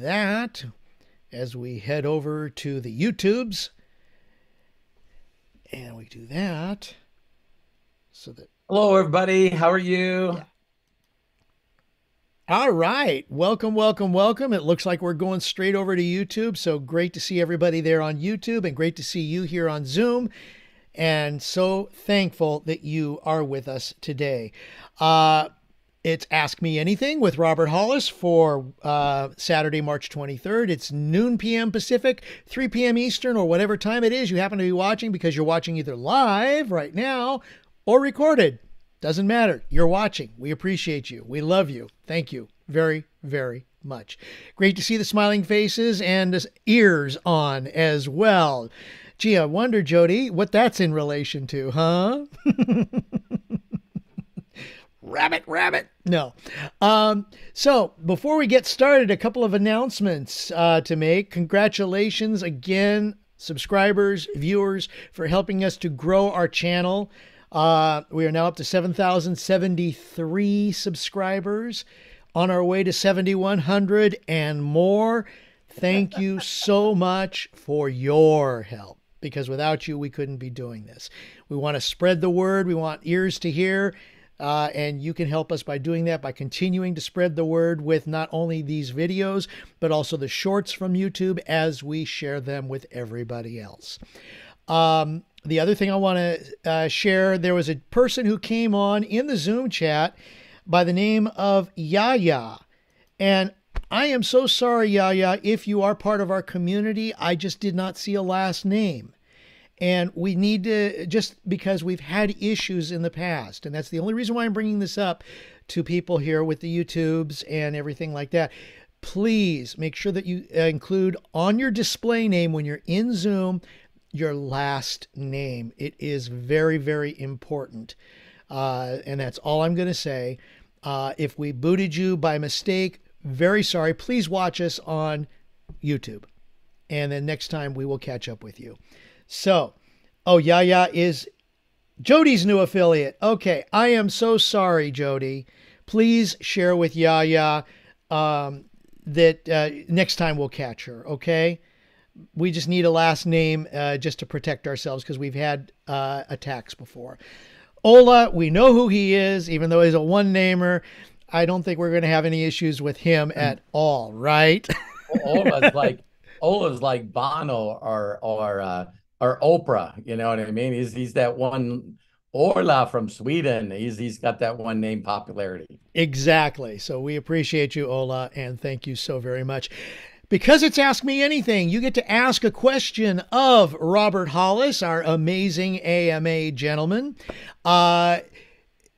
that as we head over to the YouTubes. And we do that so that. Hello, everybody. How are you? Yeah. All right. Welcome, welcome, welcome. It looks like we're going straight over to YouTube. So great to see everybody there on YouTube and great to see you here on Zoom. And so thankful that you are with us today. Uh, it's Ask Me Anything with Robert Hollis for uh, Saturday, March 23rd. It's noon p.m. Pacific, 3 p.m. Eastern, or whatever time it is you happen to be watching because you're watching either live right now or recorded. Doesn't matter. You're watching. We appreciate you. We love you. Thank you very, very much. Great to see the smiling faces and ears on as well. Gee, I wonder, Jody, what that's in relation to, huh? rabbit, rabbit. No. Um, so before we get started, a couple of announcements uh, to make. Congratulations again, subscribers, viewers, for helping us to grow our channel. Uh, we are now up to 7,073 subscribers, on our way to 7,100 and more. Thank you so much for your help because without you, we couldn't be doing this. We want to spread the word, we want ears to hear, uh, and you can help us by doing that by continuing to spread the word with not only these videos, but also the shorts from YouTube as we share them with everybody else. Um, the other thing I want to uh, share there was a person who came on in the Zoom chat by the name of Yaya. And I am so sorry, Yaya, if you are part of our community. I just did not see a last name. And we need to, just because we've had issues in the past, and that's the only reason why I'm bringing this up to people here with the YouTubes and everything like that. Please make sure that you uh, include on your display name when you're in Zoom your last name. It is very, very important. Uh, and that's all I'm going to say. Uh, if we booted you by mistake, very sorry. Please watch us on YouTube. And then next time we will catch up with you. So, oh, Yaya is Jody's new affiliate. Okay, I am so sorry, Jody. Please share with Yaya um, that uh, next time we'll catch her. Okay, we just need a last name uh, just to protect ourselves because we've had uh, attacks before. Ola, we know who he is, even though he's a one namer. I don't think we're going to have any issues with him at all, right? Ola's like Ola's like Bono or or uh, or Oprah. You know what I mean? He's he's that one Ola from Sweden. He's he's got that one name popularity. Exactly. So we appreciate you, Ola, and thank you so very much. Because it's Ask Me Anything, you get to ask a question of Robert Hollis, our amazing AMA gentleman. Uh,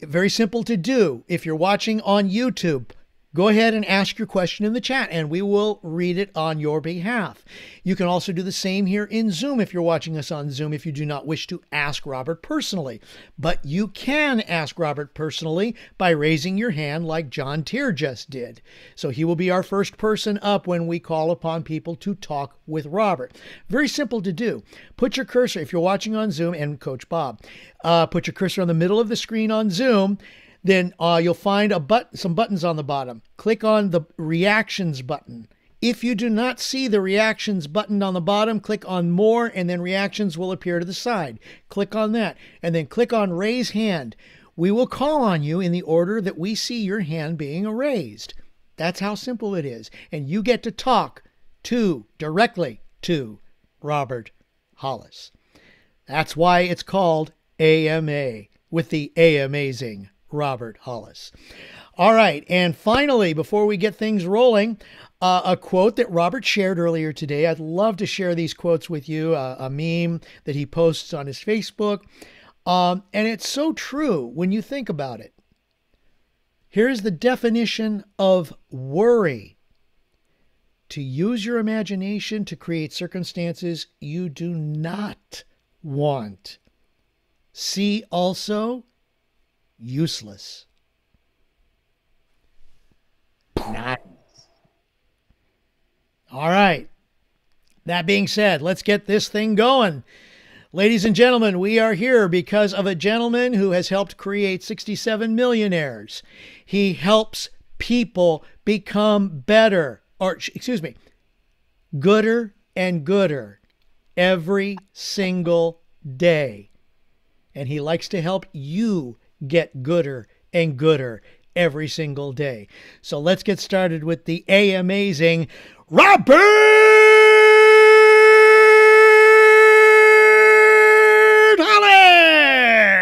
very simple to do. If you're watching on YouTube, go ahead and ask your question in the chat and we will read it on your behalf. You can also do the same here in Zoom if you're watching us on Zoom if you do not wish to ask Robert personally. But you can ask Robert personally by raising your hand like John Tier just did. So he will be our first person up when we call upon people to talk with Robert. Very simple to do. Put your cursor, if you're watching on Zoom, and Coach Bob, uh, put your cursor on the middle of the screen on Zoom then uh, you'll find a but some buttons on the bottom. Click on the reactions button. If you do not see the reactions button on the bottom, click on more and then reactions will appear to the side. Click on that and then click on raise hand. We will call on you in the order that we see your hand being raised. That's how simple it is. And you get to talk to directly to Robert Hollis. That's why it's called AMA with the Amazing Robert Hollis. All right, and finally, before we get things rolling, uh, a quote that Robert shared earlier today. I'd love to share these quotes with you, uh, a meme that he posts on his Facebook. Um, and it's so true when you think about it. Here's the definition of worry to use your imagination to create circumstances you do not want. See also useless. Nice. All right. That being said, let's get this thing going. Ladies and gentlemen, we are here because of a gentleman who has helped create 67 millionaires. He helps people become better or excuse me, gooder and gooder every single day. And he likes to help you get gooder and gooder every single day. So let's get started with the A amazing Robert Hollis.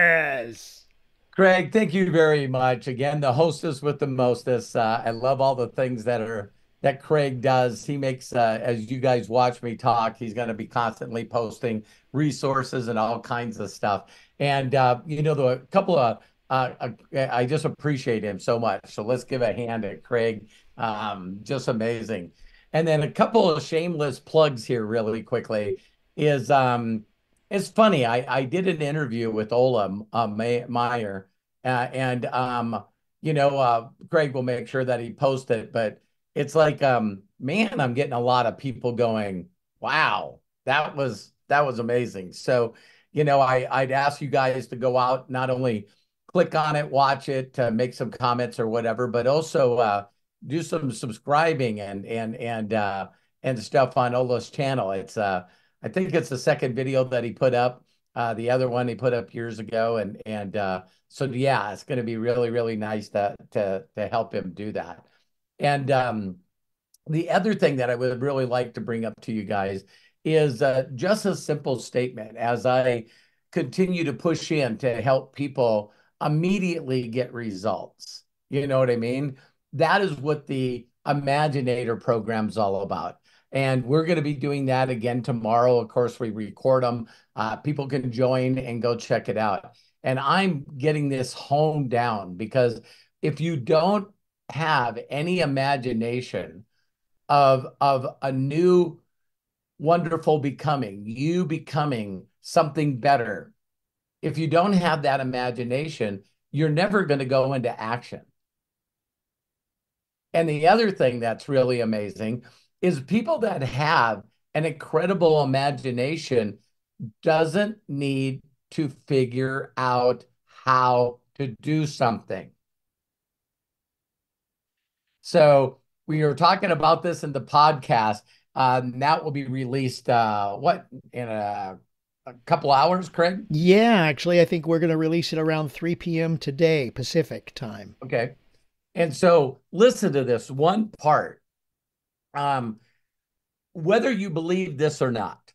Craig, thank you very much. Again, the hostess with the mostest. Uh, I love all the things that are that Craig does. He makes, uh, as you guys watch me talk, he's going to be constantly posting resources and all kinds of stuff. And uh, you know, the couple of uh, uh, I just appreciate him so much. So let's give a hand at Craig. Um, just amazing. And then a couple of shameless plugs here, really quickly. Is um, it's funny. I I did an interview with Ola uh, Meyer, uh, and um, you know, uh, Craig will make sure that he posts it. But it's like, um, man, I'm getting a lot of people going, "Wow, that was that was amazing." So, you know, I I'd ask you guys to go out not only click on it, watch it, uh, make some comments or whatever, but also uh, do some subscribing and and and uh, and stuff on Ola's channel. It's uh, I think it's the second video that he put up. Uh, the other one he put up years ago, and and uh, so yeah, it's going to be really really nice to to to help him do that. And um, the other thing that I would really like to bring up to you guys is uh, just a simple statement as I continue to push in to help people immediately get results. You know what I mean? That is what the Imaginator program is all about. And we're going to be doing that again tomorrow. Of course, we record them. Uh, people can join and go check it out. And I'm getting this honed down because if you don't have any imagination of, of a new wonderful becoming, you becoming something better, if you don't have that imagination, you're never going to go into action. And the other thing that's really amazing is people that have an incredible imagination doesn't need to figure out how to do something. So we were talking about this in the podcast. Um, that will be released uh, what in a a couple hours, Craig? Yeah, actually, I think we're going to release it around 3 p.m. today, Pacific time. Okay. And so listen to this one part. Um, whether you believe this or not,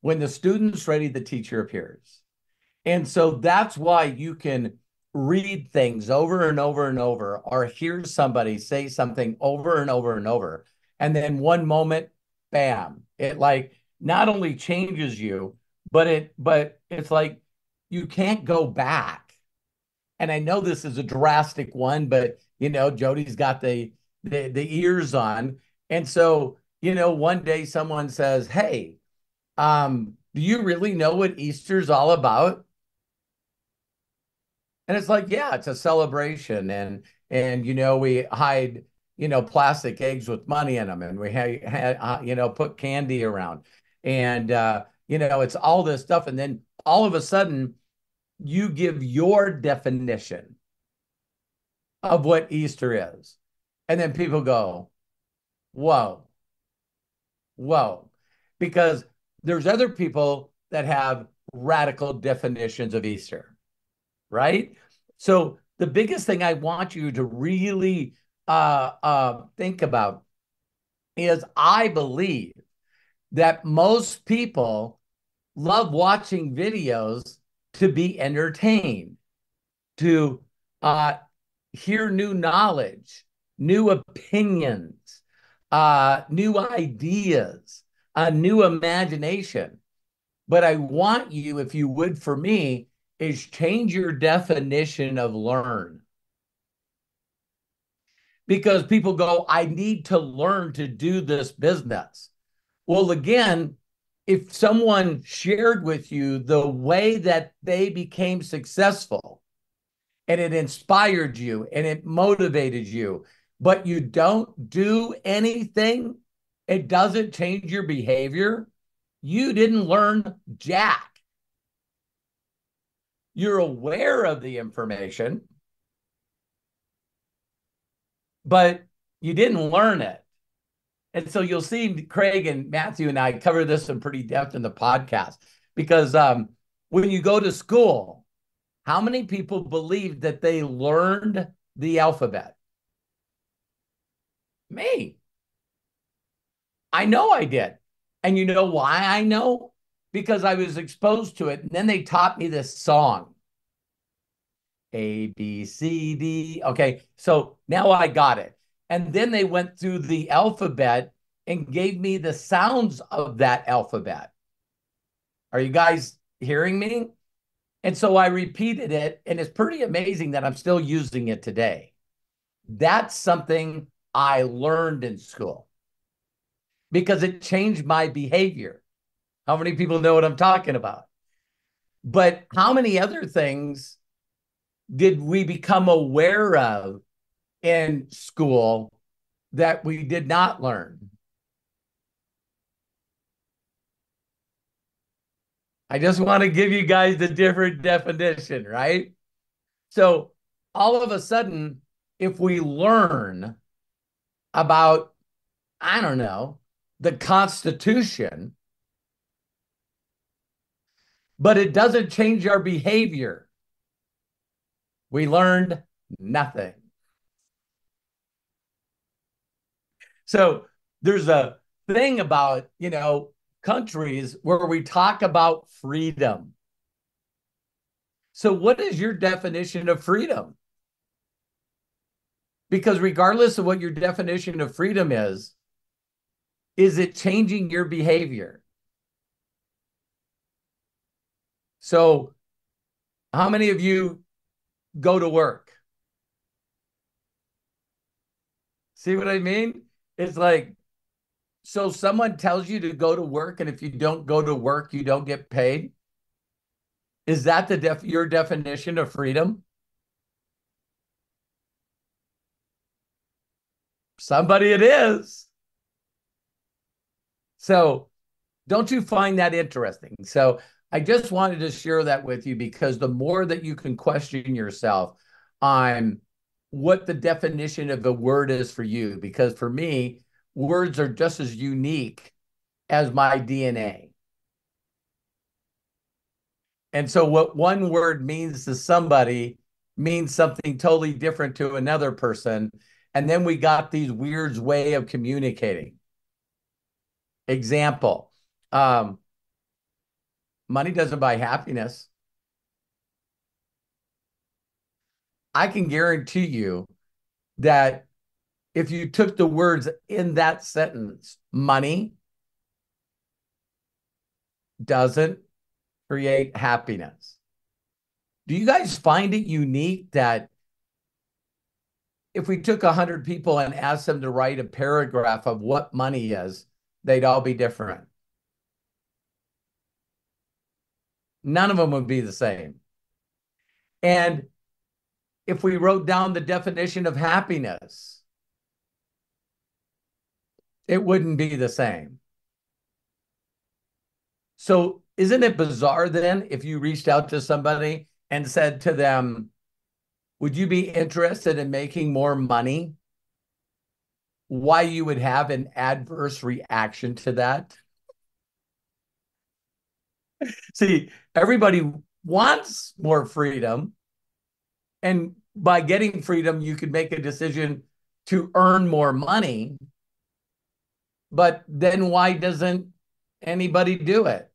when the student's ready, the teacher appears. And so that's why you can read things over and over and over, or hear somebody say something over and over and over. And then one moment, bam, it like not only changes you, but it but it's like you can't go back. And I know this is a drastic one, but you know, Jody's got the the, the ears on. And so, you know, one day someone says, Hey, um, do you really know what Easter's all about? And it's like, yeah, it's a celebration. And and you know, we hide, you know, plastic eggs with money in them, and we had, had uh, you know, put candy around. And uh, you know, it's all this stuff. And then all of a sudden, you give your definition of what Easter is. And then people go, whoa, whoa. Because there's other people that have radical definitions of Easter, right? So the biggest thing I want you to really uh, uh, think about is I believe that most people love watching videos to be entertained, to uh, hear new knowledge, new opinions, uh, new ideas, a new imagination. But I want you, if you would, for me, is change your definition of learn. Because people go, I need to learn to do this business. Well, again, if someone shared with you the way that they became successful and it inspired you and it motivated you, but you don't do anything, it doesn't change your behavior, you didn't learn jack. You're aware of the information, but you didn't learn it. And so you'll see Craig and Matthew and I cover this in pretty depth in the podcast because um, when you go to school, how many people believe that they learned the alphabet? Me. I know I did. And you know why I know? Because I was exposed to it. And then they taught me this song A, B, C, D. Okay. So now I got it. And then they went through the alphabet and gave me the sounds of that alphabet. Are you guys hearing me? And so I repeated it, and it's pretty amazing that I'm still using it today. That's something I learned in school because it changed my behavior. How many people know what I'm talking about? But how many other things did we become aware of in school that we did not learn? I just want to give you guys the different definition, right? So all of a sudden, if we learn about, I don't know, the Constitution, but it doesn't change our behavior, we learned nothing. So there's a thing about, you know, countries where we talk about freedom. So, what is your definition of freedom? Because regardless of what your definition of freedom is, is it changing your behavior? So, how many of you go to work? See what I mean? It's like so someone tells you to go to work, and if you don't go to work, you don't get paid. Is that the def your definition of freedom? Somebody it is. So don't you find that interesting? So I just wanted to share that with you because the more that you can question yourself on what the definition of the word is for you, because for me, words are just as unique as my DNA. And so, what one word means to somebody means something totally different to another person. And then we got these weird way of communicating. Example um, money doesn't buy happiness. I can guarantee you that if you took the words in that sentence, money doesn't create happiness. Do you guys find it unique that if we took 100 people and asked them to write a paragraph of what money is, they'd all be different? None of them would be the same. And if we wrote down the definition of happiness, it wouldn't be the same. So, isn't it bizarre then if you reached out to somebody and said to them, Would you be interested in making more money? Why you would have an adverse reaction to that? See, everybody wants more freedom. And by getting freedom, you could make a decision to earn more money. But then why doesn't anybody do it?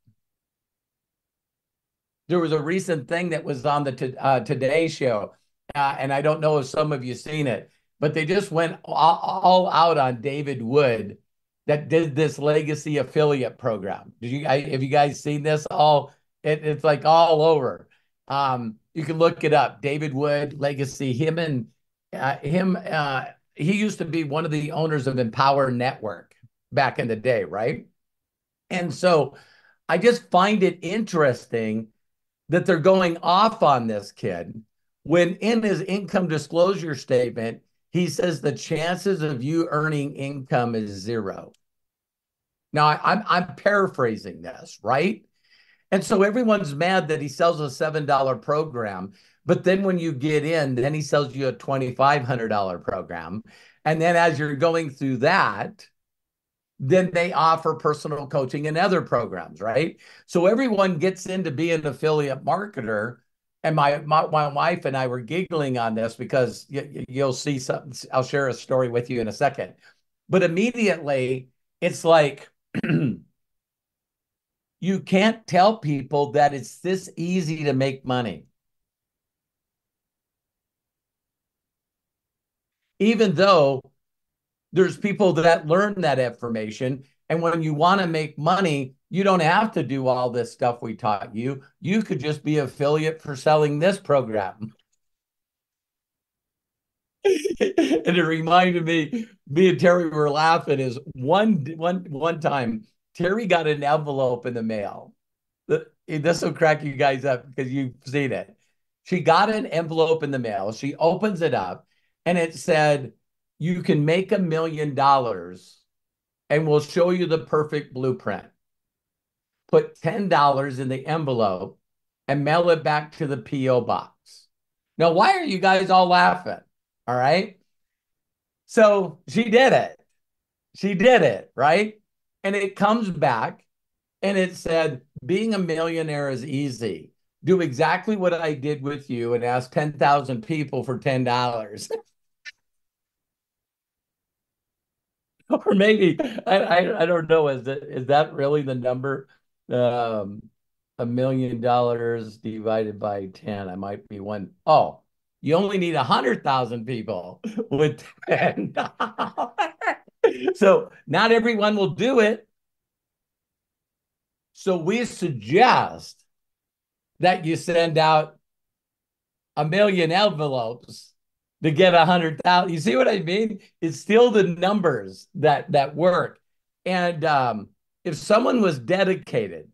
There was a recent thing that was on the uh, Today Show, uh, and I don't know if some of you seen it, but they just went all, all out on David Wood that did this legacy affiliate program. Did you? I, have you guys seen this? All it, it's like all over. Um, you can look it up. David Wood legacy. Him and uh, him. Uh, he used to be one of the owners of Empower Network back in the day, right? And so I just find it interesting that they're going off on this kid when in his income disclosure statement, he says the chances of you earning income is zero. Now, I, I'm, I'm paraphrasing this, right? And so everyone's mad that he sells a $7 program. But then when you get in, then he sells you a $2,500 program. And then as you're going through that, then they offer personal coaching and other programs, right? So everyone gets in to be an affiliate marketer. And my, my, my wife and I were giggling on this because you, you'll see something. I'll share a story with you in a second. But immediately, it's like you can't tell people that it's this easy to make money. Even though there's people that learn that information. And when you want to make money, you don't have to do all this stuff we taught you. You could just be affiliate for selling this program. and it reminded me, me and Terry were laughing is one one one time Terry got an envelope in the mail. Eh, this will crack you guys up because you've seen it. She got an envelope in the mail. She opens it up and it said, you can make a million dollars and we'll show you the perfect blueprint. Put $10 in the envelope and mail it back to the P.O. box. Now, why are you guys all laughing? All right. So she did it. She did it, right? And it comes back and it said, being a millionaire is easy. Do exactly what I did with you and ask 10,000 people for $10. or maybe I, I, I don't know. Is that is that really the number? Um, a million dollars divided by ten. I might be one. Oh, you only need a hundred thousand people with ten so not everyone will do it. So we suggest that you send out a million envelopes to get a hundred thousand. You see what I mean? It's still the numbers that that work. And um, if someone was dedicated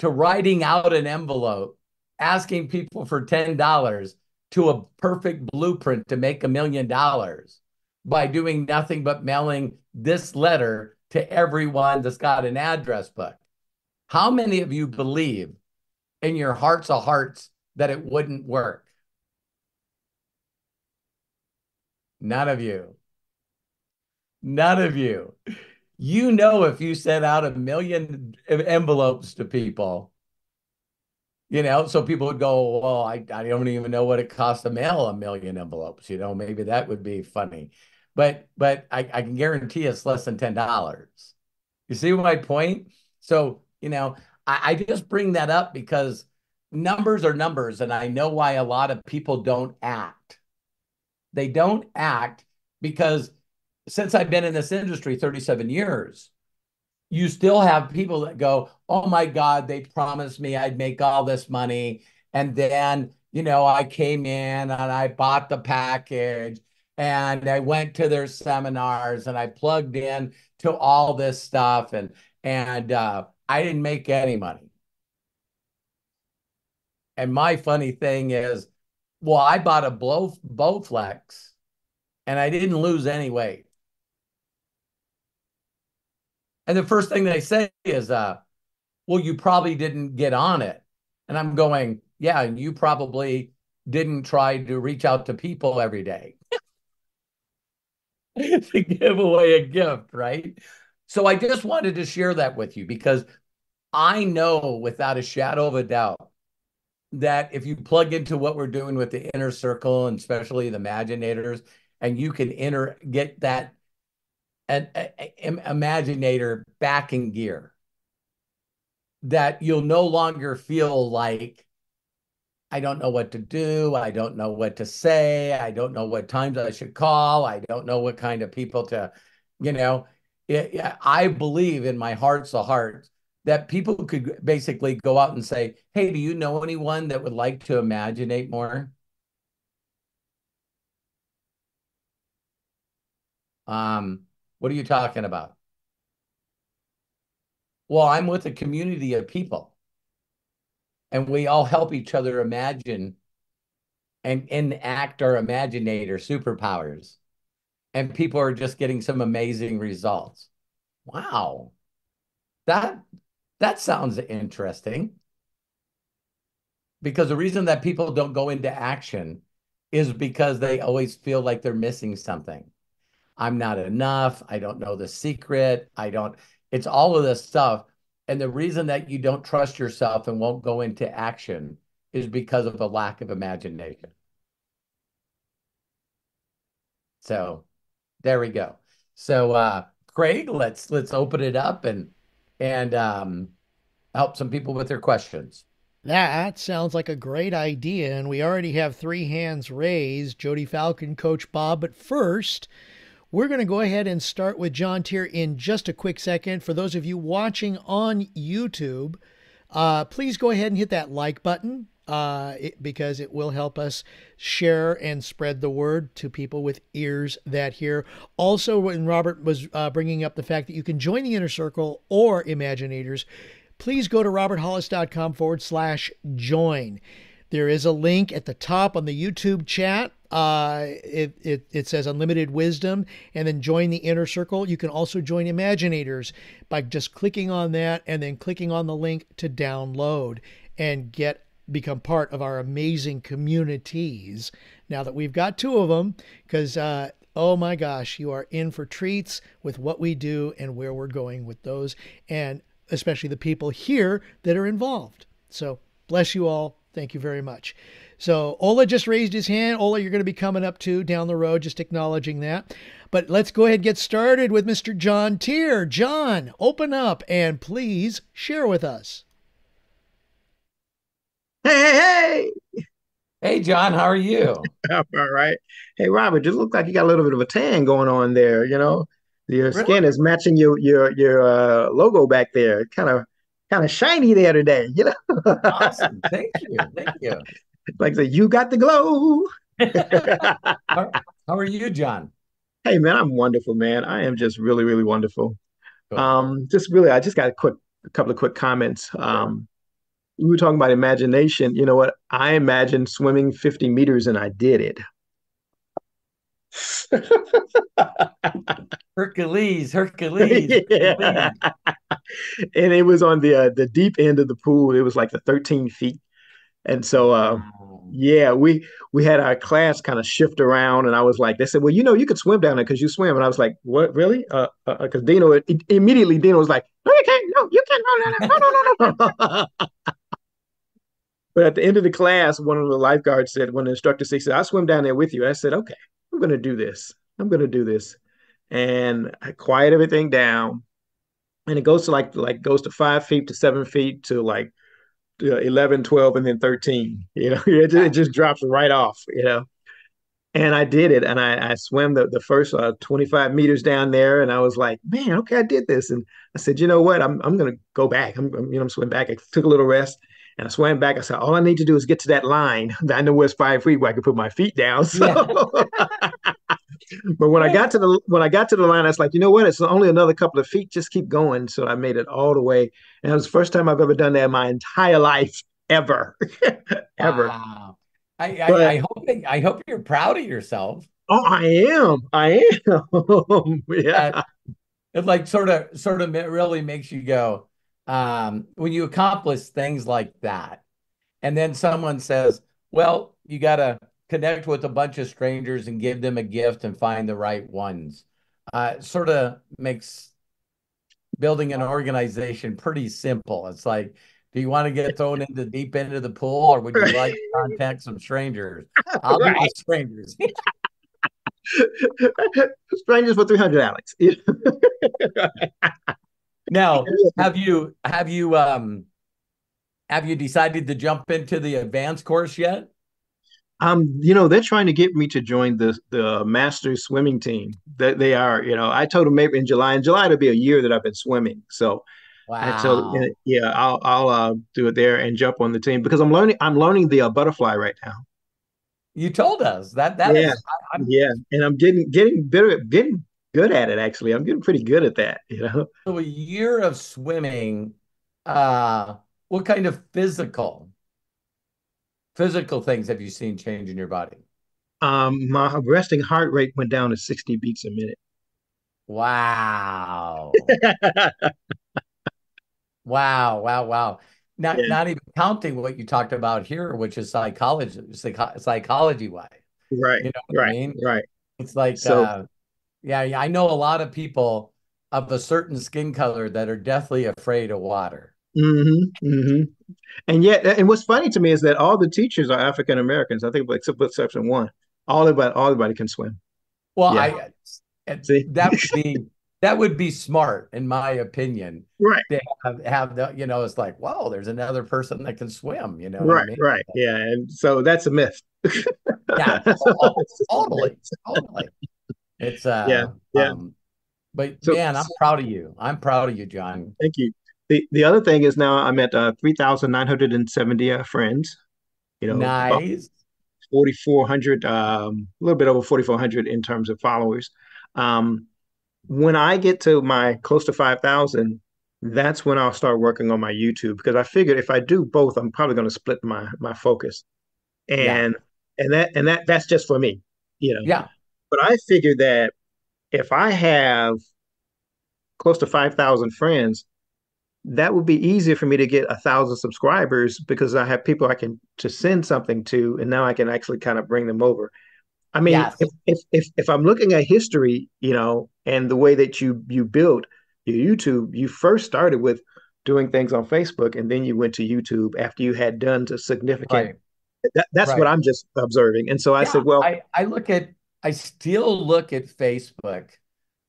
to writing out an envelope, asking people for ten dollars to a perfect blueprint to make a million dollars by doing nothing but mailing this letter to everyone that's got an address book. How many of you believe in your hearts of hearts that it wouldn't work? None of you. None of you. You know, if you sent out a million envelopes to people, you know, so people would go, well, I, I don't even know what it costs to mail a million envelopes. You know, maybe that would be funny. But but I, I can guarantee it's less than $10. You see my point? So, you know, I, I just bring that up because numbers are numbers, and I know why a lot of people don't act they don't act because since I've been in this industry 37 years, you still have people that go, Oh my God, they promised me I'd make all this money. And then, you know, I came in and I bought the package and I went to their seminars and I plugged in to all this stuff and and uh, I didn't make any money. And my funny thing is well, I bought a blow Bowflex and I didn't lose any weight. And the first thing they say is, uh, well, you probably didn't get on it. And I'm going, yeah, you probably didn't try to reach out to people every day to give away a gift, right? So I just wanted to share that with you because I know without a shadow of a doubt that if you plug into what we're doing with the inner circle and especially the imaginators, and you can enter get that an, imaginator back in gear, that you'll no longer feel like I don't know what to do. I don't know what to say. I don't know what times I should call. I don't know what kind of people to, you know. It, I believe in my heart's a heart that people could basically go out and say, Hey, do you know anyone that would like to imaginate more? Um, what are you talking about? Well, I'm with a community of people and we all help each other imagine and enact our imaginator superpowers. And people are just getting some amazing results. Wow. That that sounds interesting. Because the reason that people don't go into action is because they always feel like they're missing something. I'm not enough. I don't know the secret. I don't, it's all of this stuff. And the reason that you don't trust yourself and won't go into action is because of a lack of imagination. So there we go. So uh Craig, let's let's open it up and and um help some people with their questions. That sounds like a great idea. And we already have three hands raised Jody Falcon, Coach Bob. But first, we're going to go ahead and start with John Tier in just a quick second. For those of you watching on YouTube, uh, please go ahead and hit that like button uh, it, because it will help us share and spread the word to people with ears that hear. Also, when Robert was uh, bringing up the fact that you can join the inner circle or Imaginators, please go to roberthollis.com forward slash join. There is a link at the top on the YouTube chat. Uh, it, it, it says unlimited wisdom and then join the inner circle. You can also join Imaginators by just clicking on that and then clicking on the link to download and get become part of our amazing communities. Now that we've got two of them, because uh, oh my gosh, you are in for treats with what we do and where we're going with those. And especially the people here that are involved. So bless you all. Thank you very much. So Ola just raised his hand. Ola, you're going to be coming up too down the road, just acknowledging that. But let's go ahead and get started with Mr. John Tier. John, open up and please share with us. Hey, hey, hey. Hey, John, how are you? all right. Hey, Robert, you look like you got a little bit of a tan going on there, you know? Your really? skin is matching your your your uh, logo back there. Kind of kind of shiny there today. You know. awesome. Thank you. Thank you. Like I said, you got the glow. how, how, are you, John? Hey man, I'm wonderful, man. I am just really, really wonderful. Cool. Um, just really, I just got a quick, a couple of quick comments. Um, we were talking about imagination. You know what? I imagined swimming 50 meters and I did it. Hercules, Hercules. yeah. and it was on the uh, the deep end of the pool. It was like the 13 feet. And so uh, yeah, we we had our class kind of shift around, and I was like, they said, well, you know, you could swim down there because you swim, and I was like, what, really? Uh, because uh, Dino it, immediately Dino was like, no, you can't, no, you can't, no, no, no, no, no, no. but at the end of the class, one of the lifeguards said, when the instructor said, "I'll swim down there with you," I said, okay, I'm going to do this. I'm going to do this. And I quiet everything down. And it goes to like, like goes to five feet to seven feet to like uh, 11, 12, and then 13. You know, it just, it just drops right off, you know. And I did it. And I, I swam the, the first uh, 25 meters down there. And I was like, man, okay, I did this. And I said, you know what? I'm, I'm going to go back. I'm, I'm, you know, I'm swim back. I took a little rest. And I swam back. I said, all I need to do is get to that line. I know where it's five feet where I can put my feet down. So yeah. but when I got to the when I got to the line, I was like, you know what? It's only another couple of feet. Just keep going. So I made it all the way. And it was the first time I've ever done that in my entire life, ever. ever. Wow. I, I, but, I, hope I hope you're proud of yourself. Oh, I am. I am. yeah. It like sort of sort of really makes you go, um, when you accomplish things like that, and then someone says, "Well, you got to connect with a bunch of strangers and give them a gift and find the right ones," uh, sort of makes building an organization pretty simple. It's like, do you want to get thrown into the deep end of the pool, or would you like to contact some strangers? I'll right. be strangers. strangers for 300 alex now, have you have you um have you decided to jump into the advanced course yet? Um, you know, they're trying to get me to join the the masters swimming team. That they are, you know, I told them maybe in July. In July, it'll be a year that I've been swimming. So wow. So yeah, I'll I'll uh, do it there and jump on the team because I'm learning I'm learning the uh, butterfly right now. You told us that that yeah, is, I, yeah, and I'm getting getting better getting good at it actually. I'm getting pretty good at that, you know. So a year of swimming, uh, what kind of physical physical things have you seen change in your body? Um, my resting heart rate went down to 60 beats a minute. Wow. wow, wow, wow. Not yeah. not even counting what you talked about here, which is psychology, psychology wise. Right. You know right. I mean? Right. It's like so, uh, Yeah, yeah. I know a lot of people of a certain skin color that are deathly afraid of water. Mm-hmm, mm-hmm. And yet, and what's funny to me is that all the teachers are African Americans. I think, except with exception one, all everybody, all everybody can swim. Well, yeah. I that would be that would be smart, in my opinion. Right. To have, have the, you know, it's like, whoa, there's another person that can swim. You know. Right. I mean? Right. Yeah. And so that's a myth. yeah. totally. Totally. It's uh. Yeah. Yeah. Um, but so, man, I'm proud of you. I'm proud of you, John. Thank you. The the other thing is now I'm at uh, 3,970 uh, friends. You know, nice. 4,400, um, a little bit over 4,400 in terms of followers. Um, when I get to my close to 5,000, that's when I'll start working on my YouTube because I figured if I do both, I'm probably going to split my my focus, and yeah. and that and that that's just for me, you know. Yeah. But I figured that if I have close to 5,000 friends, that would be easier for me to get a thousand subscribers because I have people I can to send something to, and now I can actually kind of bring them over. I mean, yes. if, if, if if I'm looking at history, you know, and the way that you you built your YouTube, you first started with doing things on Facebook, and then you went to YouTube after you had done a significant. Right. That, that's right. what I'm just observing, and so I yeah, said, well, I, I look at I still look at Facebook.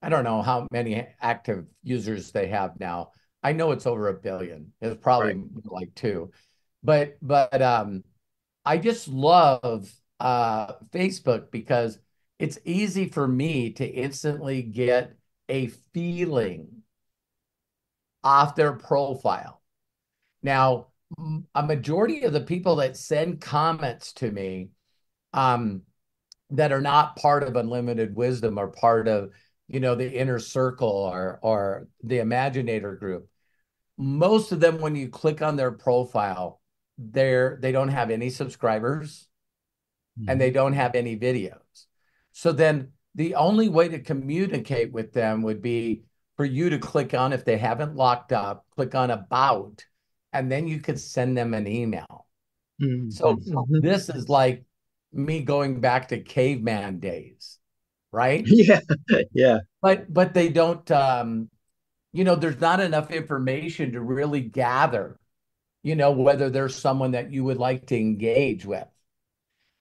I don't know how many active users they have now. I know it's over a billion. It's probably right. like two. But but um I just love uh Facebook because it's easy for me to instantly get a feeling off their profile. Now, a majority of the people that send comments to me um that are not part of unlimited wisdom or part of you know the inner circle or or the imaginator group most of them when you click on their profile they're they don't have any subscribers mm-hmm. and they don't have any videos so then the only way to communicate with them would be for you to click on if they haven't locked up click on about and then you could send them an email mm-hmm. so mm-hmm. this is like me going back to caveman days, right? Yeah, yeah. But but they don't. Um, you know, there's not enough information to really gather. You know whether there's someone that you would like to engage with.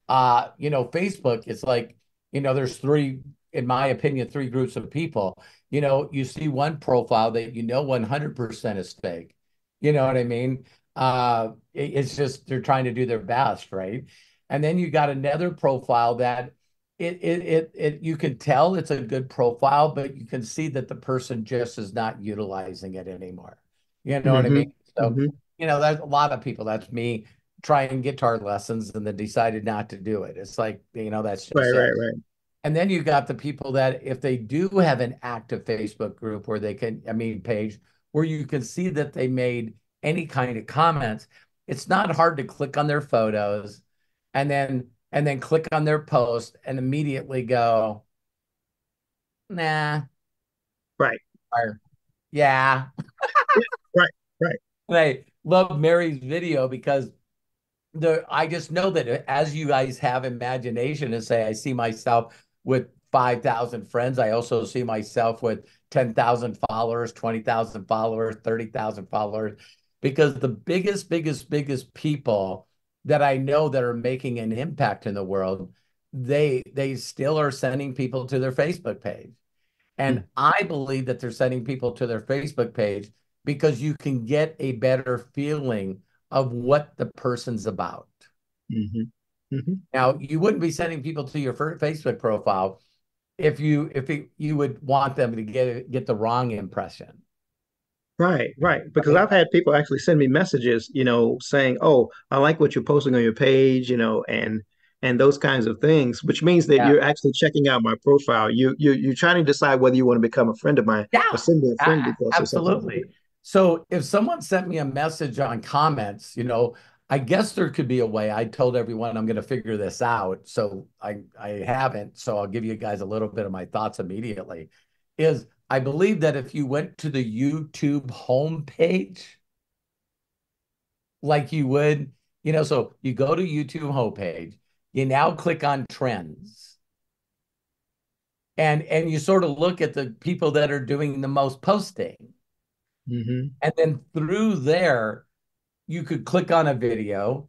Uh, you know, Facebook. It's like you know, there's three, in my opinion, three groups of people. You know, you see one profile that you know 100% is fake. You know what I mean? Uh, it, it's just they're trying to do their best, right? And then you got another profile that it, it, it, it, you can tell it's a good profile, but you can see that the person just is not utilizing it anymore. You know mm-hmm. what I mm-hmm. mean? So, mm-hmm. you know, there's a lot of people, that's me trying guitar lessons and then decided not to do it. It's like, you know, that's just right, it. right, right. And then you got the people that if they do have an active Facebook group where they can, I mean, page where you can see that they made any kind of comments, it's not hard to click on their photos and then and then click on their post and immediately go, nah. Right. Or, yeah. right. Right. I love Mary's video because the I just know that as you guys have imagination and say, I see myself with 5,000 friends. I also see myself with 10,000 followers, 20,000 followers, 30,000 followers, because the biggest, biggest, biggest people that I know that are making an impact in the world, they they still are sending people to their Facebook page. And mm. I believe that they're sending people to their Facebook page because you can get a better feeling of what the person's about. Mm-hmm. Mm-hmm. Now, you wouldn't be sending people to your Facebook profile if you if it, you would want them to get get the wrong impression. Right, right. Because I've had people actually send me messages, you know, saying, "Oh, I like what you're posting on your page," you know, and and those kinds of things, which means that yeah. you're actually checking out my profile. You you you're trying to decide whether you want to become a friend of mine yeah. or send me a friend request. Absolutely. So if someone sent me a message on comments, you know, I guess there could be a way. I told everyone I'm going to figure this out, so I I haven't. So I'll give you guys a little bit of my thoughts immediately. Is I believe that if you went to the YouTube homepage, like you would, you know, so you go to YouTube homepage, you now click on trends. and and you sort of look at the people that are doing the most posting mm-hmm. and then through there you could click on a video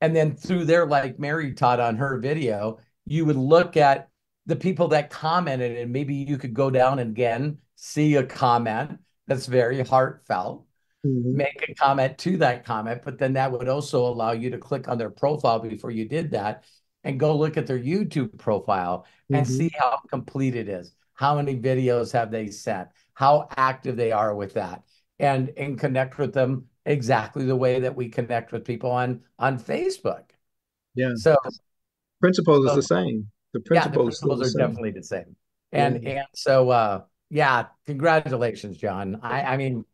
and then through there like mary taught on her video you would look at the people that commented and maybe you could go down and again see a comment that's very heartfelt. Mm-hmm. make a comment to that comment but then that would also allow you to click on their profile before you did that and go look at their youtube profile mm-hmm. and see how complete it is. How many videos have they sent? How active they are with that and and connect with them exactly the way that we connect with people on on facebook. Yeah. So principles so, is the same the principles, yeah, the principles are same. definitely the same. And yeah. and so uh yeah congratulations john. I i mean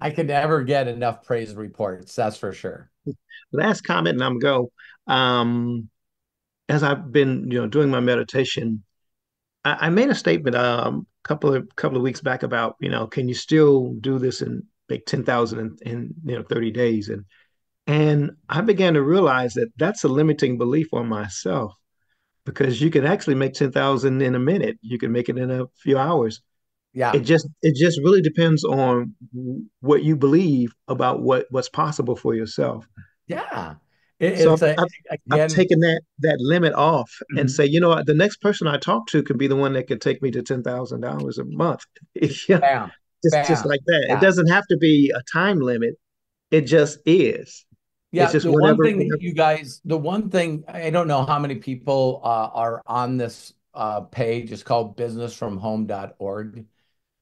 i can never get enough praise reports that's for sure. Last comment and i'm go um as i've been you know doing my meditation i, I made a statement um a couple of couple of weeks back about you know can you still do this and make 10,000 in, in you know 30 days? And and I began to realize that that's a limiting belief on myself because you can actually make 10,000 in a minute. You can make it in a few hours. Yeah. It just it just really depends on what you believe about what what's possible for yourself. Yeah. It, so I've, a, I've, taken that that limit off mm-hmm. and say, you know what, the next person I talk to can be the one that could take me to ten thousand dollars a month. yeah. Bam. Just Bam. just like that. Bam. It doesn't have to be a time limit. It just is. Yeah, the one thing that you guys, the one thing I don't know how many people uh, are on this uh, page. It's called businessforhome.org.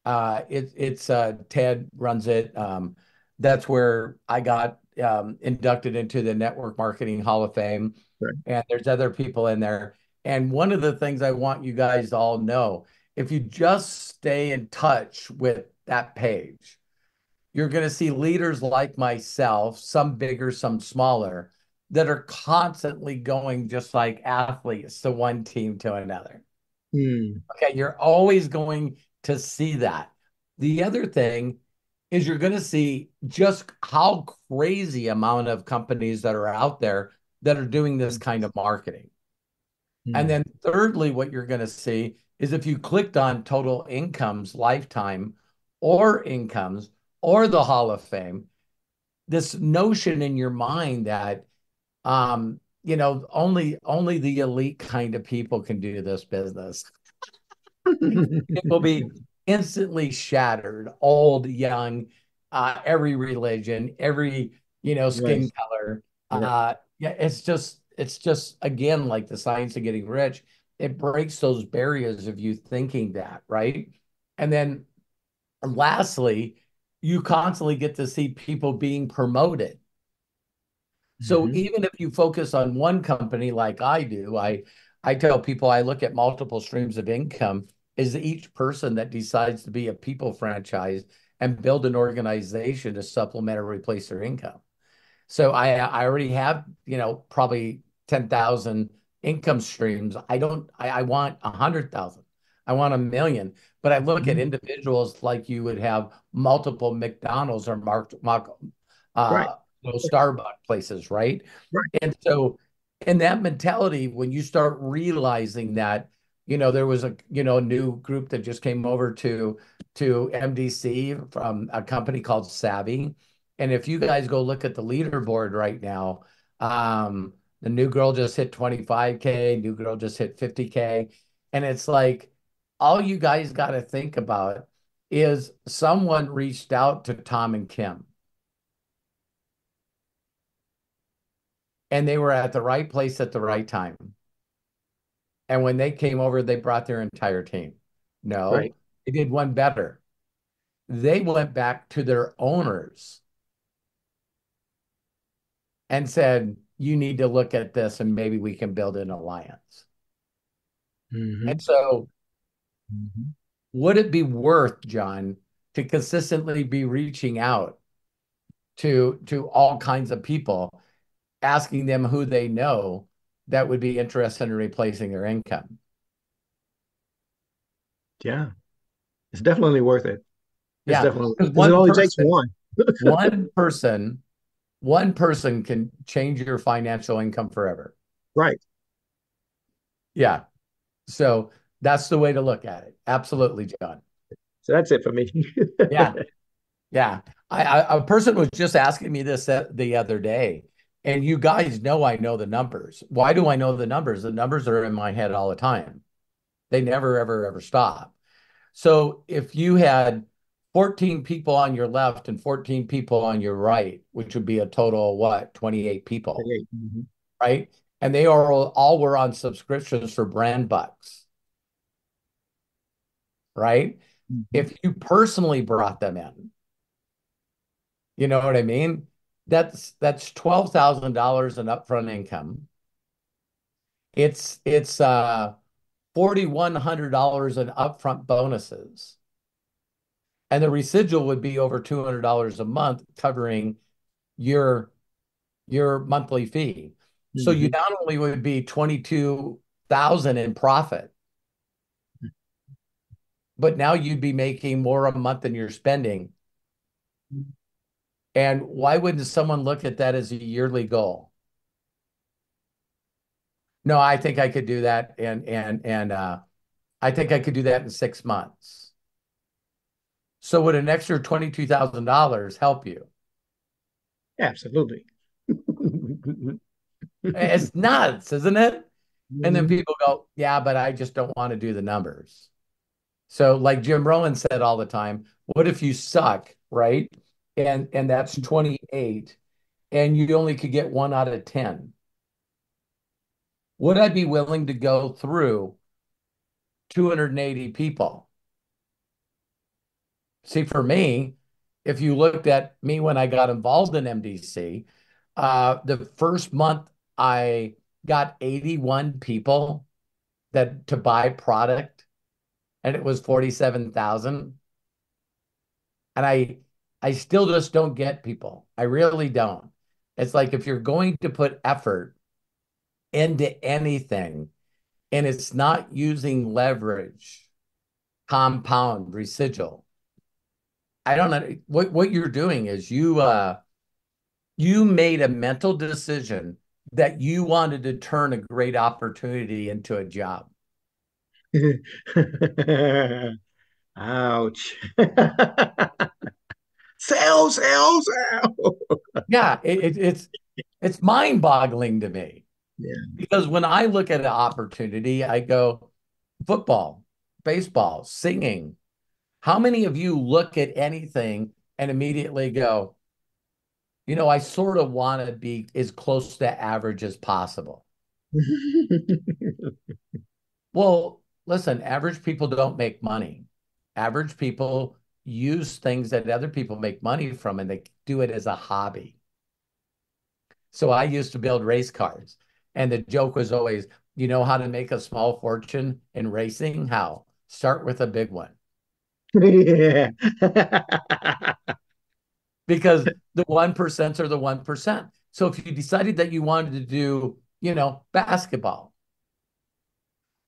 Uh, it, it's uh, Ted runs it. Um, that's where I got um, inducted into the Network Marketing Hall of Fame, right. and there's other people in there. And one of the things I want you guys to all know, if you just stay in touch with that page, you're going to see leaders like myself, some bigger, some smaller, that are constantly going just like athletes to one team to another. Mm. Okay, you're always going to see that. The other thing is you're going to see just how crazy amount of companies that are out there that are doing this kind of marketing. Mm. And then thirdly, what you're going to see is if you clicked on total incomes lifetime or incomes, or the Hall of Fame, this notion in your mind that um, you know, only only the elite kind of people can do this business. it will be instantly shattered, old, young, uh, every religion, every you know skin color. Uh, yeah, it's just it's just again like the science of getting rich. It breaks those barriers of you thinking that, right? And then lastly, you constantly get to see people being promoted. So mm-hmm. even if you focus on one company like I do, I I tell people I look at multiple streams of income is each person that decides to be a people franchise and build an organization to supplement or replace their income. So I I already have, you know, probably 10,000 income streams. I don't I, I want a hundred thousand. I want a million. But I look mm-hmm. at individuals like you would have multiple McDonald's or Mark, Mark uh, right. you know, Starbucks places, right? Right. And so, in that mentality, when you start realizing that, you know, there was a you know new group that just came over to to MDC from a company called Savvy, and if you guys go look at the leaderboard right now, um, the new girl just hit 25k, new girl just hit 50k, and it's like all you guys got to think about is someone reached out to Tom and Kim. And they were at the right place at the right time. And when they came over, they brought their entire team. No, right. they did one better. They went back to their owners and said, You need to look at this and maybe we can build an alliance. Mm-hmm. And so Mm-hmm. Would it be worth, John, to consistently be reaching out to to all kinds of people, asking them who they know that would be interested in replacing their income? Yeah, it's definitely worth it. It's yeah, definitely it only person, takes one. one person, one person can change your financial income forever. Right. Yeah. So That's the way to look at it. Absolutely, John. So that's it for me. yeah. Yeah. I, I, a person was just asking me this the other day, and you guys know I know the numbers. Why do I know the numbers? The numbers are in my head all the time. They never, ever, ever stop. So if you had 14 people on your left and 14 people on your right, which would be a total of what, 28 people, mm-hmm. right? And they are all, all were on subscriptions for brand bucks right? Mm-hmm. If you personally brought them in, you know what I mean? That's that's twelve thousand dollars in upfront income. It's it's uh forty one hundred dollars in upfront bonuses, and the residual would be over two hundred dollars a month, covering your your monthly fee. Mm-hmm. So you mm-hmm. not only would be twenty two thousand in profit, but now you'd be making more a month than you're spending. And why wouldn't someone look at that as a yearly goal? No, I think I could do that, and and and uh, I think I could do that in six months. So would an extra twenty two thousand dollars help you? Absolutely. it's nuts, isn't it? And then mm-hmm. people go, "Yeah, but I just don't want to do the numbers." So like Jim Rohn said all the time, what if you suck, right? And and that's 28 and you only could get 1 out of 10. Would I be willing to go through 280 people? See, for me, if you looked at me when I got involved in MDC, uh, the first month I got 81 people that to buy product and it was 47,000. And I I still just don't get people. I really don't. It's like if you're going to put effort into anything and it's not using leverage, compound, residual. I don't know what what you're doing is you uh you made a mental decision that you wanted to turn a great opportunity into a job. Ouch. sell, sell, sell. yeah, it, it, it's it's mind-boggling to me. Yeah. Because when I look at an opportunity, I go, football, baseball, singing. How many of you look at anything and immediately go, you know, I sort of want to be as close to average as possible? well, listen, average people don't make money. Average people use things that other people make money from and they do it as a hobby. So I used to build race cars. And the joke was always, you know how to make a small fortune in racing? How? Start with a big one. Yeah. because the 1% are the 1%. So if you decided that you wanted to do, you know, basketball,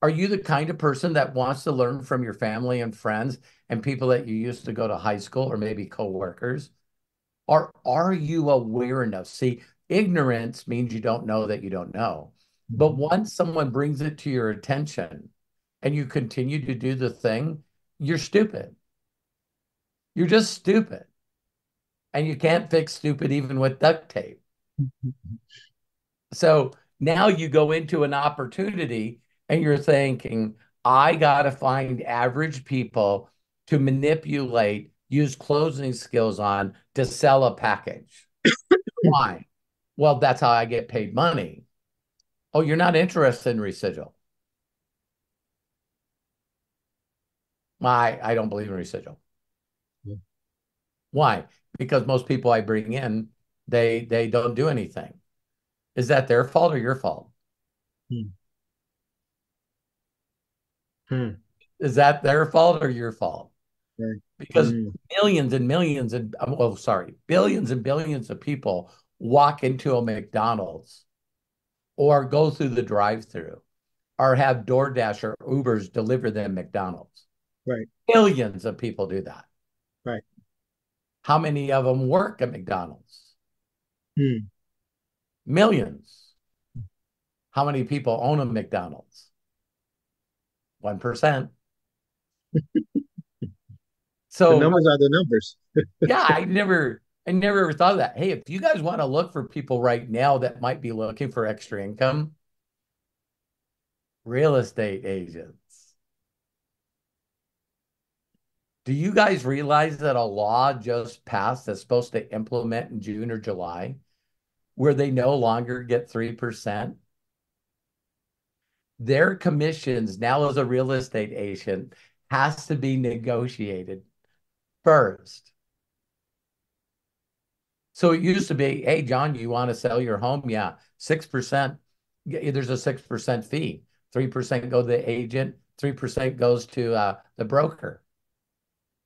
are you the kind of person that wants to learn from your family and friends and people that you used to go to high school or maybe coworkers? Or are you aware enough? See, ignorance means you don't know that you don't know. But mm-hmm. once someone brings it to your attention and you continue to do the thing, you're stupid. You're just stupid. And you can't fix stupid even with duct tape. so now you go into an opportunity and you're thinking, I got to find average people to manipulate, use closing skills on to sell a package. Why? Well, that's how I get paid money. Oh, you're not interested in residual. I, I don't believe in residual. Yeah. Why? Because most people I bring in, they they don't do anything. Is that their fault or your fault? Hmm. Hmm. Is that their fault or your fault? Because mm. millions and millions and oh, sorry, billions and billions of people walk into a McDonald's or go through the drive-through or have DoorDash or Ubers deliver them McDonald's. Right. Billions of people do that. Right. How many of them work at McDonald's? Hmm. Millions. How many people own a McDonald's? 1%. so the numbers are the numbers. yeah, I never I never ever thought of that. Hey, if you guys want to look for people right now that might be looking for extra income, real estate agents. Do you guys realize that a law just passed that's supposed to implement in June or July where they no longer get 3%? Their commissions now as a real estate agent has to be negotiated first. So it used to be, hey, John, you want to sell your home? Yeah, 6%. There's a 6% fee. 3% go to the agent, 3% goes to uh, the broker.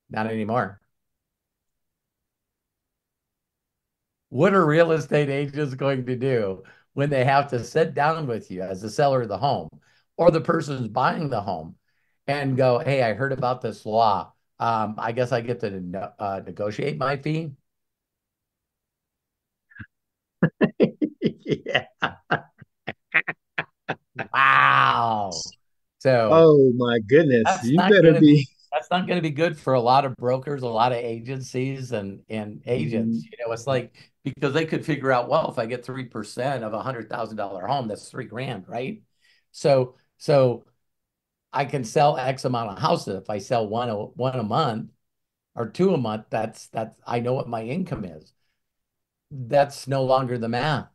Not anymore. What are real estate agents going to do when they have to sit down with you as the seller of the home or the person's buying the home and go, hey, I heard about this law. Um, I guess I get to uh, negotiate my fee. yeah. wow. So Oh my goodness. You better be, be that's not going to be good for a lot of brokers, a lot of agencies and and agents. Mm-hmm. You know, it's like because they could figure out, well, if I get three percent of a hundred thousand dollar home, that's three grand, right? So so I can sell X amount of houses. If I sell one a one a month or two a month, that's that's I know what my income is that's no longer the math.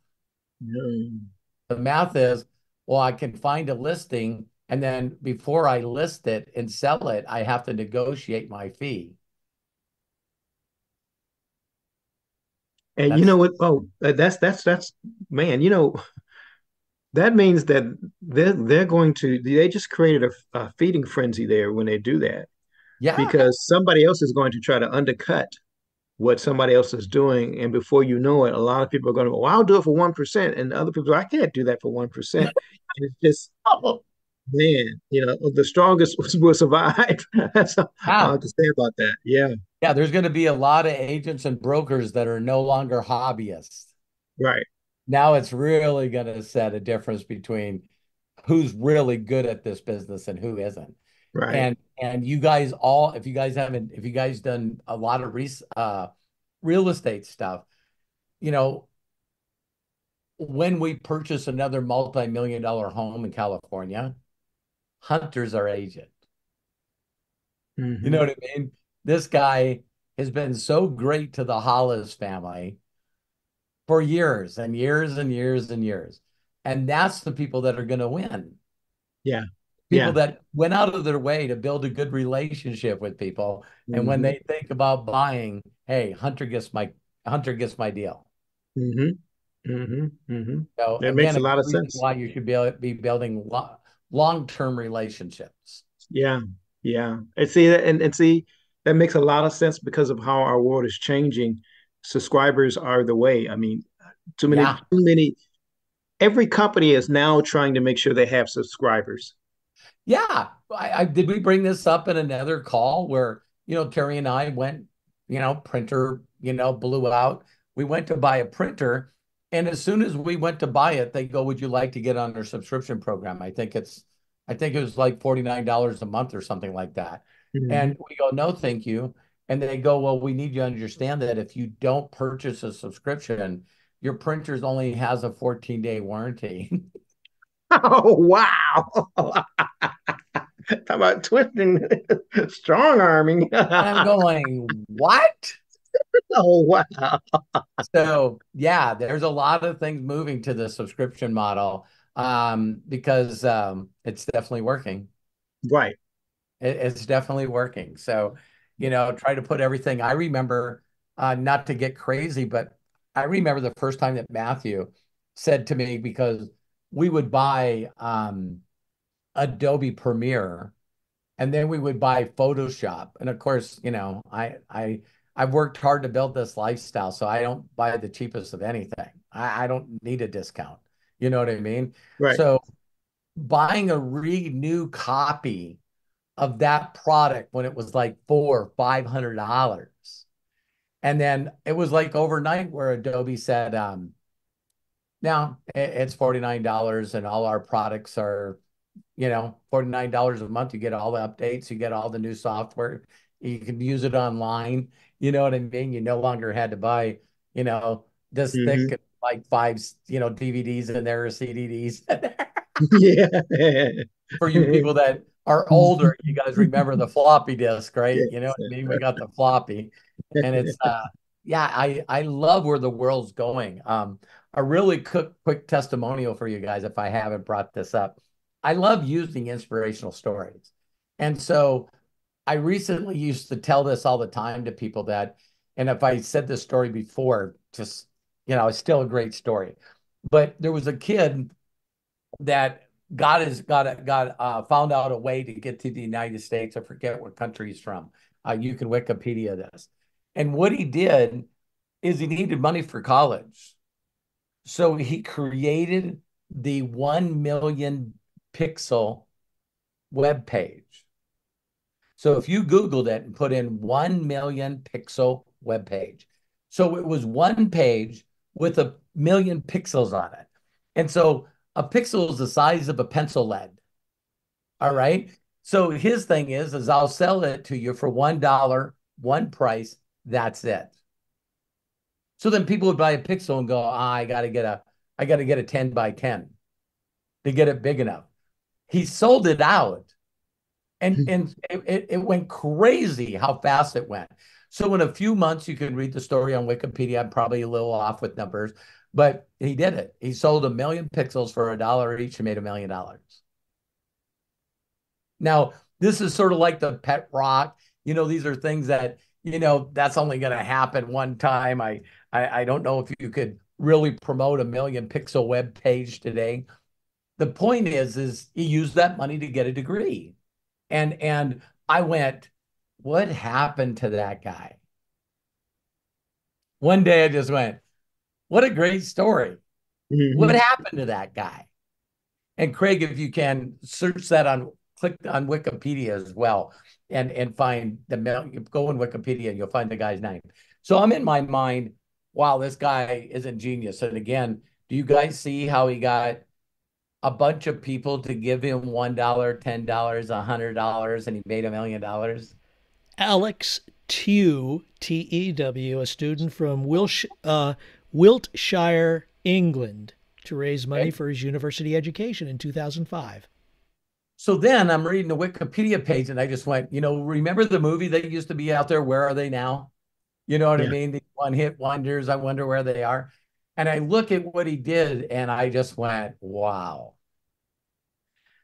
Mm. The math is, well, I can find a listing, and then before I list it and sell it, I have to negotiate my fee. And that's, you know what? Oh, that's that's that's man. You know, that means that they're they're going to they just created a, a feeding frenzy there when they do that. Yeah, because somebody else is going to try to undercut what somebody else is doing. And before you know it, a lot of people are going to go, well, I'll do it for 1%. And other people, I can't do that for 1%. it's just, oh. man, you know, the strongest will survive. That's wow. I have to say about that. Yeah. Yeah. There's going to be a lot of agents and brokers that are no longer hobbyists. Right. Now it's really going to set a difference between who's really good at this business and who isn't. Right. And and you guys all, if you guys haven't, if you guys done a lot of re, uh, real estate stuff, you know, when we purchase another multi-million dollar home in California, Hunter's our agent. Mm-hmm. You know what I mean? This guy has been so great to the Hollis family for years and years and years and years. And that's the people that are going to win. Yeah people yeah. that went out of their way to build a good relationship with people mm-hmm. and when mm-hmm. they think about buying hey hunter gets my hunter gets my deal mm-hmm. Mm-hmm. Mm-hmm. so that again, makes a lot of sense why you should be, be building lo- long-term relationships yeah yeah and see and, and see that makes a lot of sense because of how our world is changing subscribers are the way i mean too many yeah. too many every company is now trying to make sure they have subscribers yeah, I, I, did. We bring this up in another call where you know Terry and I went. You know, printer. You know, blew out. We went to buy a printer, and as soon as we went to buy it, they go, "Would you like to get on our subscription program?" I think it's, I think it was like forty nine dollars a month or something like that. Mm-hmm. And we go, "No, thank you." And they go, "Well, we need you to understand that if you don't purchase a subscription, your printers only has a fourteen day warranty." Oh wow! Talk about twisting, strong arming. I'm going what? Oh wow! so yeah, there's a lot of things moving to the subscription model um, because um, it's definitely working. Right. It, it's definitely working. So you know, try to put everything. I remember uh, not to get crazy, but I remember the first time that Matthew said to me because we would buy um, Adobe Premiere and then we would buy Photoshop. And of course, you know, I I I've worked hard to build this lifestyle, so I don't buy the cheapest of anything. I, I don't need a discount. You know what I mean? Right. So buying a re new copy of that product when it was like four, or five hundred dollars. And then it was like overnight where Adobe said, um, now it's $49 and all our products are, you know, $49 a month. You get all the updates, you get all the new software, you can use it online. You know what I mean? You no longer had to buy, you know, this mm-hmm. thick, like five, you know, DVDs in there or CDs. yeah. For you people that are older, you guys remember the floppy disk, right? You know what I mean? We got the floppy. And it's uh yeah, I I love where the world's going. Um a really quick quick testimonial for you guys if I haven't brought this up. I love using inspirational stories. And so I recently used to tell this all the time to people that, and if I said this story before, just, you know, it's still a great story. But there was a kid that got has got got uh, found out a way to get to the United States. I forget what country he's from. Uh, you can Wikipedia this. And what he did is he needed money for college. So he created the 1 million pixel web page. So if you Googled it and put in 1 million pixel web page, so it was one page with a million pixels on it. And so a pixel is the size of a pencil lead. All right. So his thing is, is I'll sell it to you for one dollar, one price. That's it. So then people would buy a pixel and go, ah, I gotta get a, I gotta get a 10 by 10 to get it big enough. He sold it out and hmm. and it, it went crazy how fast it went. So in a few months, you can read the story on Wikipedia. I'm probably a little off with numbers, but he did it. He sold a million pixels for a dollar each and made a million dollars. Now, this is sort of like the pet rock. You know, these are things that, you know, that's only going to happen one time. I, I I don't know if you could really promote a million pixel web page today. The point is, is he used that money to get a degree. And and I went, what happened to that guy? One day I just went, what a great story. Mm-hmm. What happened to that guy? And Craig, if you can search that on click on Wikipedia as well and and find the mail, you go on Wikipedia and you'll find the guy's name. So I'm in my mind, wow, this guy is a genius. And again, do you guys see how he got a bunch of people to give him $1, $10, a $100, and he made a million dollars? Alex Tew, T E W, a student from Wilsh, uh, Wiltshire, England, to raise money okay. for his university education in 2005. So then I'm reading the Wikipedia page and I just went, you know, remember the movie that used to be out there? Where are they now? You know what yeah. I mean? The one hit wonders. I wonder where they are. And I look at what he did and I just went, wow.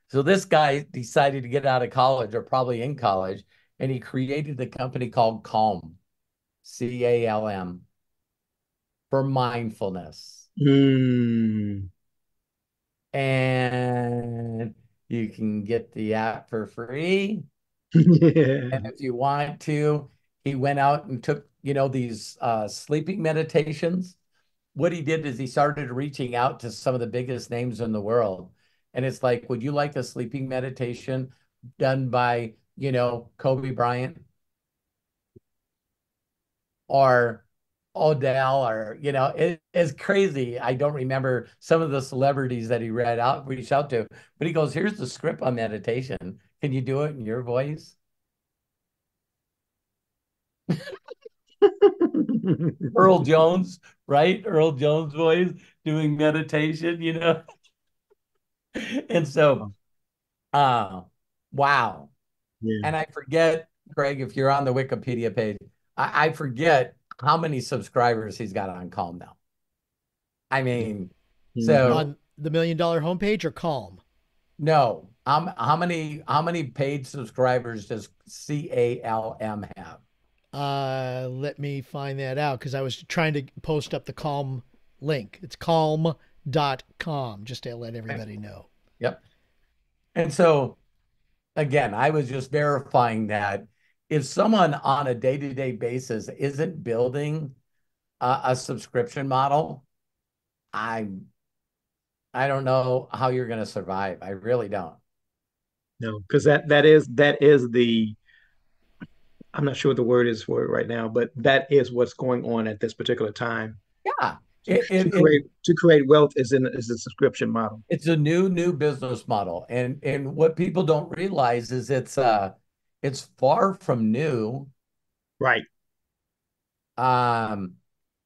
So this guy decided to get out of college or probably in college, and he created a company called Calm, C A L M, for mindfulness. Mm. And you can get the app for free. yeah. And if you want to, he went out and took, you know, these uh, sleeping meditations. What he did is he started reaching out to some of the biggest names in the world and it's like, would you like a sleeping meditation done by, you know, Kobe Bryant or Odell or, you know, it's crazy. I don't remember some of the celebrities that he read out, reached out to, but he goes, here's the script on meditation. Can you do it in your voice? Earl Jones, right? Earl Jones voice doing meditation, you know? and so, uh, wow. Yeah. And I forget, Greg, if you're on the Wikipedia page, I, I forget how many subscribers he's got on Calm now. I mean, mm-hmm. so on the million dollar homepage or Calm? No. Um, how many how many paid subscribers does CALM have? Uh, let me find that out because I was trying to post up the Calm link. It's Calm dot com just to let everybody know. Yep. And so again, I was just verifying that if someone on a day-to-day basis isn't building a, a subscription model, I I don't know how you're going to survive. I really don't. No, because that that is that is the I'm not sure what the word is for it right now, but that is what's going on at this particular time. Yeah. it, it, to, create, to create wealth is in is a subscription model. It's a new new business model, and and what people don't realize is it's uh it's far from new. Right. Um,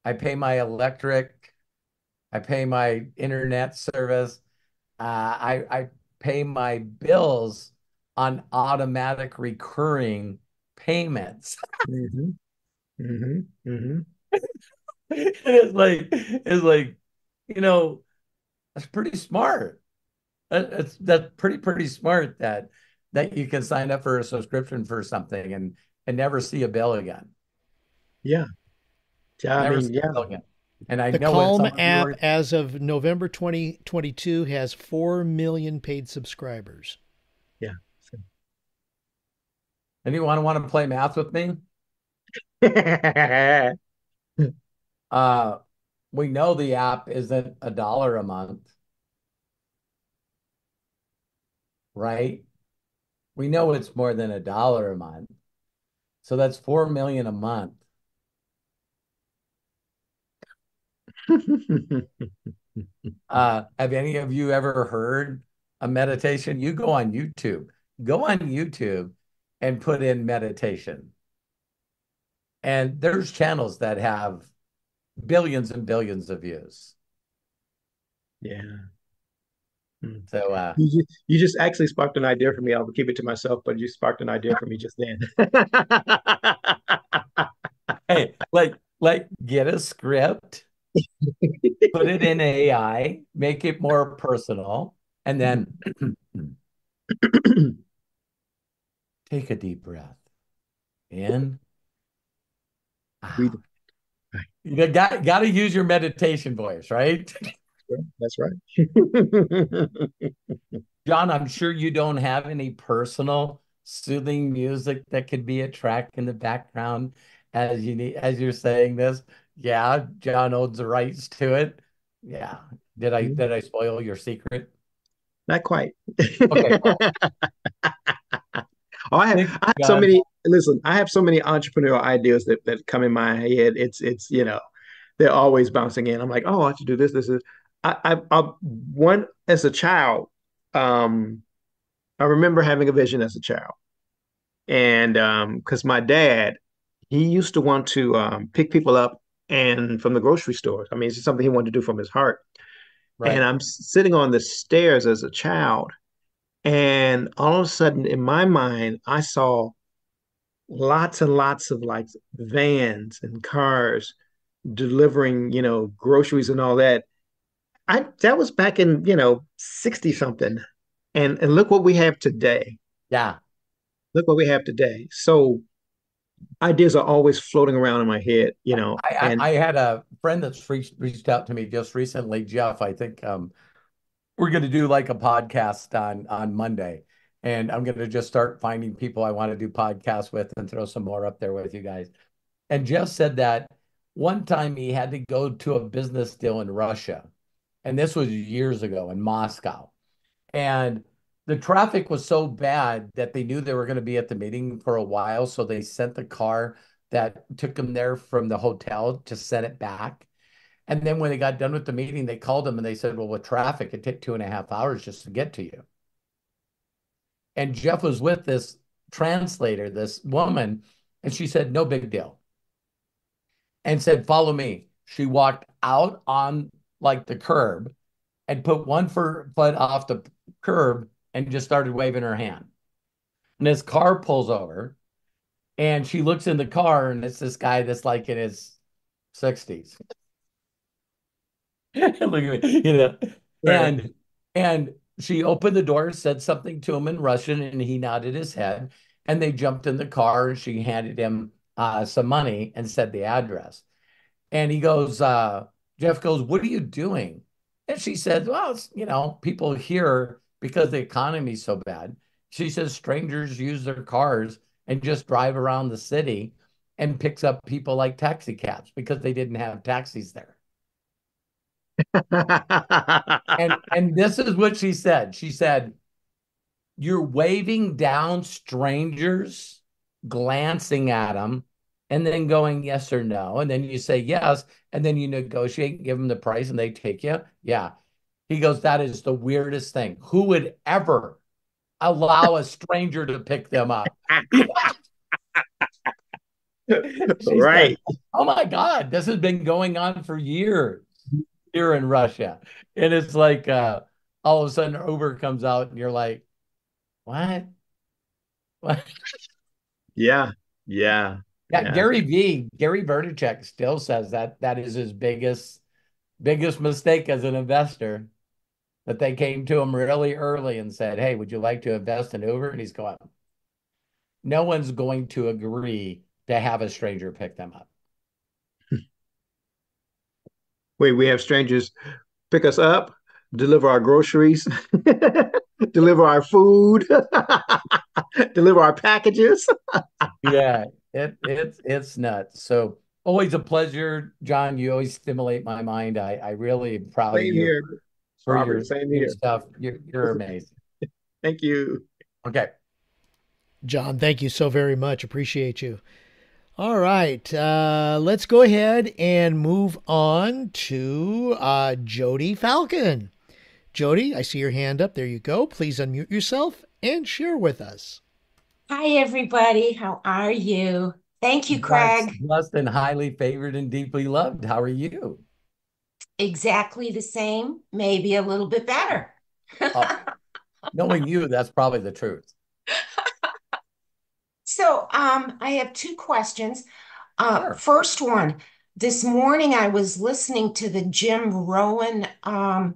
I pay my electric, I pay my internet service, uh, I I pay my bills on automatic recurring payments. mm-hmm. Mm-hmm. Mm-hmm. it's like it's like you know that's pretty smart. That's that's pretty pretty smart that that you can sign up for a subscription for something and and never see a bill again. Yeah. Yeah, I mean, yeah. And I the know Calm app, as of November 2022, has 4 million paid subscribers. Yeah. Anyone want to play math with me? uh, we know the app isn't a dollar a month, right? We know it's more than a dollar a month. So that's 4 million a month. uh, have any of you ever heard a meditation? You go on YouTube, go on YouTube and put in meditation. And there's channels that have billions and billions of views. Yeah. Hmm. So uh, you, just, you just actually sparked an idea for me. I'll keep it to myself, but you sparked an idea for me just then. hey, like like get a script put it in AI, make it more personal, and then take a deep breath in. Out. You got got to use your meditation voice, right? That's right. John, I'm sure you don't have any personal soothing music that could be a track in the background as you need as you're saying this yeah, John owns the rights to it. Yeah. Did I mm-hmm. did I spoil your secret? Not quite. Okay. oh, I have, I have so many. Listen, I have so many entrepreneurial ideas that, that come in my head. It's it's you know, they're always bouncing in. I'm like, oh, I should do this. This is. I I, I one as a child. Um, I remember having a vision as a child, and um, because my dad, he used to want to um, pick people up and from the grocery stores. I mean, it's something he wanted to do from his heart. Right. And I'm sitting on the stairs as a child, and all of a sudden, in my mind, I saw lots and lots of like vans and cars delivering, you know, groceries and all that. I that was back in you know sixty something, and and look what we have today. Yeah, look what we have today. So ideas are always floating around in my head, you know. I, and- I, I had a friend that's reached, reached out to me just recently, Jeff. I think um, we're going to do like a podcast on on Monday, and I'm going to just start finding people I want to do podcasts with and throw some more up there with you guys. And Jeff said that one time he had to go to a business deal in Russia, and this was years ago in Moscow, and the traffic was so bad that they knew they were going to be at the meeting for a while. So they sent the car that took them there from the hotel to send it back. And then when they got done with the meeting, they called them and they said, Well, with traffic, it took two and a half hours just to get to you. And Jeff was with this translator, this woman, and she said, No big deal. And said, Follow me. She walked out on like the curb and put one foot off the curb and just started waving her hand. And his car pulls over and she looks in the car and it's this guy that's like in his 60s. Look at me, you know. And and she opened the door, said something to him in Russian, and he nodded his head. And they jumped in the car and she handed him uh, some money and said the address. And he goes, uh, Jeff goes, What are you doing? And she said, Well, you know, people here because the economy's so bad. She says strangers use their cars and just drive around the city and picks up people like taxi cabs because they didn't have taxis there. and and this is what she said. She said, "You're waving down strangers, glancing at them, and then going yes or no. And then you say yes, and then you negotiate, give them the price, and they take you. Yeah. He goes, That is the weirdest thing. Who would ever allow a stranger to pick them up? right. Like, oh my God, this has been going on for years here in Russia. And it's like uh, all of a sudden Uber comes out and you're like, what? What? Yeah. Yeah. Yeah, yeah. Gary V, Gary Vaynerchuk still says that that is his biggest biggest mistake as an investor. That they came to him really early and said, "Hey, would you like to invest in Uber?" And he's going, "No one's going to agree to have a stranger pick them up." Wait, we have strangers pick us up, deliver our groceries, deliver our food, deliver our packages. yeah, it it's it's nuts. So always a pleasure, John. You always stimulate my mind. I I really am proud same of you here. for Robert, your, same your here. stuff. You're you're amazing. Thank you. Okay. John, thank you so very much. Appreciate you. All right, uh, let's go ahead and move on to uh, Jody Falcon. Jody, I see your hand up. There you go. Please unmute yourself and share with us. Hi, everybody. How are you? Thank you, Craig. Blessed and highly favored and deeply loved. How are you? Exactly the same, maybe a little bit better. oh, knowing you, that's probably the truth. so, um, I have two questions. Uh, sure. First one, this morning I was listening to the Jim Rohn um,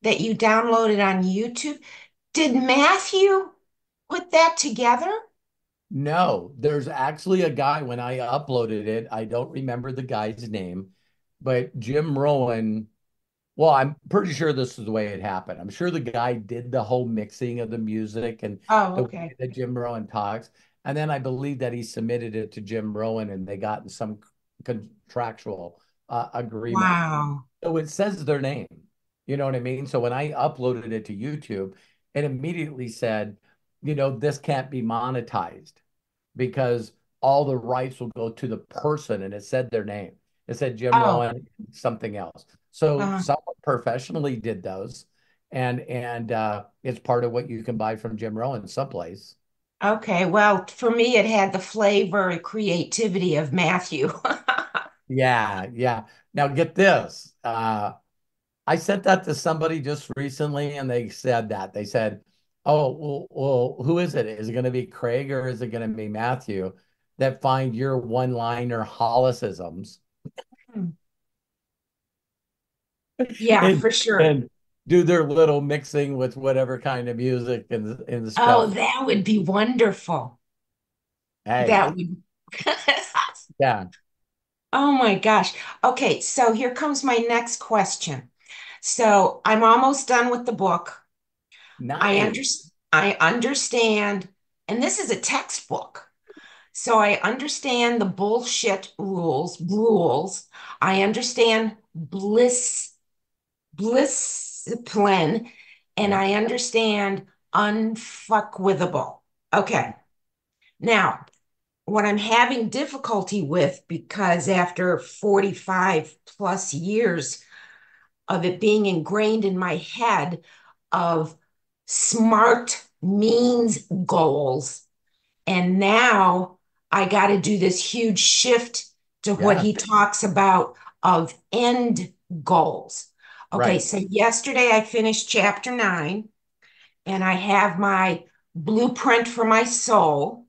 that you downloaded on YouTube. Did Matthew put that together? No, there's actually a guy when I uploaded it. I don't remember the guy's name, but Jim Rohn. Well, I'm pretty sure this is the way it happened. I'm sure the guy did the whole mixing of the music and oh, the okay. way that Jim Rohn talks. And then I believe that he submitted it to Jim Rohn and they got in some contractual uh, agreement. Wow. So it says their name. You know what I mean? So when I uploaded it to YouTube, it immediately said, you know, this can't be monetized because all the rights will go to the person and it said their name. It said Jim oh. Rohn, something else. So uh-huh. someone professionally did those. And and uh, it's part of what you can buy from Jim Rohn someplace. Okay. Well, for me, it had the flavor and creativity of Matthew. yeah, yeah. Now get this. Uh, I sent that to somebody just recently, and they said that. They said, oh, well, well who is it? Is it going to be Craig or is it going to be Matthew that find your one liner holicisms? Yeah, and, for sure. And do their little mixing with whatever kind of music and, and stuff. Oh, that would be wonderful. Hey. That would. yeah. Oh my gosh. Okay, so here comes my next question. So I'm almost done with the book. Nice. I, under, I understand, and this is a textbook. So I understand the bullshit rules, rules. I understand bliss, blisscipline, and I understand unfuckwithable. Okay. Now, what I'm having difficulty with, because after 45 plus years of it being ingrained in my head of smart means goals. And now I got to do this huge shift to yeah. what he talks about of end goals. Okay, right. so yesterday I finished chapter nine and I have my blueprint for my soul.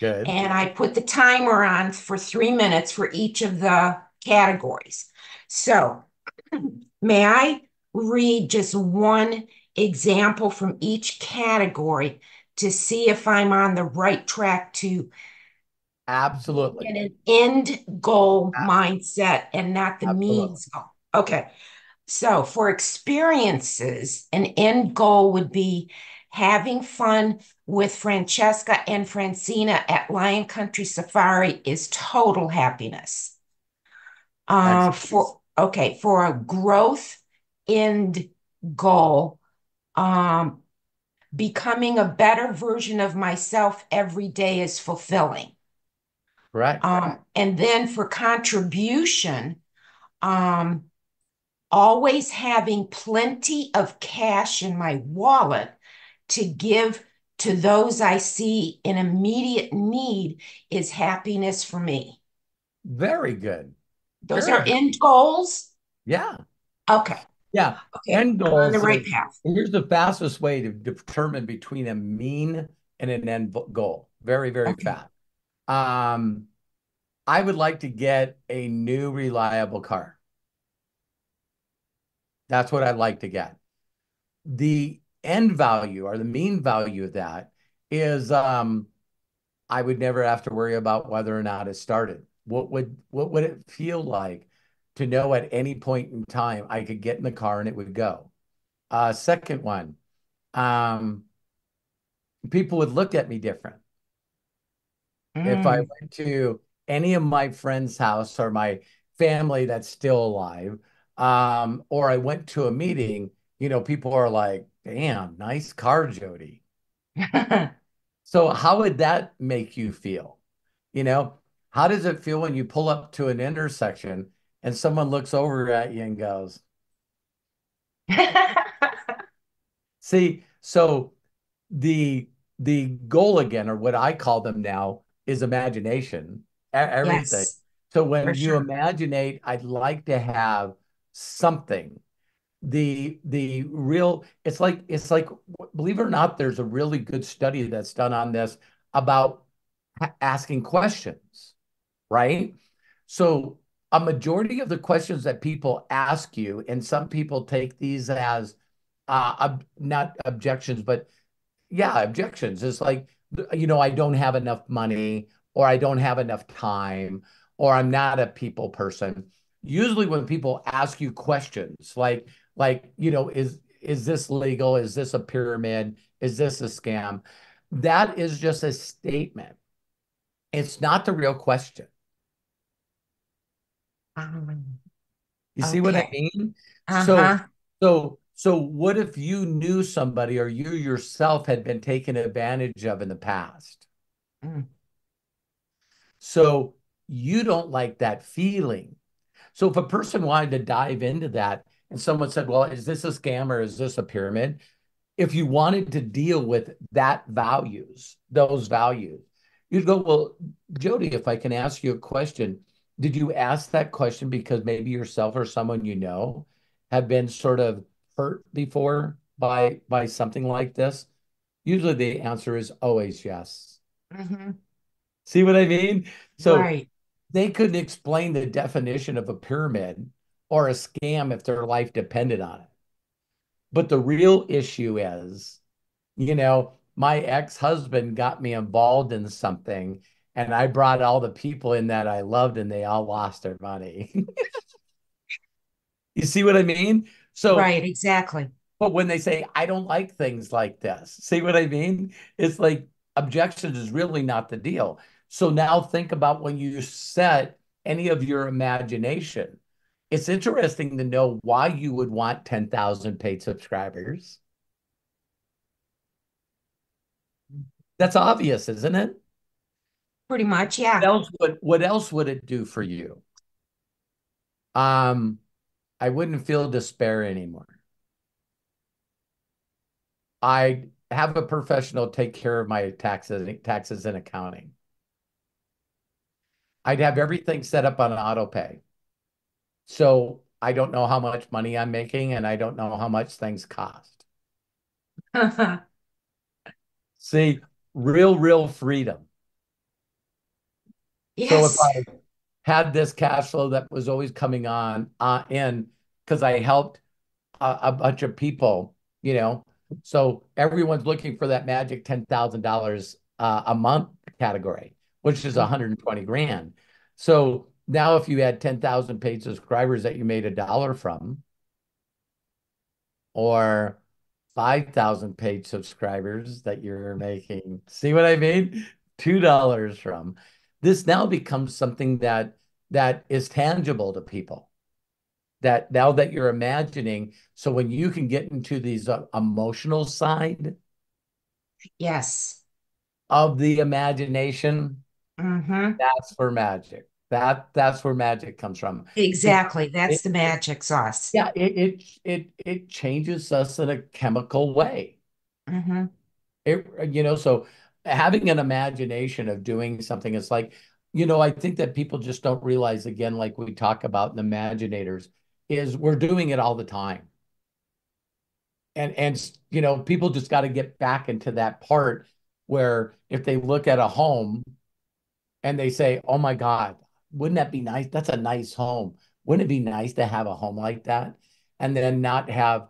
Good. And I put the timer on for three minutes for each of the categories. So, may I read just one example from each category to see if I'm on the right track to absolutely get an end goal mindset and not the absolutely. means goal. Okay. So for experiences, an end goal would be having fun with Francesca and Francina at Lion Country Safari is total happiness. Uh, for okay, for a growth end goal, um, becoming a better version of myself every day is fulfilling. Right. Um, and then for contribution, um, always having plenty of cash in my wallet to give to those I see in immediate need is happiness for me. Very good. Those Very are good. end goals? Yeah. Okay. Yeah. Okay. End goals. On the right path. Here's the fastest way to determine between a mean and an end goal. Very, very okay. fast. Um, I would like to get a new reliable car. That's what I'd like to get. The end value or the mean value of that is um, I would never have to worry about whether or not it started. What would what would it feel like to know at any point in time I could get in the car and it would go? Uh, second one, um, people would look at me different. Mm. If I mm. went to any of my friends' house or my family that's still alive, um, or I went to a meeting, you know, people are like, damn, nice car, Jody. so how would that make you feel? You know, how does it feel when you pull up to an intersection and someone looks over at you and goes, See, so the the goal again, or what I call them now, is imagination. Everything. Yes, so when you sure. imaginate, I'd like to have something. The the real it's like it's like believe it or not, there's a really good study that's done on this about asking questions, right? So a majority of the questions that people ask you, and some people take these as uh, ob not objections, but yeah, objections. It's like, you know, I don't have enough money, or I don't have enough time, or I'm not a people person. Usually, when people ask you questions like, like, you know, is is this legal? Is this a pyramid? Is this a scam? That is just a statement. It's not the real question. You see what I mean? Uh-huh. So, so, so what if you knew somebody or you yourself had been taken advantage of in the past? Mm. So you don't like that feeling. So if a person wanted to dive into that and someone said, well, is this a scam or is this a pyramid? If you wanted to deal with that values, those values, you'd go, well, Jody, if I can ask you a question, did you ask that question because maybe yourself or someone you know have been sort of hurt before by by something like this? Usually the answer is always yes. Mm-hmm. See what I mean? So right. they couldn't explain the definition of a pyramid or a scam if their life depended on it. But the real issue is, you know, my ex-husband got me involved in something and I brought all the people in that I loved and they all lost their money. you see what I mean? So Right, exactly. But when they say I don't like things like this, see what I mean? It's like objections is really not the deal. So now think about when you set any of your imagination. It's interesting to know why you would want 10,000 paid subscribers. That's obvious, isn't it? Pretty much, yeah. What else would what else would it do for you? Um, I wouldn't feel despair anymore. I have a professional take care of my taxes, taxes and accounting. I'd have everything set up on auto pay. So I don't know how much money I'm making and I don't know how much things cost. See, real, real freedom. So if I had this cash flow that was always coming on uh, in because I helped a, a bunch of people, you know, so everyone's looking for that magic ten thousand uh, dollars a month category, which is 120 grand. So now, if you had 10,000 paid subscribers that you made a dollar from, or 5,000 paid subscribers that you're making, see what I mean? $2 from this now becomes something that that is tangible to people that now that you're imagining so when you can get into these uh, emotional side yes of the imagination Mm-hmm. That's where magic. That that's where magic comes from. Exactly. That's it, the magic sauce. Yeah, it it it it changes us in a chemical way. Mm-hmm. It you know, so having an imagination of doing something is like, you know, I think that people just don't realize again, like we talk about in imaginators, is we're doing it all the time. And and you know, people just got to get back into that part where if they look at a home and they say, "Oh my God, wouldn't that be nice? That's a nice home. Wouldn't it be nice to have a home like that?" And then not have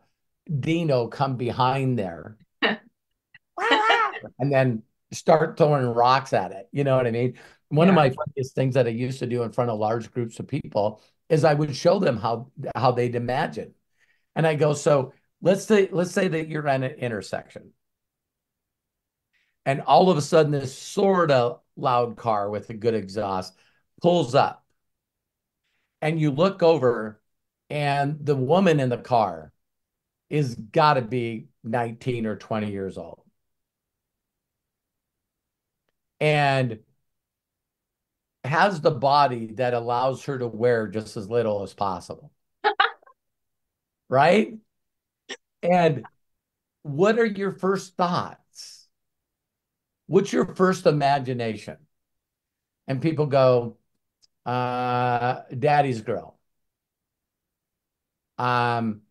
Dino come behind there, and then start throwing rocks at it. You know what I mean? One yeah. of my funniest things that I used to do in front of large groups of people is I would show them how how they'd imagine, and I go, "So let's say let's say that you're at an intersection." And all of a sudden, this sort of loud car with a good exhaust pulls up. And you look over, and the woman in the car is got to be 19 or 20 years old. And has the body that allows her to wear just as little as possible. right? And what are your first thoughts? What's your first imagination? And people go, uh, daddy's girl. Um,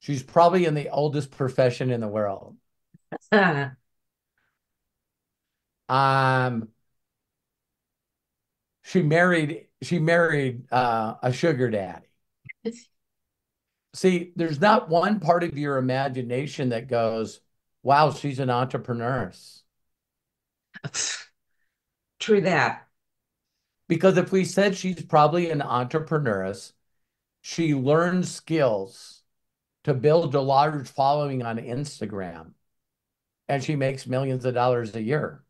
she's probably in the oldest profession in the world. um, she married she married uh, a sugar daddy. See, there's not one part of your imagination that goes, "Wow, she's an entrepreneur." True that. Because if we said she's probably an entrepreneur, she learned skills to build a large following on Instagram, and she makes millions of dollars a year.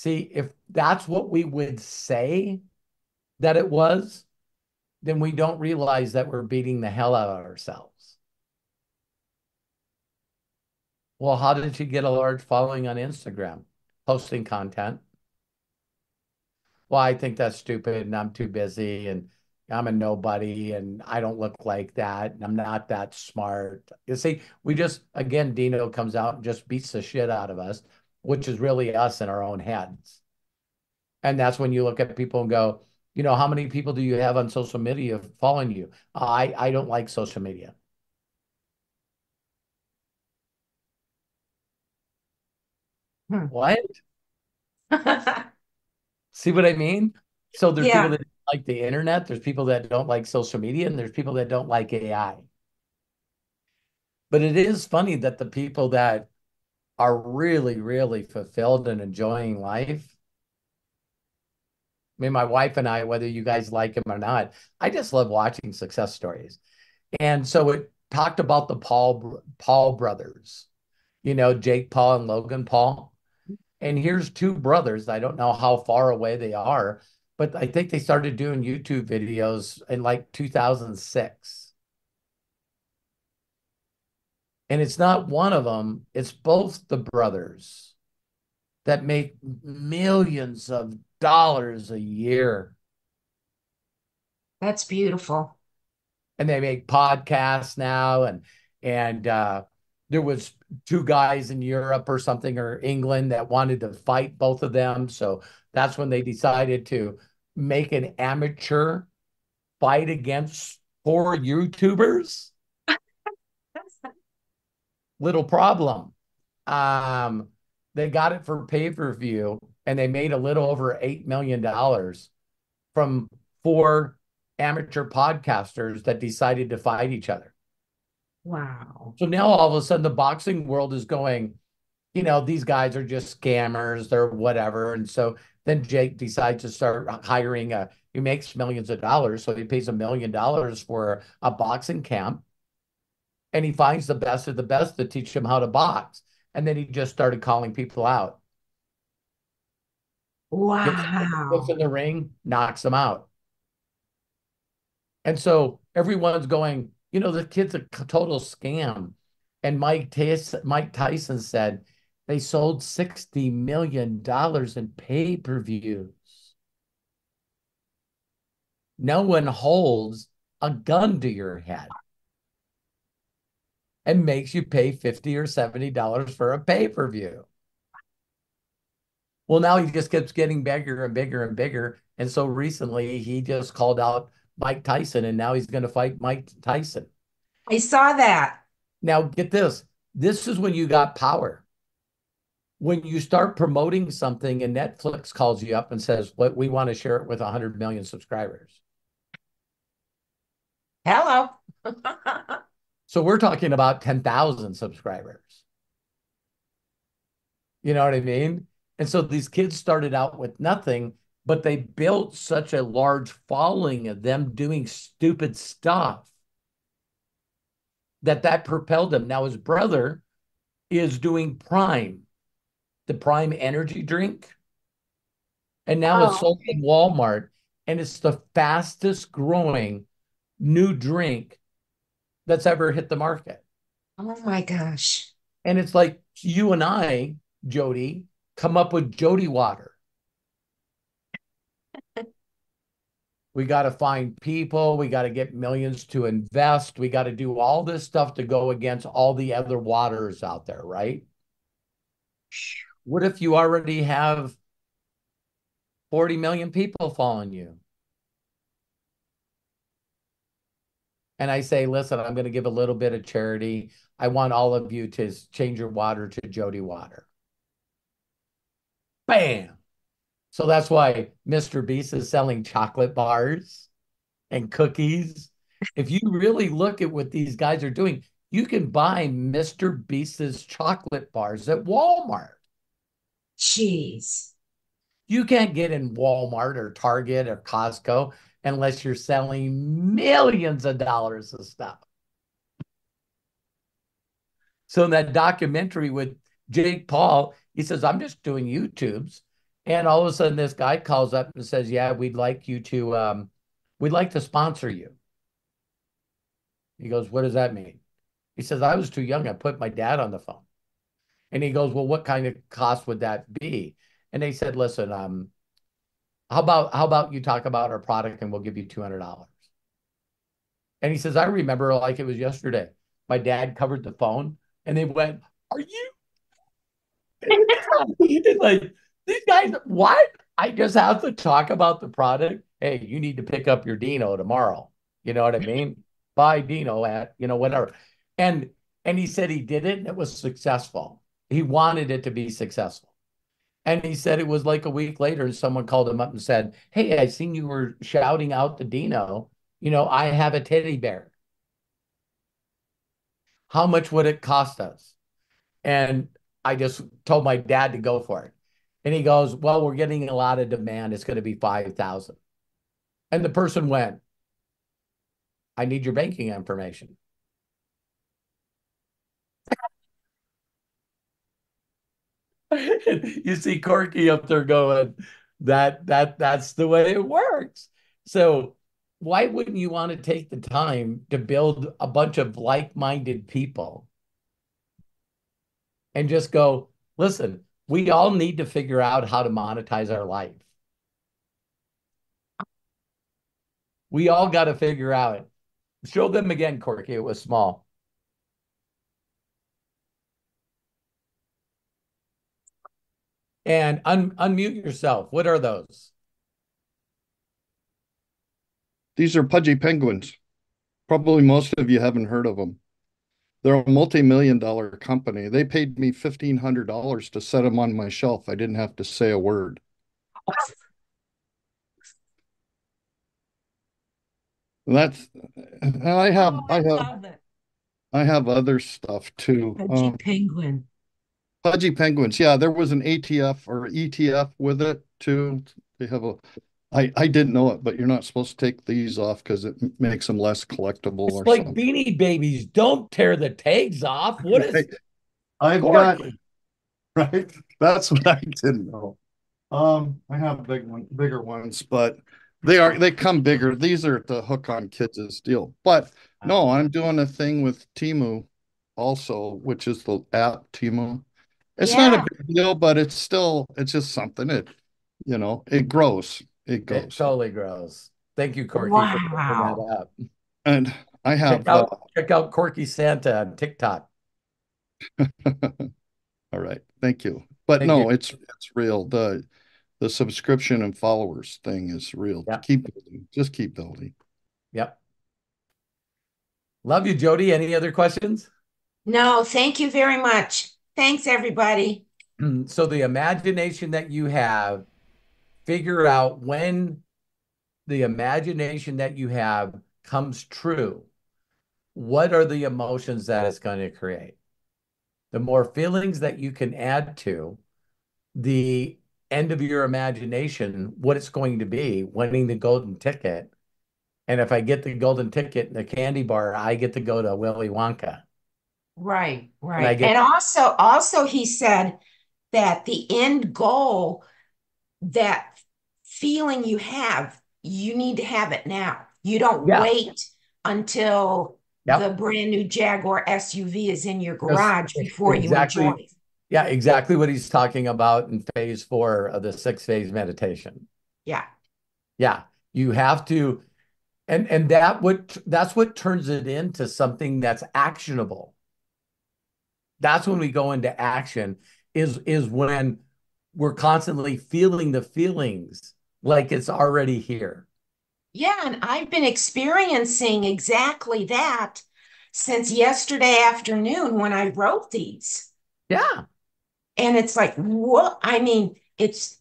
See, if that's what we would say that it was, then we don't realize that we're beating the hell out of ourselves. Well, how did you get a large following on Instagram? Posting content. Well, I think that's stupid and I'm too busy and I'm a nobody and I don't look like that and I'm not that smart. You see, we just, again, Dino comes out and just beats the shit out of us which is really us in our own heads. And that's when you look at people and go, you know, how many people do you have on social media following you? I I don't like social media. Hmm. What? See what I mean? So there's yeah. people that like the internet, there's people that don't like social media, and there's people that don't like AI. But it is funny that the people that are really, really fulfilled and enjoying life. I mean, my wife and I, whether you guys like them or not, I just love watching success stories. And so it talked about the Paul Paul brothers, you know, Jake Paul and Logan Paul. And here's two brothers. I don't know how far away they are, but I think they started doing YouTube videos in like 2006. And it's not one of them, it's both the brothers that make millions of dollars a year. That's beautiful. And they make podcasts now and and uh there was two guys in Europe or something or England that wanted to fight both of them. So that's when they decided to make an amateur fight against four YouTubers little problem. Um, they got it for pay per view and they made a little over $8 million from four amateur podcasters that decided to fight each other. Wow. So now all of a sudden the boxing world is going, you know, these guys are just scammers, they're whatever. And so then Jake decides to start hiring a, he makes millions of dollars. So he pays a million dollars for a boxing camp and he finds the best of the best to teach him how to box. And then he just started calling people out. Wow. Gets in the ring, knocks them out. And so everyone's going, you know, the kid's a total scam. And Mike Tyson, Mike Tyson said they sold $60 million in pay per views. no one holds a gun to your head and makes you pay 50 or 70 dollars for a pay-per-view. Well now he just keeps getting bigger and bigger and bigger. And so recently he just called out mike tyson and now he's going to fight mike tyson. I saw that. Now get this. This is when you got power. When you start promoting something and netflix calls you up and says what we want to share it with 100 million subscribers. Hello. so we're talking about 10,000 subscribers. You know what I mean? And so these kids started out with nothing, but they built such a large following of them doing stupid stuff that that propelled him. Now his brother is doing Prime, the Prime energy drink. And now oh. it's sold in Walmart and it's the fastest growing new drink that's ever hit the market. Oh my gosh. And it's like you and I, Jody, come up with Jody water. we got to find people. We got to get millions to invest. We got to do all this stuff to go against all the other waters out there, right? What if you already have 40 million people following you? And I say, listen, I'm going to give a little bit of charity. I want all of you to change your water to Jody water. Bam. So that's why Mr. Beast is selling chocolate bars and cookies. If you really look at what these guys are doing, you can buy Mr. Beast's chocolate bars at Walmart. Jeez. You can't get in Walmart or Target or Costco unless you're selling millions of dollars of stuff. So in that documentary with Jake Paul, he says, I'm just doing YouTubes. And all of a sudden this guy calls up and says, Yeah, we'd like you to um, we'd like to sponsor you. He goes, What does that mean? He says, I was too young. I put my dad on the phone. And he goes, Well, what kind of cost would that be? And they said, Listen, um, how about how about you talk about our product and we'll give you two hundred dollars? And he says, I remember like it was yesterday. My dad covered the phone and they went, Are you? He did like these guys, what? I just have to talk about the product. Hey, you need to pick up your Dino tomorrow. You know what I mean? Buy Dino at, you know, whatever. And and he said he did it and it was successful. He wanted it to be successful. And he said it was like a week later, and someone called him up and said, Hey, I seen you were shouting out the Dino. You know, I have a teddy bear. How much would it cost us? And I just told my dad to go for it. And he goes, Well, we're getting a lot of demand. It's going to be 5,000. And the person went, I need your banking information. you see Corky up there going, that that that's the way it works. So why wouldn't you want to take the time to build a bunch of like-minded people and just go, listen, we all need to figure out how to monetize our life. We all got to figure out. Show them again, Corky. It was small. And un- unmute yourself. What are those? These are pudgy penguins. Probably most of you haven't heard of them. They're a multi-million dollar company. They paid me $1,500 to set them on my shelf. I didn't have to say a word. That's and I have oh, I, I have I have other stuff too. Pudgy um, penguin. Pudgy penguins. Yeah, there was an ATF or ETF with it too. They have a. I I didn't know it, but you're not supposed to take these off because it makes them less collectible. It's like something. Beanie Babies. Don't tear the tags off. What is? I've got. Right. That's what I didn't know. Um, I have big one, bigger ones, but they are they come bigger. These are the hook on kids' deal. But no, I'm doing a thing with Temu also, which is the app Temu it's yeah. not a big deal, but it's still it's just something. It you know it grows. It goes. It totally grows. Thank you, Corky, wow. for that up. And I have check out, uh, check out Corky Santa on TikTok. All right, thank you. But thank no, you. it's it's real. The the subscription and followers thing is real. Yep. Keep building. Just keep building. Yep. Love you, Jody. Any other questions? No, thank you very much. Thanks, everybody. So the imagination that you have, figure out when the imagination that you have comes true. What are the emotions that it's going to create? The more feelings that you can add to the end of your imagination, what it's going to be, winning the golden ticket. And if I get the golden ticket in the candy bar, I get to go to Willy Wonka. Right, right. And, and also, also he said that the end goal, that feeling you have, you need to have it now. You don't yeah. wait until yep. the brand new Jaguar SUV is in your garage before exactly, you enjoy it. Yeah, exactly what he's talking about in phase four of the six phase meditation. Yeah. Yeah. You have to, and and that what that's what turns it into something that's actionable. That's when we go into action, is is when we're constantly feeling the feelings like it's already here. Yeah, and I've been experiencing exactly that since yesterday afternoon when I wrote these. Yeah. And it's like, what? I mean, it's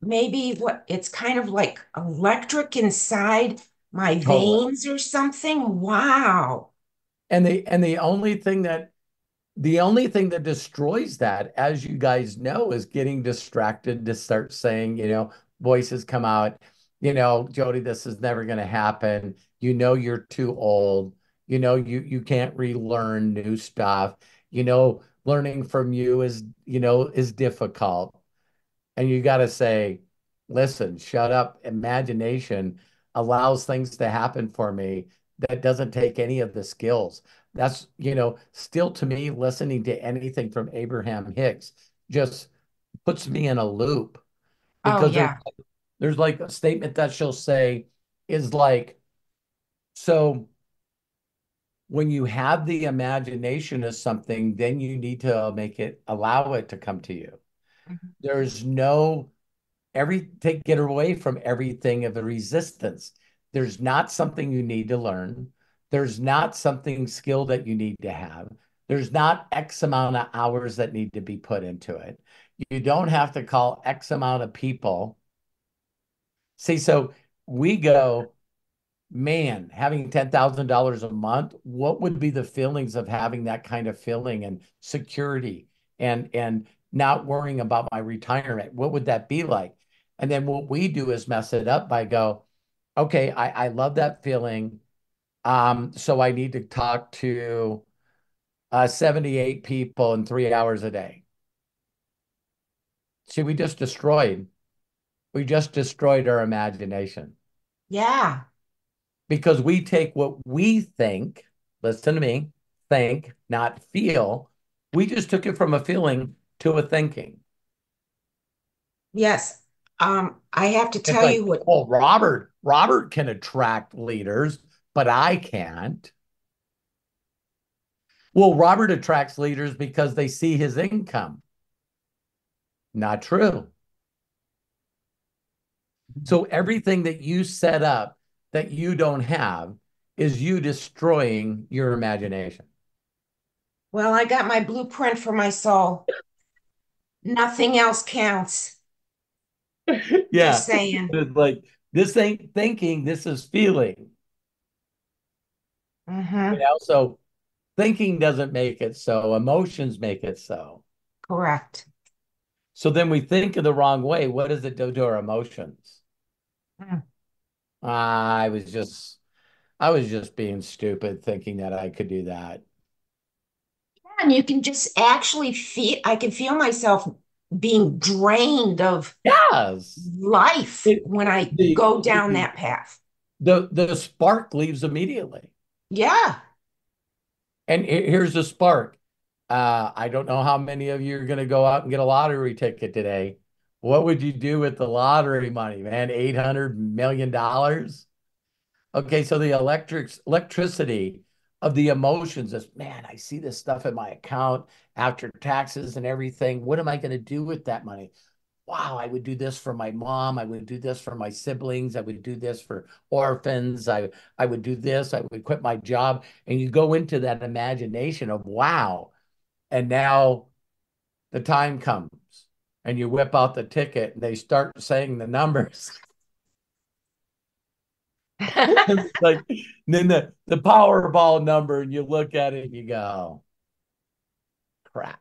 maybe what it's kind of like electric inside my veins or something. Wow. And the and the only thing that the only thing that destroys that, as you guys know, is getting distracted to start saying, you know, voices come out you know, Jody, this is never going to happen. You know, you're too old. You know, you you can't relearn new stuff. You know, learning from you is, you know, is difficult. And you got to say, listen, shut up. Imagination allows things to happen for me that doesn't take any of the skills. That's, you know, still to me, listening to anything from Abraham Hicks just puts me in a loop oh, because oh, yeah there's like a statement that she'll say is like, so when you have the imagination of something, then you need to make it allow it to come to you. Mm-hmm. There's no every take get away from everything of the resistance. There's not something you need to learn. There's not something skill that you need to have. There's not X amount of hours that need to be put into it. You don't have to call X amount of people See, so we go, man, having $10,000 a month, what would be the feelings of having that kind of feeling and security and and not worrying about my retirement? What would that be like? And then what we do is mess it up by go, okay, I, I love that feeling. Um, so I need to talk to uh, 78 people in three hours a day. See, we just destroyed we just destroyed our imagination. Yeah. Because we take what we think, listen to me, think, not feel. We just took it from a feeling to a thinking. Yes. Um, I have to tell like, you what well, Robert, Robert can attract leaders, but I can't. Well, Robert attracts leaders because they see his income. Not true. Mm-hmm. So everything that you set up that you don't have is you destroying your imagination. Well, I got my blueprint for my soul. Nothing else counts. yeah. Just saying. like this ain't thinking, this is feeling. Mm-hmm. You know, so thinking doesn't make it so, emotions make it so. Correct. So then we think in the wrong way. What does it do to our emotions? Mm. I was just, I was just being stupid thinking that I could do that. Yeah, and you can just actually feel, I can feel myself being drained of yes life it, when I the, go down the, that path. The the spark leaves immediately. Yeah. And here's the spark. Uh, I don't know how many of you are going to go out and get a lottery ticket today. What would you do with the lottery money, man? $800 million? Okay, so the electric electricity of the emotions is man, I see this stuff in my account after taxes and everything. What am I going to do with that money? Wow, I would do this for my mom. I would do this for my siblings. I would do this for orphans. I, I would do this. I would quit my job. And you go into that imagination of wow. And now the time comes and you whip out the ticket and they start saying the numbers. like then the the Powerball number, and you look at it and you go, crap.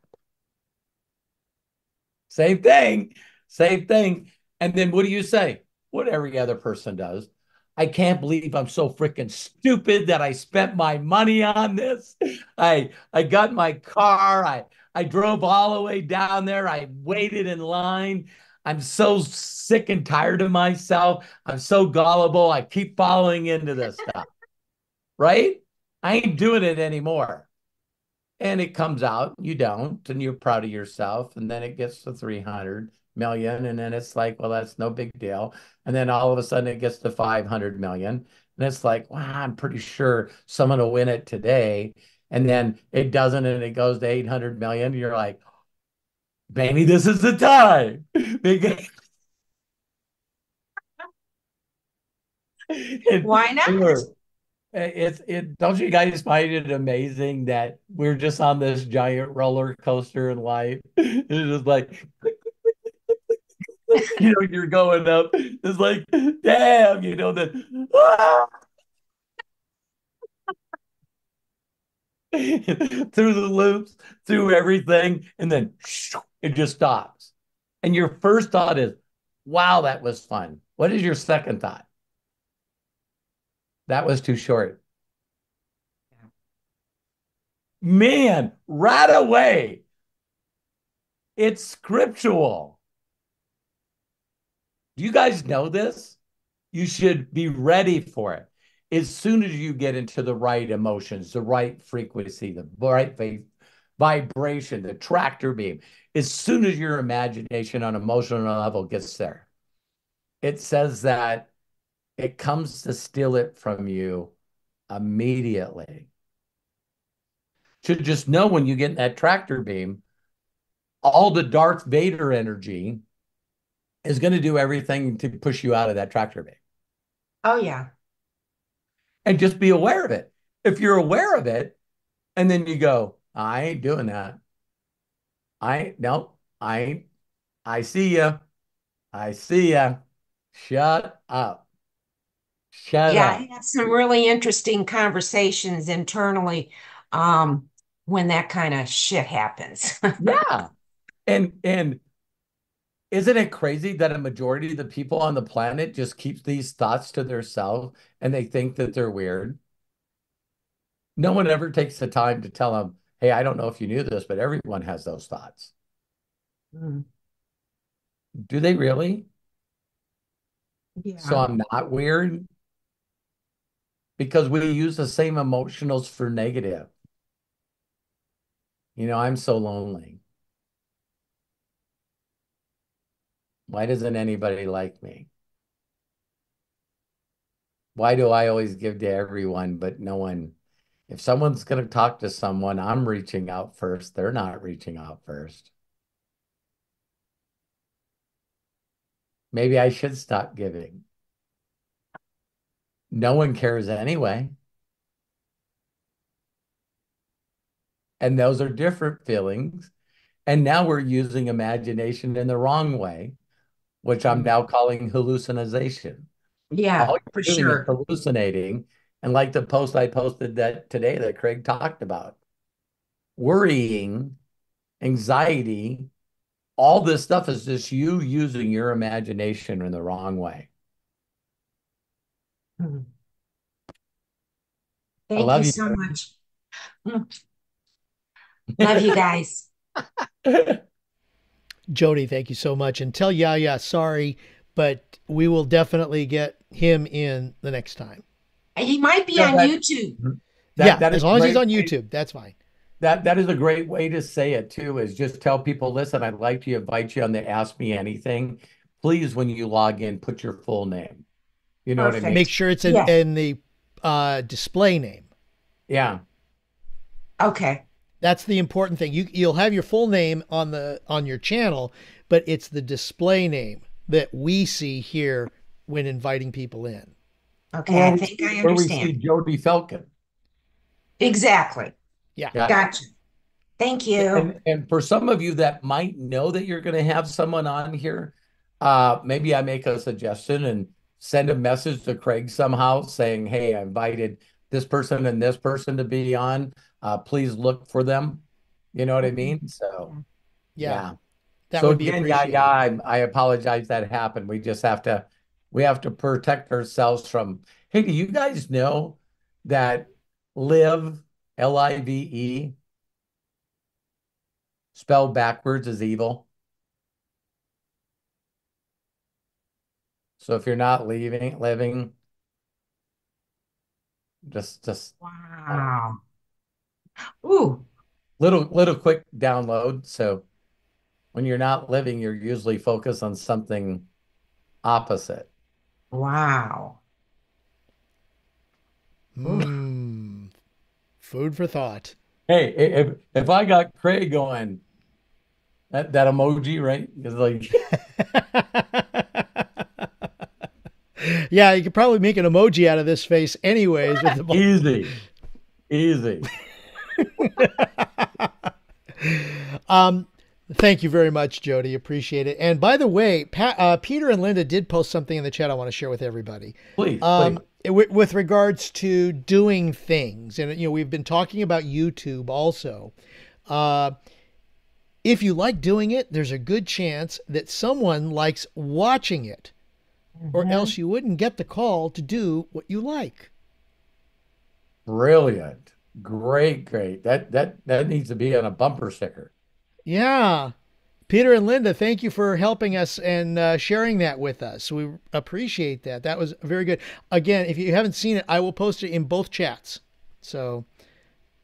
Same thing, same thing. And then what do you say? What every other person does. I can't believe I'm so freaking stupid that I spent my money on this. I I got my car. I I drove all the way down there. I waited in line. I'm so sick and tired of myself. I'm so gullible. I keep falling into this stuff. right? I ain't doing it anymore. And it comes out, you don't, and you're proud of yourself. And then it gets to 300 million. And then it's like, well, that's no big deal. And then all of a sudden it gets to 500 million. And it's like, wow, I'm pretty sure someone will win it today. And then it doesn't, and it goes to 800 million. You're like, maybe this is the time. Why not? It's it. Don't you guys find it amazing that we're just on this giant roller coaster in life? It's just like you know you're going up. It's like damn, you know that. Ah! through the loops, through everything, and then it just stops. And your first thought is, wow, that was fun. What is your second thought? That was too short. Man, right away, it's scriptural. Do you guys know this? You should be ready for it. As soon as you get into the right emotions, the right frequency, the right vibration, the tractor beam, as soon as your imagination on emotional level gets there, it says that it comes to steal it from you immediately. Should just know when you get in that tractor beam, all the Darth Vader energy is going to do everything to push you out of that tractor beam. Oh, yeah. And just be aware of it. If you're aware of it, and then you go, I ain't doing that. I no, I ain't. I see ya. I see ya. Shut up. Shut yeah, up. I have some really interesting conversations internally um, when that kind of shit happens. yeah. And and isn't it crazy that a majority of the people on the planet just keeps these thoughts to themselves and they think that they're weird? No one ever takes the time to tell them, hey, I don't know if you knew this, but everyone has those thoughts. Mm. Do they really? Yeah. So I'm not weird because we use the same emotionals for negative. You know, I'm so lonely. Why doesn't anybody like me? Why do I always give to everyone, but no one? If someone's going to talk to someone, I'm reaching out first. They're not reaching out first. Maybe I should stop giving. No one cares anyway. And those are different feelings. And now we're using imagination in the wrong way which I'm now calling hallucination. Yeah, for sure. Hallucinating. And like the post I posted that today that Craig talked about, worrying, anxiety, all this stuff is just you using your imagination in the wrong way. Hmm. Thank you, you so much. Love you guys. Jody, thank you so much. And tell Yaya sorry, but we will definitely get him in the next time. He might be yeah, on that, YouTube. Mm-hmm. That, yeah, that as long as he's on YouTube, that's fine. That that is a great way to say it too. Is just tell people, listen, I'd like to invite you on the Ask Me Anything. Please, when you log in, put your full name. You know Perfect. what I mean? Make sure it's in, yeah. in the uh, display name. Yeah. Okay. That's the important thing. You you'll have your full name on the on your channel, but it's the display name that we see here when inviting people in. Okay, I think I understand. Where we see understand. Jody Felkin. Exactly. Yeah. Yeah. Gotcha. Thank you. And, and for some of you that might know that you're going to have someone on here, uh, maybe I make a suggestion and send a message to Craig somehow saying, "Hey, I invited this person and this person to be on. Uh, please look for them." You know what I mean? So Yeah. That so would be again, yeah, yeah. I, I apologize that happened. We just have to, we have to protect ourselves from. Hey, do you guys know that live L I V E spelled backwards is evil? So if you're not leaving, living, just just Wow. Ooh, little little quick download. So when you're not living, you're usually focused on something opposite. wow. Mm. Food for thought. Hey, if if I got Craig going, that that emoji, right? Is like yeah, you could probably make an emoji out of this face anyways with the easy, easy. Um, thank you very much, Jody. Appreciate it. And by the way, Pat, uh, Peter and Linda did post something in the chat I want to share with everybody. Please, Um, please. with, with regards to doing things, and you know, we've been talking about YouTube also. Uh, if you like doing it, there's a good chance that someone likes watching it, or else you wouldn't get the call to do what you like. Brilliant. Great, great. That that that needs to be on a bumper sticker. Yeah. Peter and Linda, thank you for helping us and uh, sharing that with us. We appreciate that. That was very good. Again, if you haven't seen it, I will post it in both chats. So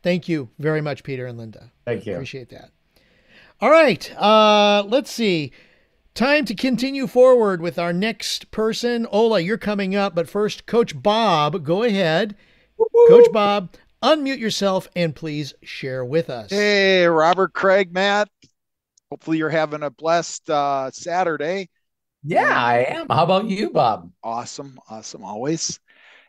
thank you very much, Peter and Linda. Thank you. Appreciate that. All right. Uh, let's see. Time to continue forward with our next person. Ola, you're coming up, but first, Coach Bob, go ahead. Coach Bob, unmute yourself and please share with us. Hey, Robert, Craig, Matt. Hopefully, you're having a blessed uh, Saturday. Yeah, I am. How about you, Bob? Awesome, awesome, always.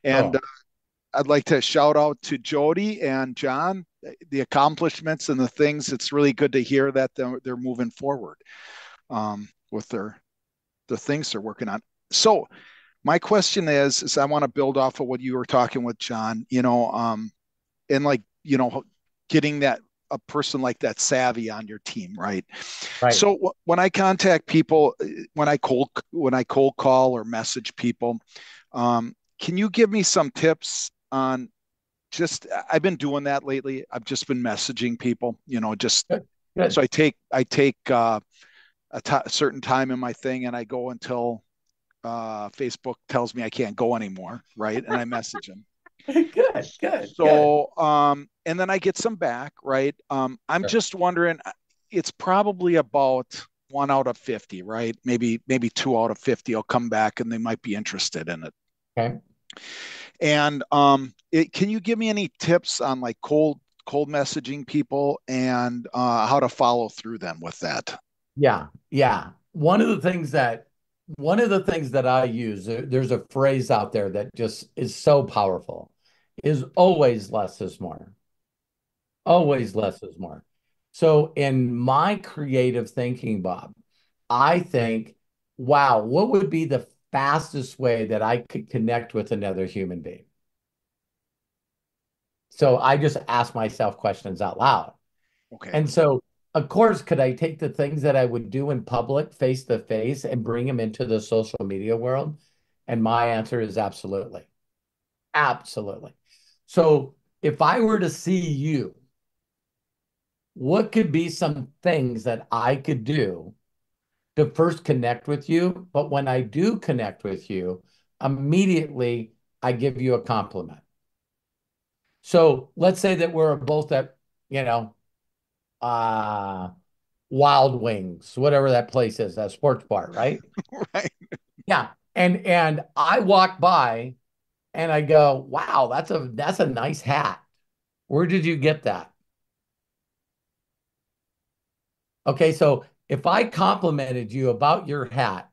And Oh. uh, I'd like to shout out to Jody and John the accomplishments and the things. It's really good to hear that they're, they're moving forward um, with their the things they're working on. So, my question is, is I want to build off of what you were talking with John. You know, um, and like you know, getting that a person like that savvy on your team, right? Right. So w- when I contact people, uh, when I cold when I cold call or message people, um, can you give me some tips on just I've been doing that lately. I've just been messaging people, you know, just Good, good. so I take I take uh, a certain time in my thing and I go until uh, Facebook tells me I can't go anymore, right? And I message them. Good, good, good. So, um, and then I get some back, right? Um, I'm Sure. just wondering, uh, it's probably about one out of 50, right? Maybe, maybe two out of 50 will come back and they might be interested in it. Okay. And, um, it, can you give me any tips on like cold, cold messaging people and, uh, how to follow through them with that? Yeah, yeah. One of the things that one of the things that I use, there's a phrase out there that just is so powerful, is always less is more. Always less is more. So in my creative thinking, Bob, I think, wow, what would be the fastest way that I could connect with another human being? So I just ask myself questions out loud. Okay. And so, of course, could I take the things that I would do in public face to face and bring them into the social media world? And my answer is absolutely. Absolutely. So, if I were to see you, what could be some things that I could do to first connect with you? But when I do connect with you, immediately I give you a compliment. So let's say that we're both at, you know, uh Wild Wings, whatever that place is, that sports bar, right? right. Yeah. And and I walk by and I go, "Wow, that's a that's a nice hat. Where did you get that?" Okay, so if I complimented you about your hat,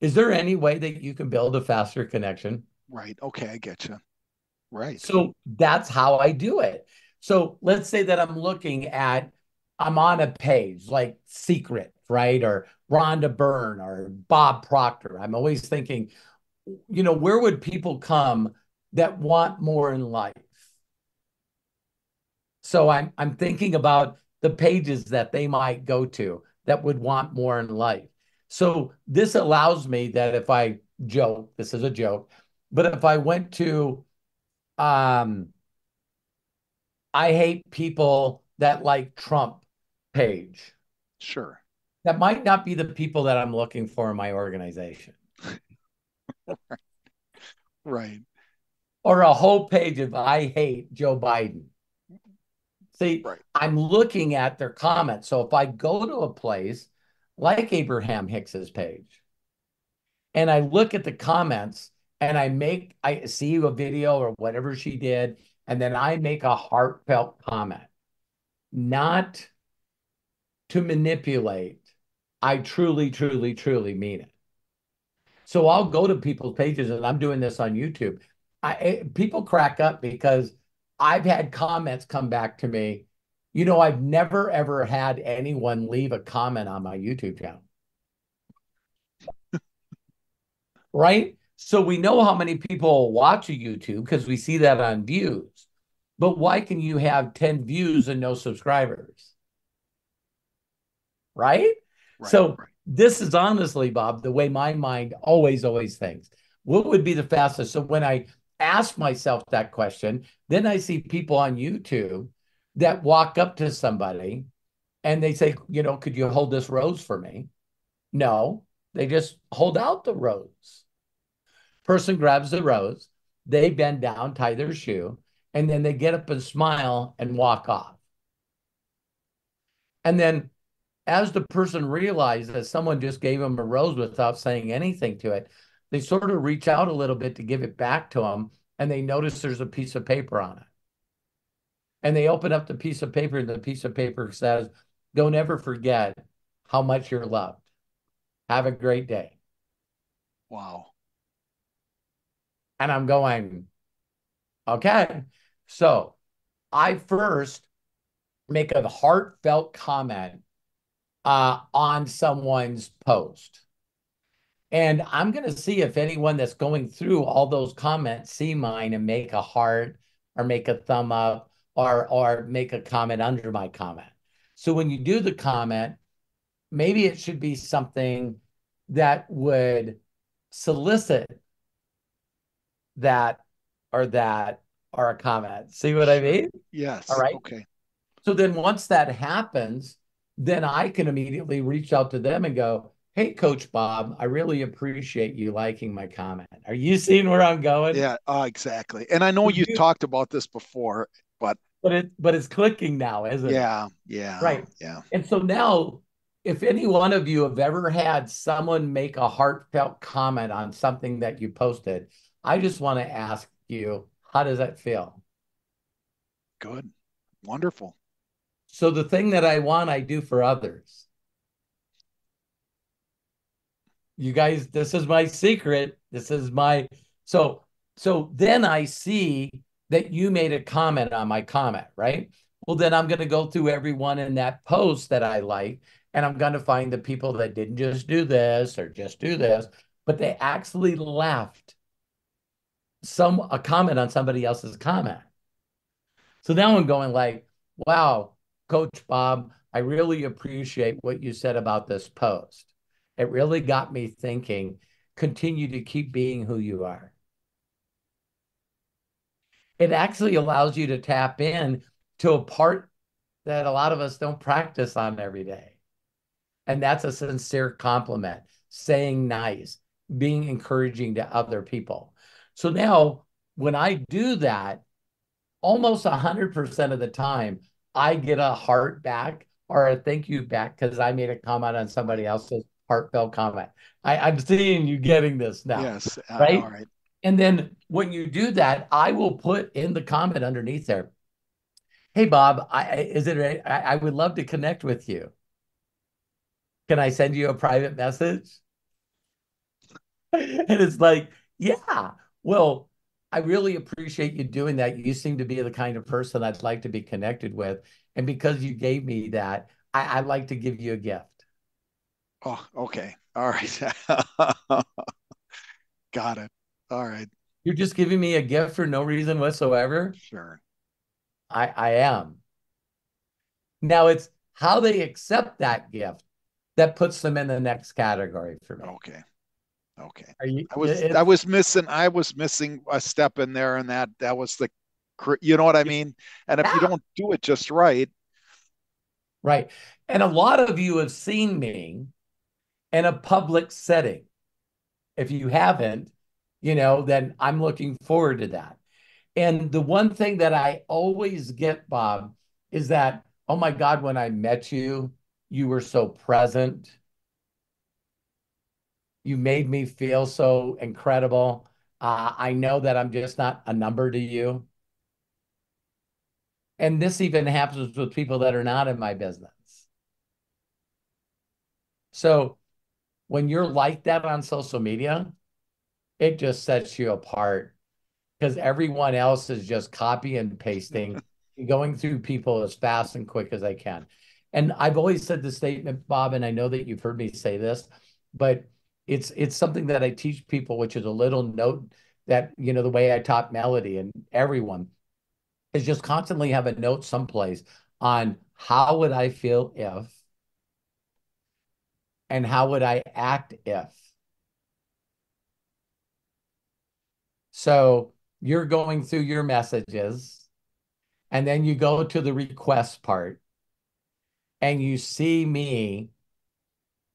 is there any way that you can build a faster connection? Right. Okay, I get you. Right. So that's how I do it. So let's say that I'm looking at, I'm on a page like Secret, right? Or Rhonda Byrne or Bob Proctor. I'm always thinking, you know, where would people come that want more in life? So I'm I'm thinking about the pages that they might go to that would want more in life. So this allows me that if I joke, this is a joke, but if I went to um I hate people that like Trump page. Sure. That might not be the people that I'm looking for in my organization. Right. Or a whole page of I hate Joe Biden. See, right. I'm looking at their comments. So if I go to a place like Abraham Hicks's page and I look at the comments and I make, I see a video or whatever she did, and then I make a heartfelt comment, not to manipulate. I truly, truly, truly mean it. So I'll go to people's pages, and I'm doing this on YouTube. I eh, people crack up because I've had comments come back to me. You know, I've never ever had anyone leave a comment on my YouTube channel. right? So we know how many people watch a YouTube because we see that on views. But why can you have 10 views and no subscribers? Right? right so right. This is honestly, Bob, the way my mind always, always thinks. What would be the fastest? So when I ask myself that question. Then I see people on YouTube that walk up to somebody and they say, you know, could you hold this rose for me? No, they just hold out the rose. Person grabs the rose, they bend down, tie their shoe, and then they get up and smile and walk off. And then as the person realizes that someone just gave them a rose without saying anything to it, they sort of reach out a little bit to give it back to them and they notice there's a piece of paper on it. And they open up the piece of paper and the piece of paper says, don't ever forget how much you're loved. Have a great day. Wow. And I'm going, okay. So I first make a heartfelt comment uh, on someone's post. And I'm going to see if anyone that's going through all those comments see mine and make a heart or make a thumb up or or make a comment under my comment. So when you do the comment, maybe it should be something that would solicit that or that or a comment. See what I mean? Yes. All right. Okay. So then once that happens, then I can immediately reach out to them and go, Hey, Coach Bob, I really appreciate you liking my comment. Are you seeing where I'm going? Yeah, uh, exactly. And I know you, you talked about this before, but but it but it's clicking now, isn't yeah, it? Yeah, yeah, right. Yeah. And so now, if any one of you have ever had someone make a heartfelt comment on something that you posted, I just want to ask you, how does that feel? Good, wonderful. So the thing that I want, I do for others. you guys, this is my secret. This is my so so then I see that you made a comment on my comment, right? Well, then I'm going to go through everyone in that post that I like, and I'm going to find the people that didn't just do this or just do this, but they actually left some a comment on somebody else's comment. So now I'm going like, wow, Coach Bob, I really appreciate what you said about this post. It really got me thinking continue to keep being who you are. It actually allows you to tap in to a part that a lot of us don't practice on every day. And that's a sincere compliment, saying nice, being encouraging to other people. So now, when I do that, almost 100% of the time, I get a heart back or a thank you back because I made a comment on somebody else's heartfelt comment. I, I'm seeing you getting this now. Yes. Uh, right. All right. And then when you do that, I will put in the comment underneath there, "Hey Bob, I is it I, I would love to connect with you. Can I send you a private message?" and it's like, "Yeah, well." I really appreciate you doing that. You seem to be the kind of person I'd like to be connected with. And because you gave me that, I, I'd like to give you a gift. Oh, okay. All right. Got it. All right. You're just giving me a gift for no reason whatsoever? Sure. I, I am. Now it's how they accept that gift that puts them in the next category for me. Okay. Okay. You, I was I was missing I was missing a step in there and that that was the you know what I mean? And if yeah. you don't do it just right. Right. And a lot of you have seen me in a public setting. If you haven't, you know, then I'm looking forward to that. And the one thing that I always get, Bob, is that, oh my God, when I met you, you were so present. You made me feel so incredible. Uh, I know that I'm just not a number to you. And this even happens with people that are not in my business. So when you're like that on social media, it just sets you apart because everyone else is just copy and pasting, going through people as fast and quick as they can. And I've always said the statement, Bob, and I know that you've heard me say this, but it's it's something that I teach people, which is a little note that you know the way I taught Melody and everyone is just constantly have a note someplace on how would I feel if and how would I act if? So you're going through your messages, and then you go to the request part, and you see me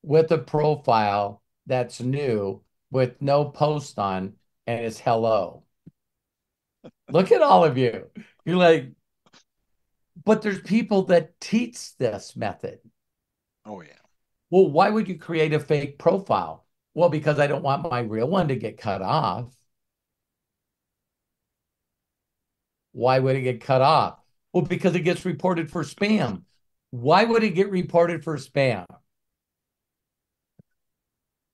with a profile that's new with no post on, and it's hello. Look at all of you. You're like, but there's people that teach this method. Oh, yeah. Well, why would you create a fake profile? Well, because I don't want my real one to get cut off. Why would it get cut off? Well, because it gets reported for spam. Why would it get reported for spam?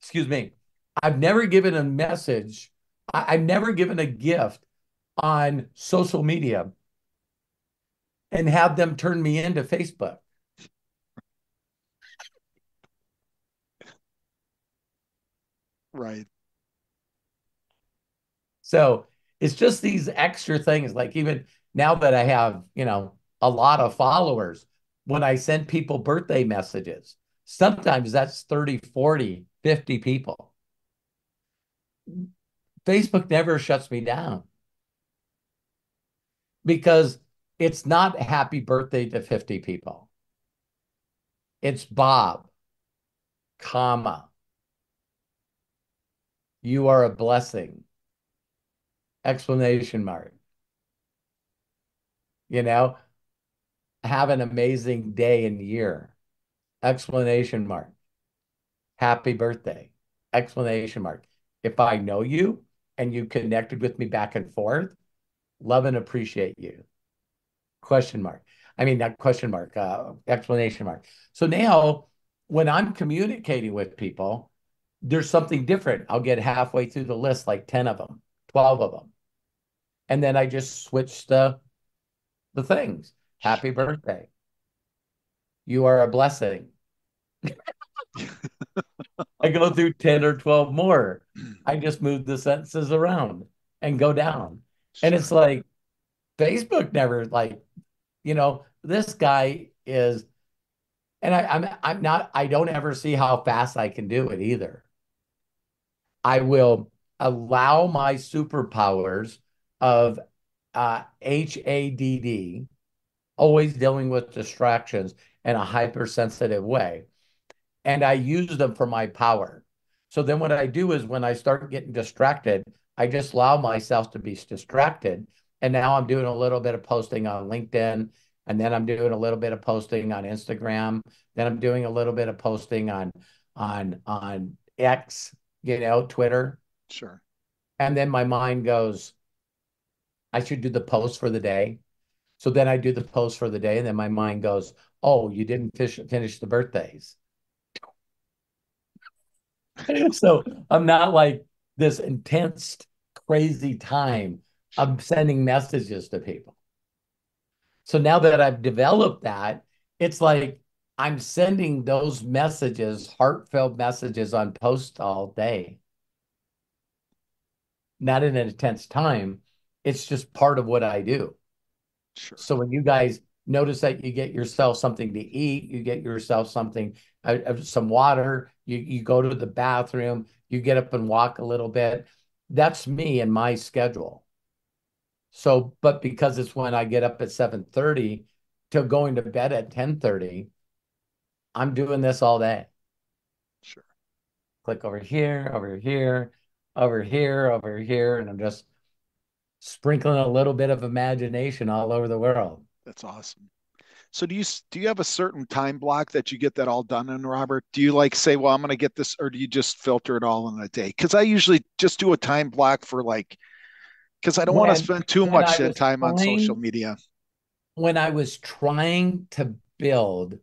Excuse me. I've never given a message, I, have never given a gift on social media and have them turn me into Facebook. Right. So it's just these extra things. Like even now that I have, you know, a lot of followers, when I send people birthday messages, sometimes that's 30, 40, 50 people. Facebook never shuts me down because it's not happy birthday to 50 people. It's Bob, comma, you are a blessing. Explanation mark. You know, have an amazing day and year. Explanation mark. Happy birthday. Explanation mark. If I know you and you connected with me back and forth, love and appreciate you. Question mark. I mean, that question mark, uh, explanation mark. So now when I'm communicating with people, there's something different. I'll get halfway through the list, like 10 of them, 12 of them. And then I just switch the the things. Happy birthday. You are a blessing. I go through 10 or 12 more. I just move the sentences around and go down. And it's like Facebook never like, you know, this guy is and I, I'm I'm not I don't ever see how fast I can do it either. I will allow my superpowers of uh, HADD, always dealing with distractions in a hypersensitive way. And I use them for my power. So then what I do is when I start getting distracted, I just allow myself to be distracted. And now I'm doing a little bit of posting on LinkedIn. And then I'm doing a little bit of posting on Instagram. Then I'm doing a little bit of posting on on on X you know, Twitter. Sure. And then my mind goes, I should do the post for the day. So then I do the post for the day, and then my mind goes, Oh, you didn't fish, finish the birthdays. so I'm not like this intense, crazy time. I'm sending messages to people. So now that I've developed that, it's like I'm sending those messages, heartfelt messages on post all day. Not in an intense time. It's just part of what I do. Sure. So when you guys notice that you get yourself something to eat, you get yourself something, uh, some water, you, you go to the bathroom, you get up and walk a little bit. That's me and my schedule. So, but because it's when I get up at 7:30 till going to bed at 10:30, I'm doing this all day. Sure. Click over here, over here, over here, over here, and I'm just sprinkling a little bit of imagination all over the world. That's awesome. So do you do you have a certain time block that you get that all done in, Robert? Do you like say, well, I'm going to get this, or do you just filter it all in a day? Because I usually just do a time block for like, because I don't want to spend too much time trying, on social media. When I was trying to build,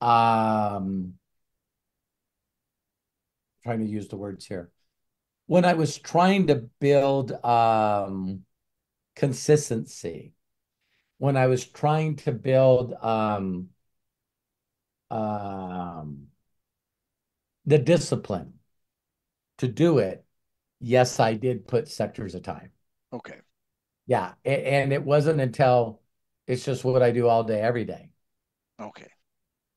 um, trying to use the words here, when I was trying to build um, consistency when I was trying to build um, um, the discipline to do it, yes, I did put sectors of time. Okay. Yeah. And it wasn't until it's just what I do all day, every day. Okay.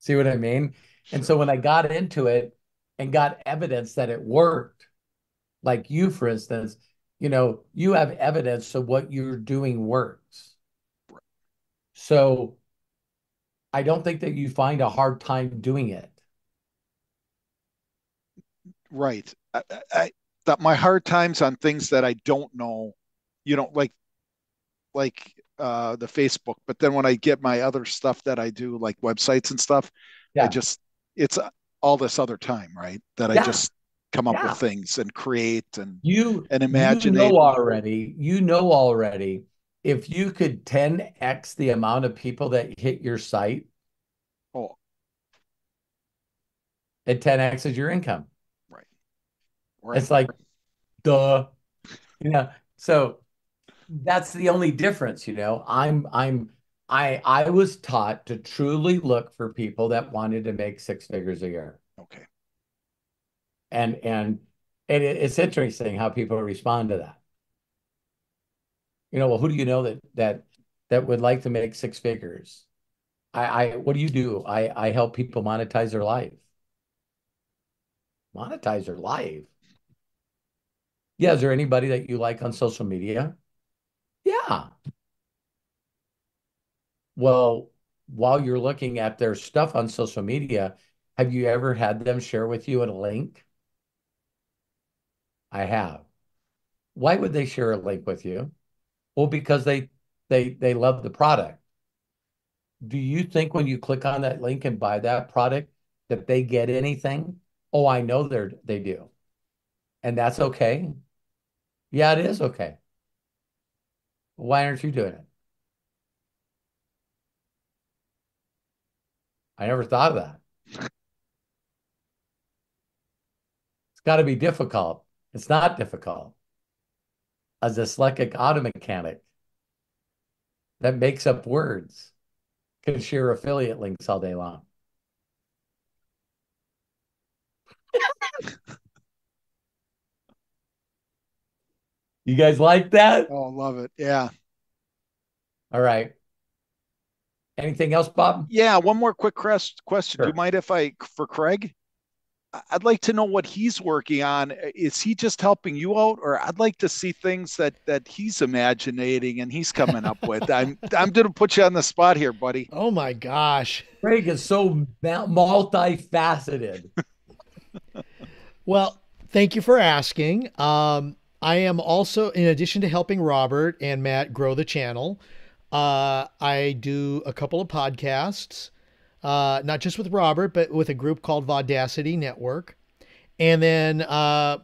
See what I mean? Sure. And so when I got into it and got evidence that it worked, like you, for instance, you know, you have evidence of what you're doing works. So I don't think that you find a hard time doing it. Right. I, I that my hard times on things that I don't know, you know, like like uh the Facebook, but then when I get my other stuff that I do, like websites and stuff, yeah. I just it's all this other time, right? That yeah. I just come up yeah. with things and create and you and imagine you know already you know already if you could 10x the amount of people that hit your site, oh, it 10x is your income. Right. right. It's like, duh. You know, so that's the only difference, you know. I'm I'm I I was taught to truly look for people that wanted to make six figures a year. Okay. And and and it, it's interesting how people respond to that you know, well, who do you know that that that would like to make six figures? I, I what do you do? I I help people monetize their life. Monetize their life. Yeah, is there anybody that you like on social media? Yeah. Well, while you're looking at their stuff on social media, have you ever had them share with you a link? I have. Why would they share a link with you? Well, because they they they love the product. Do you think when you click on that link and buy that product that they get anything? Oh, I know they're they do. And that's okay. Yeah, it is okay. Why aren't you doing it? I never thought of that. It's got to be difficult. It's not difficult a dyslexic auto mechanic that makes up words can share affiliate links all day long. you guys like that? Oh, love it. Yeah. All right. Anything else, Bob? Yeah, one more quick question. Sure. Do you mind if I for Craig? I'd like to know what he's working on. Is he just helping you out, or I'd like to see things that that he's imagining and he's coming up with. I'm I'm going to put you on the spot here, buddy. Oh my gosh, Craig is so multifaceted. well, thank you for asking. Um, I am also, in addition to helping Robert and Matt grow the channel, uh, I do a couple of podcasts uh, not just with Robert, but with a group called Vaudacity Network. And then uh,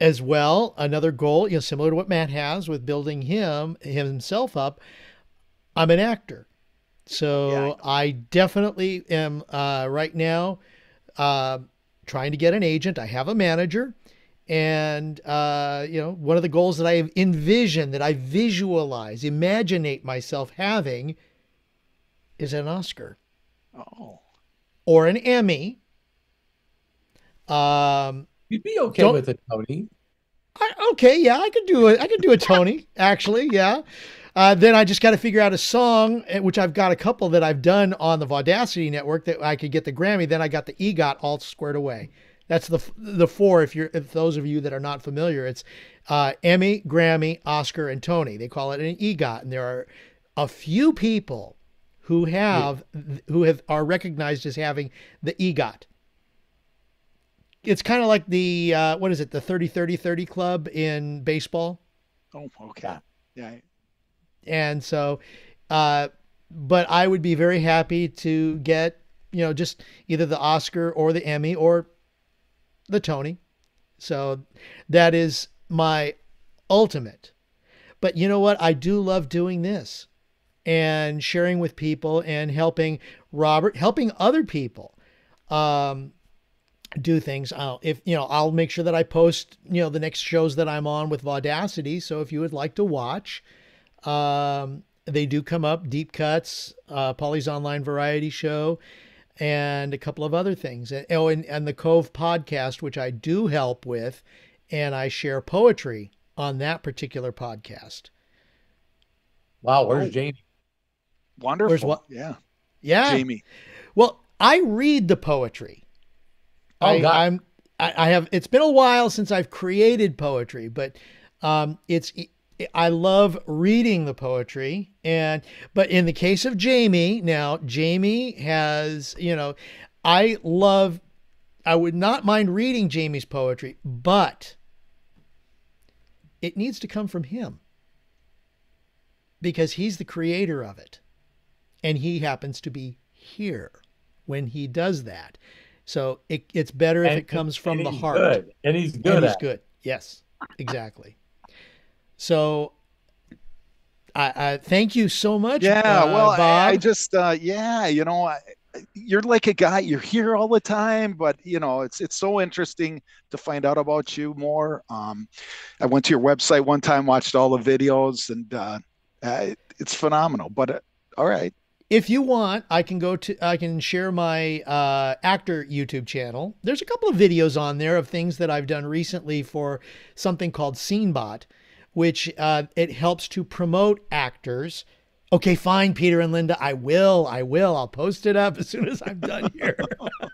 as well, another goal, you know, similar to what Matt has with building him himself up. I'm an actor, so yeah, I, I, definitely am uh, right now uh, trying to get an agent. I have a manager, and uh, you know, one of the goals that I envision, that I visualize, imaginate myself having, is an Oscar. Oh. Or an Emmy. Um, You'd be okay with a Tony. I, okay, yeah, I could do it. I could do a Tony, actually, yeah. Uh, then I just got to figure out a song, eh, which I've got a couple that I've done on the Vaudacity Network that I could get the Grammy. Then I got the EGOT all squared away. That's the the four. If you're if those of you that are not familiar, it's uh, Emmy, Grammy, Oscar, and Tony. They call it an EGOT, and there are a few people who have yeah. who have are recognized as having the EGOT. It's kind of like the uh, what is it the 30 30 30 club in baseball? Oh okay. Yeah. And so uh, but i would be very happy to get you know just either the oscar or the emmy or the tony. So that is my ultimate. But you know what? I do love doing this and sharing with people and helping robert helping other people um, do things. I'll if you know I'll make sure that I post you know the next shows that I'm on with Vaudacity. So if you would like to watch, um, they do come up. Deep cuts, uh, Polly's online variety show, and a couple of other things. And, oh, and, and the Cove podcast, which I do help with, and I share poetry on that particular podcast. Wow, where's oh. Jamie? Wonderful. Where's what? Yeah. Yeah. Jamie. Well, I read the poetry. Oh, I, God. I'm I have it's been a while since I've created poetry, but um, it's I love reading the poetry and but in the case of Jamie, now Jamie has, you know, I love I would not mind reading Jamie's poetry, but it needs to come from him. Because he's the creator of it. And he happens to be here when he does that. So it, it's better if and, it comes from the heart. Good. And he's good. And he's good. Yes, exactly. So I, I, thank you so much. Yeah, uh, well, I, I, just uh, yeah, you know, I, you're like a guy. You're here all the time, but you know, it's it's so interesting to find out about you more. Um, I went to your website one time, watched all the videos, and uh, uh it's phenomenal. But uh, all right, if you want, I can go to I can share my uh, actor YouTube channel. There's a couple of videos on there of things that I've done recently for something called SceneBot, which uh, it helps to promote actors. Okay, fine, Peter and Linda. I will. I will. I'll post it up as soon as I'm done here.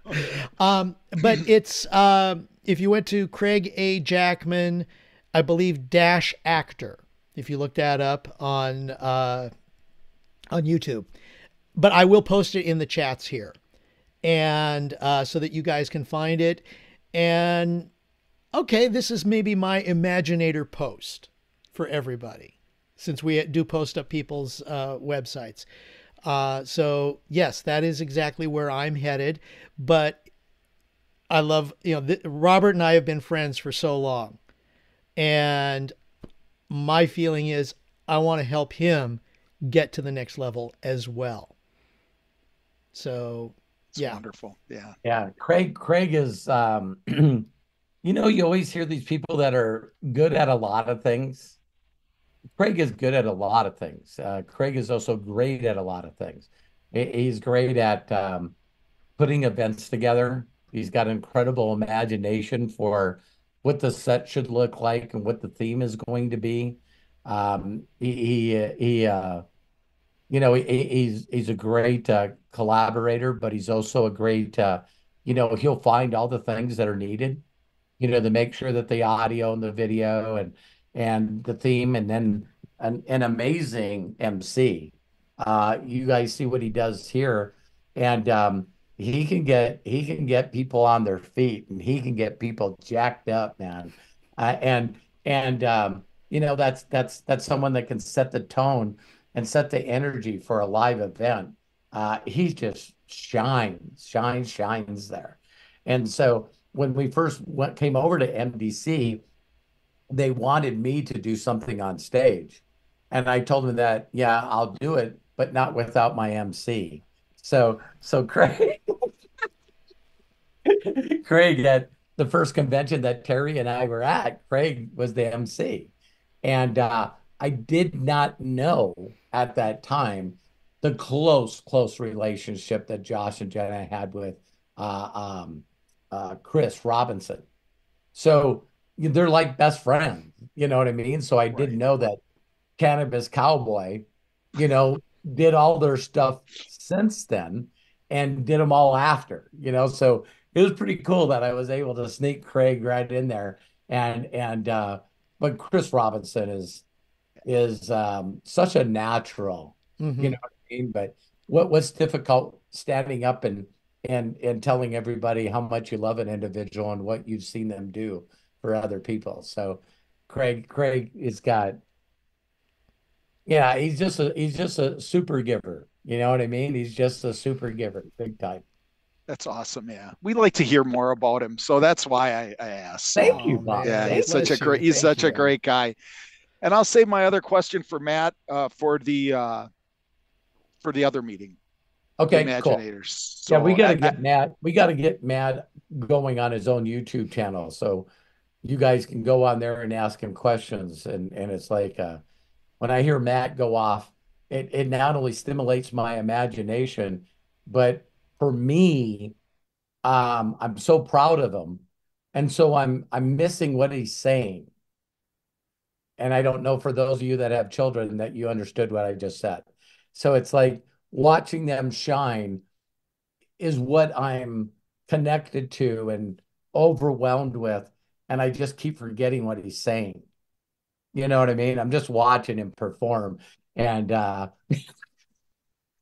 um, but it's uh, if you went to Craig A. Jackman, I believe dash actor. If you look that up on uh, on YouTube but I will post it in the chats here, and uh, so that you guys can find it. And okay, this is maybe my Imaginator post for everybody, since we do post up people's uh, websites. Uh, so yes, that is exactly where I'm headed. But I love you know th- Robert and I have been friends for so long, and my feeling is I want to help him get to the next level as well. So it's yeah, wonderful. Yeah, yeah. Craig, Craig is, um, you know, you always hear these people that are good at a lot of things. Craig is good at a lot of things. Uh, Craig is also great at a lot of things. He's great at um, putting events together. He's got incredible imagination for what the set should look like and what the theme is going to be. Um, he he, he uh, you know, he, he's he's a great uh, collaborator, but he's also a great, uh, you know, he'll find all the things that are needed, you know, to make sure that the audio and the video and and the theme, and then an, an amazing MC. Uh, you guys see what he does here, and um, he can get he can get people on their feet, and he can get people jacked up, man. Uh, and and um, you know, that's that's that's someone that can set the tone and set the energy for a live event, uh, he just shines, shines, shines there. And so when we first went, came over to MDC, they wanted me to do something on stage. And I told them that, yeah, I'll do it, but not without my MC. So, so Craig, Craig at the first convention that Terry and I were at, Craig was the MC. And uh, I did not know at that time the close, close relationship that Josh and Jenna had with uh, um, uh, Chris Robinson. So they're like best friends, you know what I mean? So I right. didn't know that Cannabis Cowboy, you know, did all their stuff since then and did them all after, you know. So it was pretty cool that I was able to sneak Craig right in there. And and uh but Chris Robinson is is um such a natural, mm-hmm. you know what I mean? But what what's difficult standing up and and and telling everybody how much you love an individual and what you've seen them do for other people. So Craig Craig has got yeah, he's just a he's just a super giver. You know what I mean? He's just a super giver, big time. That's awesome. Yeah, we like to hear more about him, so that's why I, I asked. Thank you, Bob. Yeah, Thank he's such a great he's Thank such you. a great guy. And I'll save my other question for Matt uh, for the uh, for the other meeting. Okay, Imaginators. Cool. So yeah, we got to get Matt. We got to get Matt going on his own YouTube channel, so you guys can go on there and ask him questions. And and it's like uh, when I hear Matt go off, it it not only stimulates my imagination, but for me, um, I'm so proud of him, and so I'm I'm missing what he's saying. And I don't know for those of you that have children that you understood what I just said. So it's like watching them shine is what I'm connected to and overwhelmed with. And I just keep forgetting what he's saying. You know what I mean? I'm just watching him perform. And uh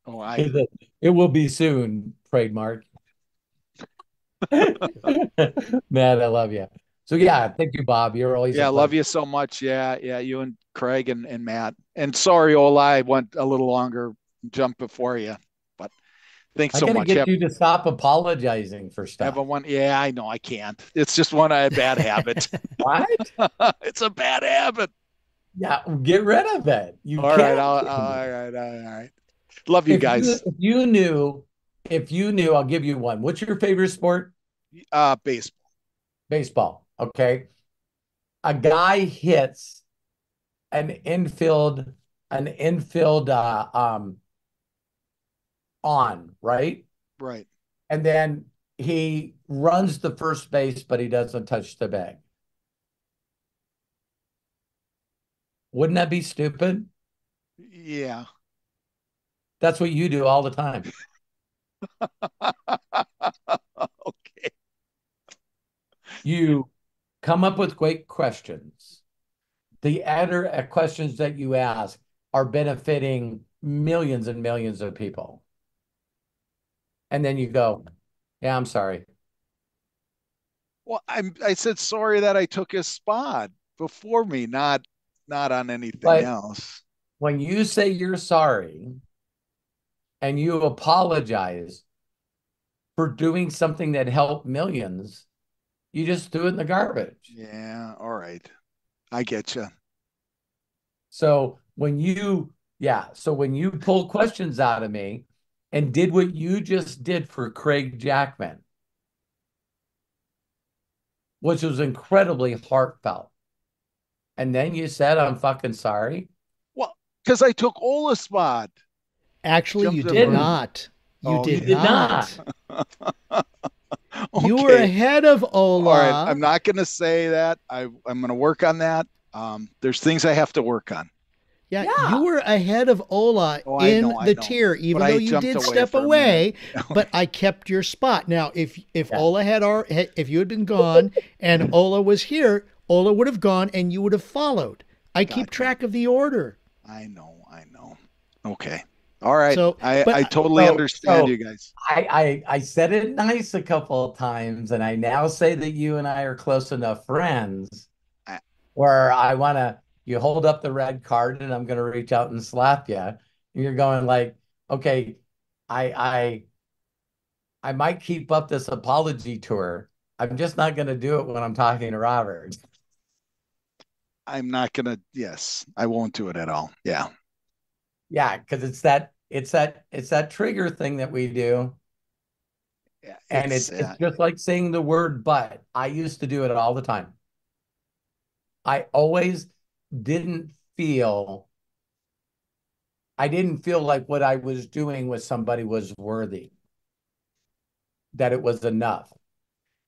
oh, I... it, it will be soon, trademark. Man, I love you. So yeah, thank you, Bob. You're always yeah, love you so much. Yeah, yeah, you and Craig and, and Matt. And sorry, Ola, I went a little longer jump before you. But thanks I so much. Get have, you to stop apologizing for stuff. Have a one. Yeah, I know I can't. It's just one a bad habit. what? it's a bad habit. Yeah, get rid of it. You all right, all, all right, all right. Love you if guys. You, if you knew, if you knew, I'll give you one. What's your favorite sport? Uh, baseball. Baseball. Okay. A guy hits an infield, an infield uh, um, on, right? Right. And then he runs the first base, but he doesn't touch the bag. Wouldn't that be stupid? Yeah. That's what you do all the time. okay. You come up with great questions. The other uh, questions that you ask are benefiting millions and millions of people and then you go, "Yeah, I'm sorry." Well, I'm I said sorry that I took his spot before me, not not on anything but else. When you say you're sorry and you apologize for doing something that helped millions, you just threw it in the garbage. Yeah, all right. I get you. So when you, yeah, so when you pull questions out of me, and did what you just did for Craig Jackman, which was incredibly heartfelt. And then you said, I'm fucking sorry. Well, because I took Ola's spot. Actually, you did not. You oh, did, you did not. not. okay. You were ahead of Ola. All right. I'm not going to say that. I, I'm going to work on that. Um, there's things I have to work on. Yeah, yeah, you were ahead of Ola oh, in know, the tier, even but though you did step away. but I kept your spot. Now, if if yeah. Ola had our, if you had been gone and Ola was here, Ola would have gone and you would have followed. I gotcha. keep track of the order. I know, I know. Okay. All right. So, I, but, I totally so, understand so you guys. I, I I said it nice a couple of times, and I now say that you and I are close enough friends where I want to you hold up the red card and I'm going to reach out and slap you. And you're going like, okay, I, I, I might keep up this apology tour. I'm just not going to do it when I'm talking to Robert. I'm not gonna. Yes, I won't do it at all. Yeah. Yeah, because it's that it's that it's that trigger thing that we do. Yeah, and it's, it's, it's just like saying the word but. I used to do it all the time. I always didn't feel I didn't feel like what I was doing with somebody was worthy. That it was enough.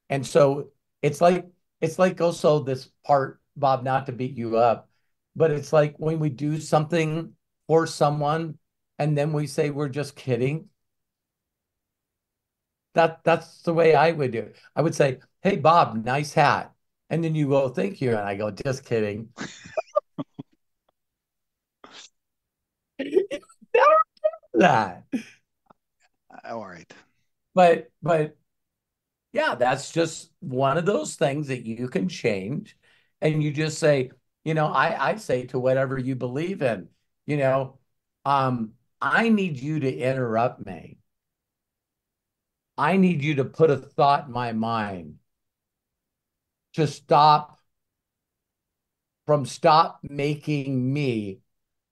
And so it's like it's like also this part Bob, not to beat you up, but it's like when we do something for someone and then we say we're just kidding. That that's the way I would do it. I would say, "Hey, Bob, nice hat," and then you go, "Thank you," and I go, "Just kidding." never that. All right. But but yeah, that's just one of those things that you can change and you just say, you know, I, I say to whatever you believe in, you know, um, I need you to interrupt me. I need you to put a thought in my mind to stop from stop making me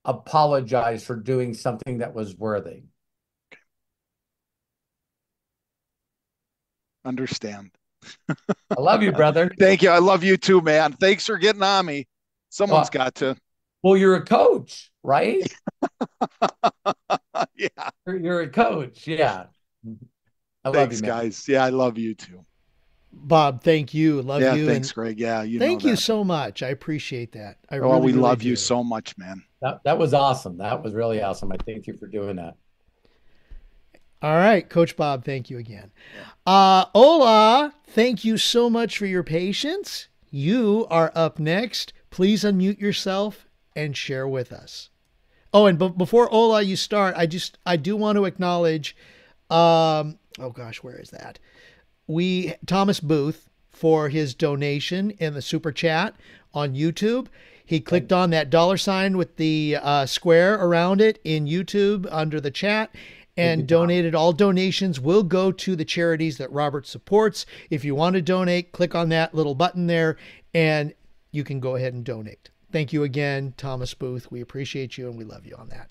apologize for doing something that was worthy. Understand. I love you, brother. Thank you. I love you too, man. Thanks for getting on me. Someone's well, got to. Well, you're a coach, right? yeah. You're, you're, a coach. Yeah. I Thanks, you, guys. Yeah, I love you too. Bob, thank you. Love yeah, you. Thanks, Greg. Yeah, you thank you so much. I appreciate that. I oh, really, we really love do. you so much, man. That that was awesome. That was really awesome. I thank you for doing that. All right, Coach Bob, thank you again. Uh, Ola, thank you so much for your patience. You are up next. Please unmute yourself and share with us. Oh, and b- before Ola, you start, I just I do want to acknowledge. Um, oh gosh, where is that? We Thomas Booth for his donation in the super chat on YouTube. He clicked on that dollar sign with the uh, square around it in YouTube under the chat and donated. All donations will go to the charities that Robert supports. If you want to donate, click on that little button there and you can go ahead and donate. Thank you again, Thomas Booth. We appreciate you and we love you on that.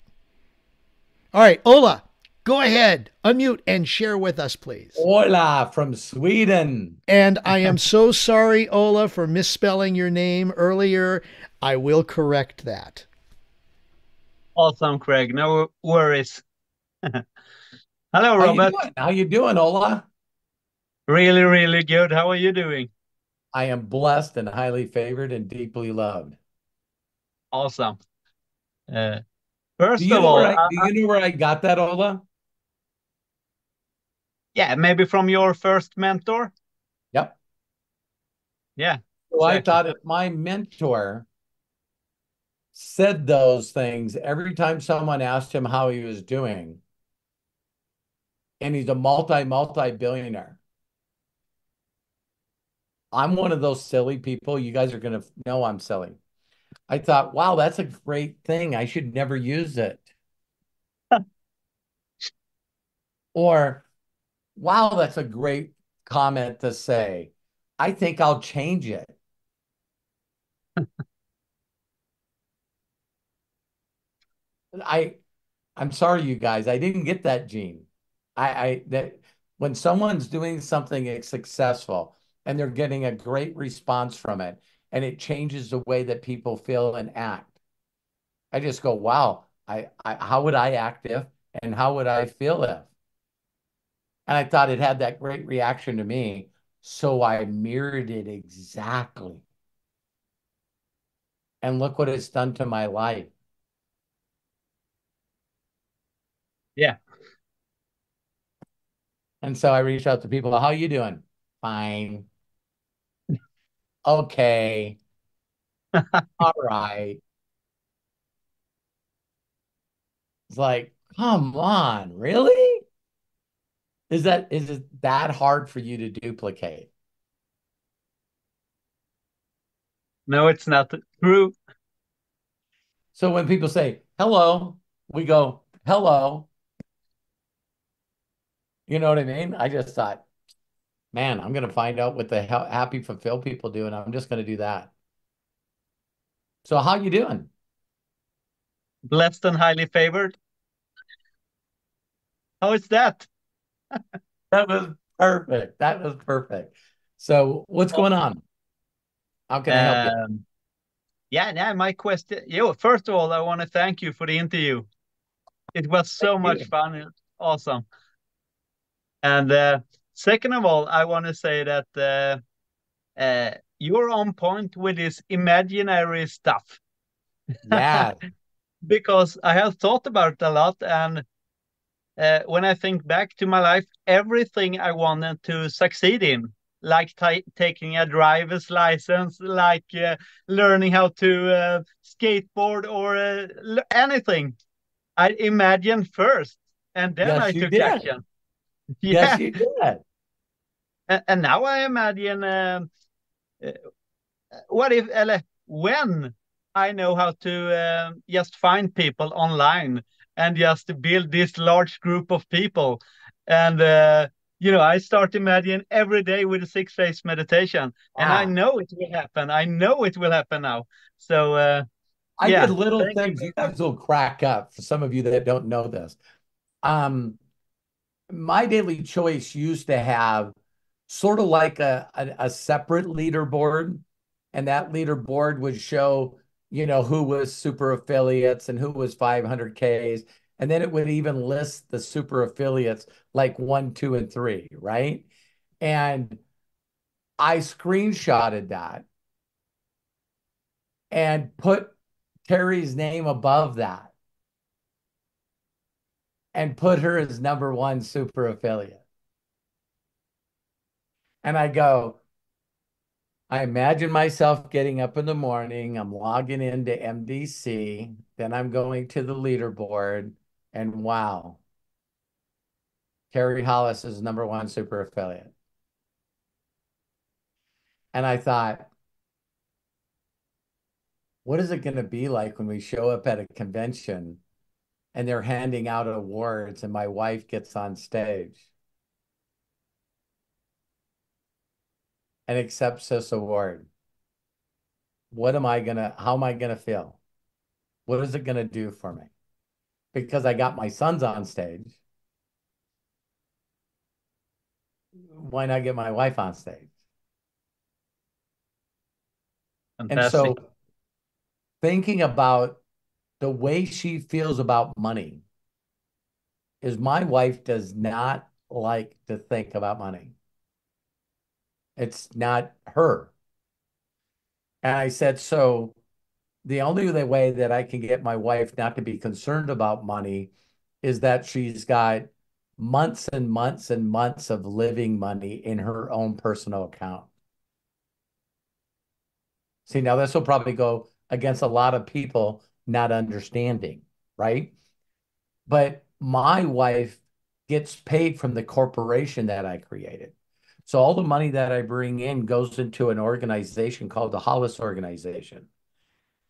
All right, Ola, go ahead, unmute and share with us, please. Ola from Sweden. And I am so sorry, Ola, for misspelling your name earlier. I will correct that. Awesome, Craig. No worries. Hello, Robert. How you, How you doing, Ola? Really, really good. How are you doing? I am blessed and highly favored and deeply loved. Awesome. Uh, first of all, I, do you know where I got that, Ola? Yeah, maybe from your first mentor. Yep. Yeah. So exactly. I thought if my mentor said those things every time someone asked him how he was doing, and he's a multi multi billionaire. I'm one of those silly people. You guys are going to know I'm silly. I thought, wow, that's a great thing. I should never use it. or, wow, that's a great comment to say. I think I'll change it. I I'm sorry, you guys. I didn't get that gene. I, I that when someone's doing something successful and they're getting a great response from it and it changes the way that people feel and act. I just go wow I, I how would i act if and how would i feel if? And i thought it had that great reaction to me so i mirrored it exactly. And look what it's done to my life. Yeah. And so I reached out to people, how are you doing? Fine. Okay. All right. It's like, come on, really? Is that is it that hard for you to duplicate? No, it's not true. So when people say hello, we go, hello. You know what I mean? I just thought, man, I'm going to find out what the hell happy fulfill people do, and I'm just going to do that. So how you doing? Blessed and highly favored. How is that? that was perfect. That was perfect. So what's going on? How can I help you? Um, yeah, yeah, my question. Yo, first of all, I want to thank you for the interview. It was so Thank much you. fun. Awesome. And uh, second of all, I want to say that uh, uh, you're on point with this imaginary stuff Yeah. because I have thought about it a lot. And uh, when I think back to my life, everything I wanted to succeed in, like ta taking a driver's license, like uh, learning how to uh, skateboard or uh, anything, I imagined first and then Yes, I took did. action. Yeah. Yes, you did. And, now I imagine um, uh, what if, when I know how to uh, just find people online and just build this large group of people. And, uh, you know, I start imagining every day with a six phase meditation. And I know it will happen. I know it will happen now. So, uh, I Yeah, did little thank things. very You guys will crack up for some of you that don't know this. Um, MyDailyChoice used to have sort of like a, a, a separate leaderboard, and that leaderboard would show, you know, who was super affiliates and who was 500Ks. And then it would even list the super affiliates like one, two, and three, right? And I screenshotted that and put Terry's name above that and put her as number one super affiliate. And I go, I imagine myself getting up in the morning, I'm logging into MDC, then I'm going to the leaderboard, and wow, Terry Hollis is number one super affiliate. And I thought, what is it going to be like when we show up at a convention and they're handing out awards and my wife gets on stage and accepts this award? What am I gonna, how am I gonna feel? What is it gonna do for me? Because I got my sons on stage. Why not get my wife on stage? And so thinking about the way she feels about money is my wife does not like to think about money. It's not her. And I said, so the only way that I can get my wife not to be concerned about money is that she's got months and months and months of living money in her own personal account. See, now this will probably go against a lot of people not understanding, right? But my wife gets paid from the corporation that I created. So all the money that I bring in goes into an organization called the Hollis Organization.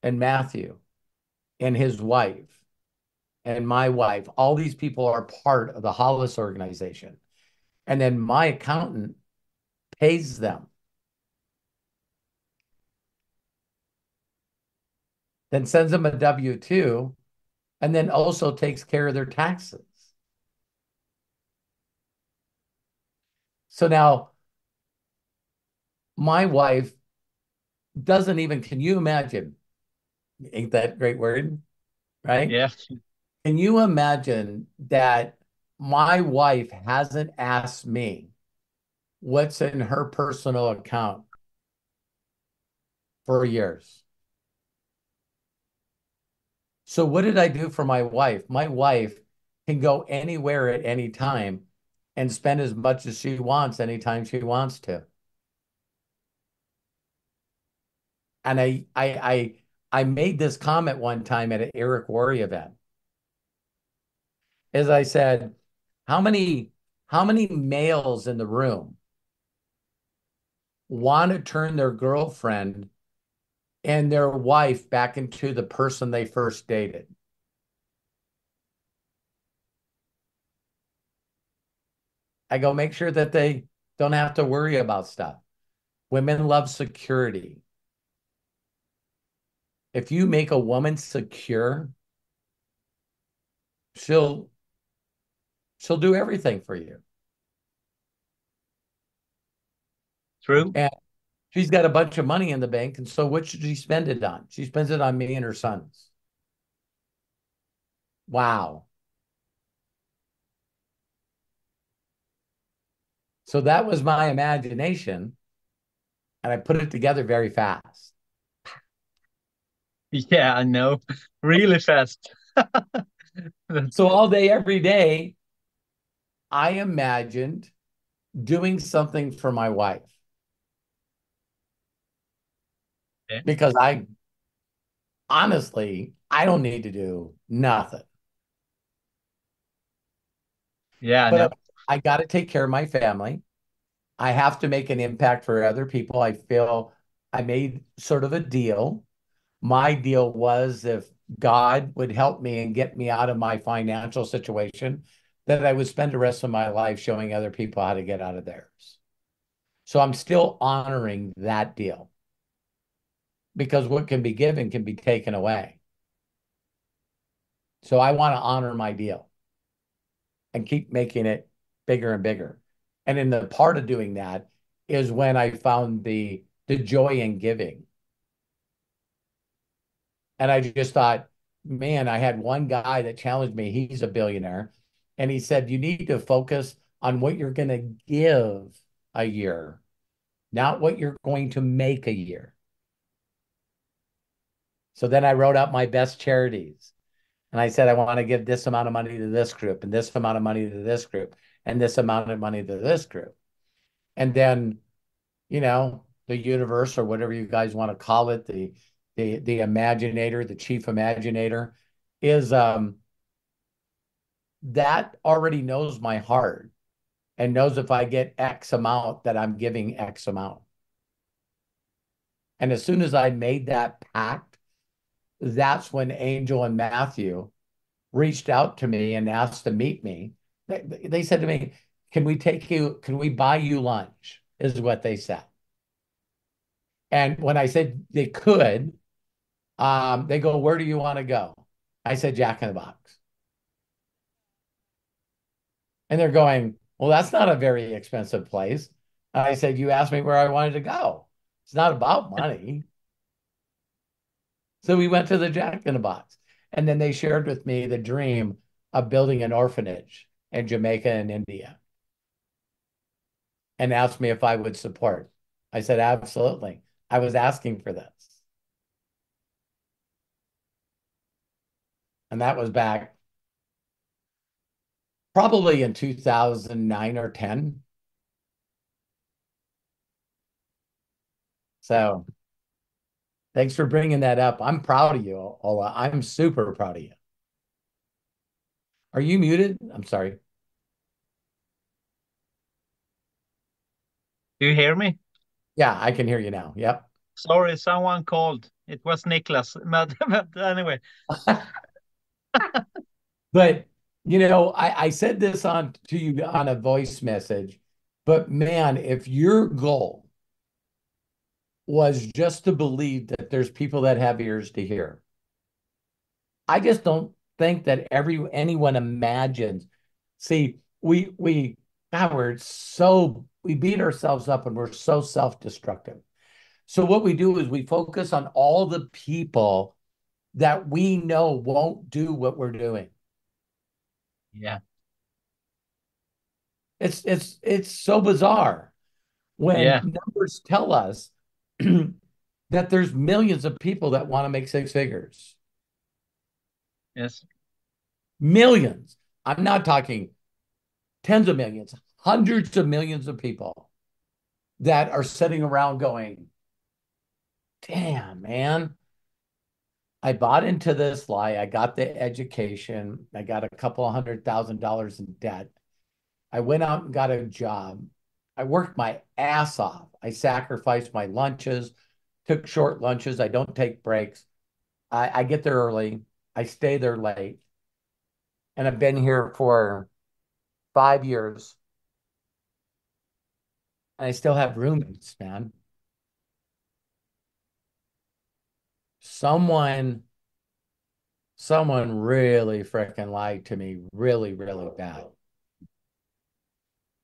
And Matthew and his wife and my wife, all these people are part of the Hollis Organization. And then my accountant pays them. Then sends them a W 2 and then also takes care of their taxes. So now my wife doesn't even, can you imagine? Ain't that great word? Right? Yeah. Can you imagine that my wife hasn't asked me what's in her personal account for years? So what did I do for my wife? My wife can go anywhere at any time and spend as much as she wants anytime she wants to. And I I I I made this comment one time at an Eric Worre event. As I said, how many how many males in the room want to turn their girlfriend and their wife back into the person they first dated? I go make sure that they don't have to worry about stuff. Women love security. If you make a woman secure, she'll she'll do everything for you. True. And she's got a bunch of money in the bank. And so what should she spend it on? She spends it on me and her sons. Wow. So that was my imagination. And I put it together very fast. Yeah, I know. Really fast. so all day, every day, I imagined doing something for my wife. Okay. Because I honestly, I don't need to do nothing. Yeah, I, I got to take care of my family. I have to make an impact for other people. I feel I made sort of a deal. My deal was if God would help me and get me out of my financial situation, that I would spend the rest of my life showing other people how to get out of theirs. So I'm still honoring that deal because what can be given can be taken away. So I want to honor my deal and keep making it bigger and bigger. And in the part of doing that is when I found the the joy in giving. And I just thought, man, I had one guy that challenged me. He's a billionaire. And he said, you need to focus on what you're going to give a year, not what you're going to make a year. So then I wrote out my best charities. And I said, I want to give this amount of money to this group and this amount of money to this group and this amount of money to this group. And then, you know, the universe or whatever you guys want to call it, the the the imaginator, the chief imaginator, is um that already knows my heart and knows if I get X amount that I'm giving X amount. And as soon as I made that pact, that's when Angel and Matthew reached out to me and asked to meet me. They, they said to me, Can we take you, can we buy you lunch? Is what they said. And when I said they could, um, they go, Where do you want to go? I said, Jack in the Box. And they're going, Well, that's not a very expensive place. I said, You asked me where I wanted to go. It's not about money. So we went to the Jack in the Box. And then they shared with me the dream of building an orphanage in Jamaica and India and asked me if I would support. I said, absolutely. I was asking for this. And that was back probably in 2009 or 10. So Thanks for bringing that up. I'm proud of you, Ola. I'm super proud of you. Are you muted? I'm sorry. Do you hear me? Yeah, I can hear you now. Yep. Sorry, someone called. It was Nicholas. But, but anyway. but you know, I, I said this on to you on a voice message, but man, if your goal was just to believe that there's people that have ears to hear. I just don't think that every anyone imagines. See, we we God, we're so we beat ourselves up and we're so self-destructive. So what we do is we focus on all the people that we know won't do what we're doing. Yeah. It's it's it's so bizarre when yeah. numbers tell us that there's millions of people that want to make six figures. Yes. Millions. I'm not talking tens of millions, hundreds of millions of people that are sitting around going, damn, man. I bought into this lie. I got the education. I got a couple hundred thousand dollars in debt. I went out and got a job. I worked my ass off. I sacrificed my lunches, took short lunches. I don't take breaks. I, I get there early. I stay there late. And I've been here for five years. And I still have roommates, man. Someone someone really freaking lied to me really, really bad.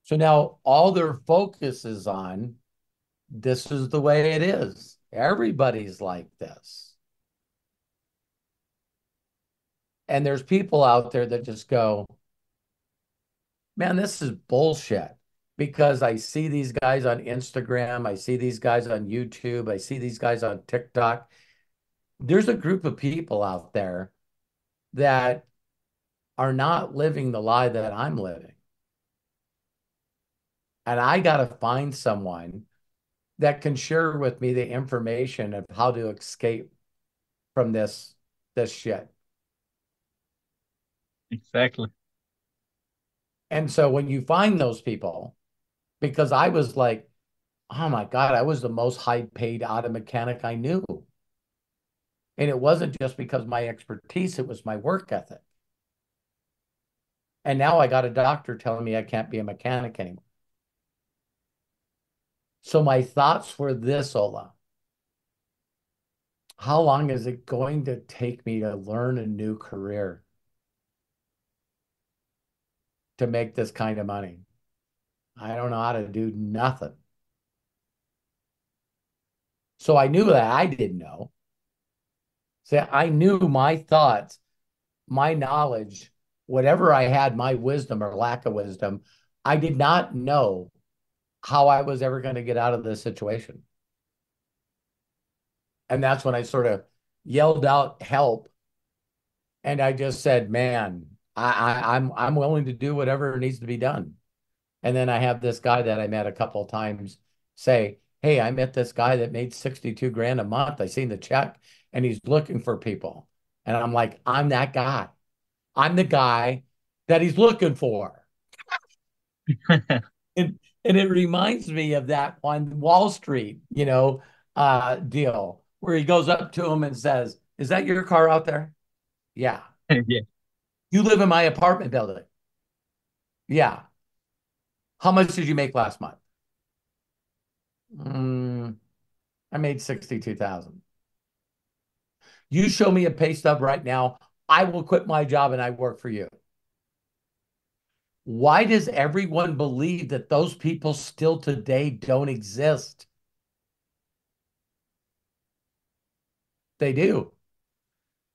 So now all their focus is on this is the way it is. Everybody's like this. And there's people out there that just go, man, this is bullshit. Because I see these guys on Instagram, I see these guys on YouTube, I see these guys on TikTok. There's a group of people out there that are not living the lie that I'm living. And I got to find someone that can share with me the information of how to escape from this this shit. Exactly. And so when you find those people, because I was like, oh my God, I was the most high paid auto mechanic I knew. And it wasn't just because my expertise, it was my work ethic. And now I got a doctor telling me I can't be a mechanic anymore. So my thoughts were this, Ola. How long is it going to take me to learn a new career to make this kind of money? I don't know how to do nothing. So I knew that I didn't know. See, I knew my thoughts, my knowledge, whatever I had, my wisdom or lack of wisdom, I did not know how I was ever going to get out of this situation. And that's when I sort of yelled out help. And I just said, man, I, I, I'm I'm willing to do whatever needs to be done. And then I have this guy that I met a couple of times say, Hey, I met this guy that made 62 grand a month. I seen the check and he's looking for people. And I'm like, I'm that guy. I'm the guy that he's looking for. and, and it reminds me of that one Wall Street, you know, uh, deal where he goes up to him and says, Is that your car out there? Yeah. yeah. You live in my apartment building. Yeah. How much did you make last month? Mm, I made 62,000. You show me a pay stub right now, I will quit my job and I work for you. Why does everyone believe that those people still today don't exist? They do.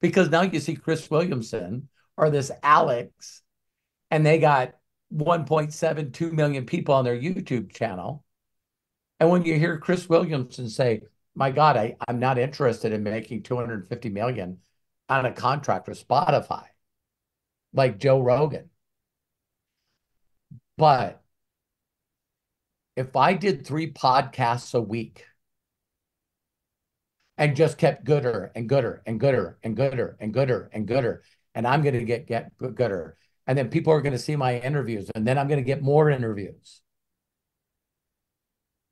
Because now you see Chris Williamson or this Alex, and they got 1.72 million people on their YouTube channel. And when you hear Chris Williamson say, my God, I, I'm not interested in making 250 million on a contract with Spotify, like Joe Rogan. But if I did three podcasts a week and just kept gooder and gooder and gooder and gooder and gooder and gooder, and I'm going to get get gooder, and then people are going to see my interviews, and then I'm going to get more interviews.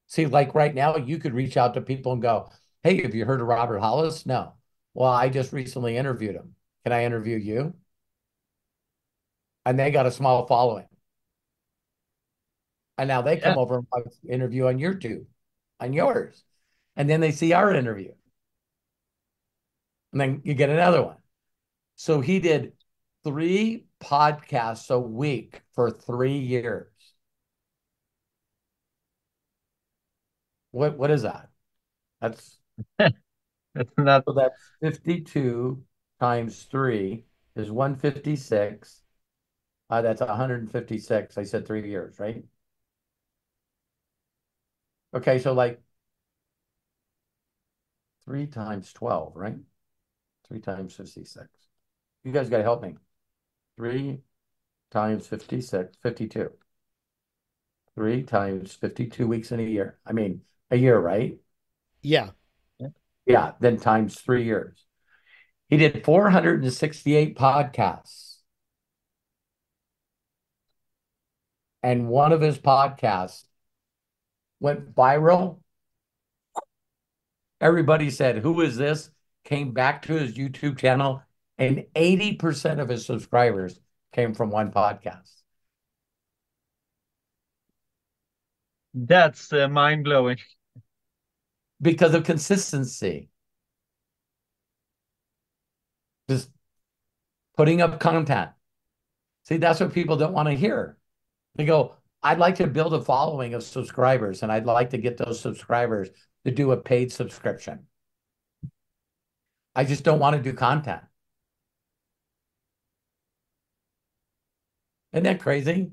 See, like right now, you could reach out to people and go, Hey, have you heard of Robert Hollis? No. Well, I just recently interviewed him. Can I interview you? And they got a small following. And now they come over and interview on your YouTube, on yours. And then they see our interview. And then you get another one. So he did three podcasts a week for three years. What what is that? That's that's not so that's 52 times 3 is 156. Uh, that's 156. I said three years, right? Okay, so like three times 12, right? Three times 56. You guys got to help me. Three times 56, 52. Three times 52 weeks in a year. I mean, a year, right? Yeah. Yeah, then times three years. He did 468 podcasts. And one of his podcasts went viral. Everybody said, Who is this? Came back to his YouTube channel, and 80% of his subscribers came from one podcast. That's uh, mind blowing because of consistency. Just putting up content. See, that's what people don't want to hear. They go, I'd like to build a following of subscribers, and I'd like to get those subscribers to do a paid subscription. I just don't want to do content. Isn't that crazy?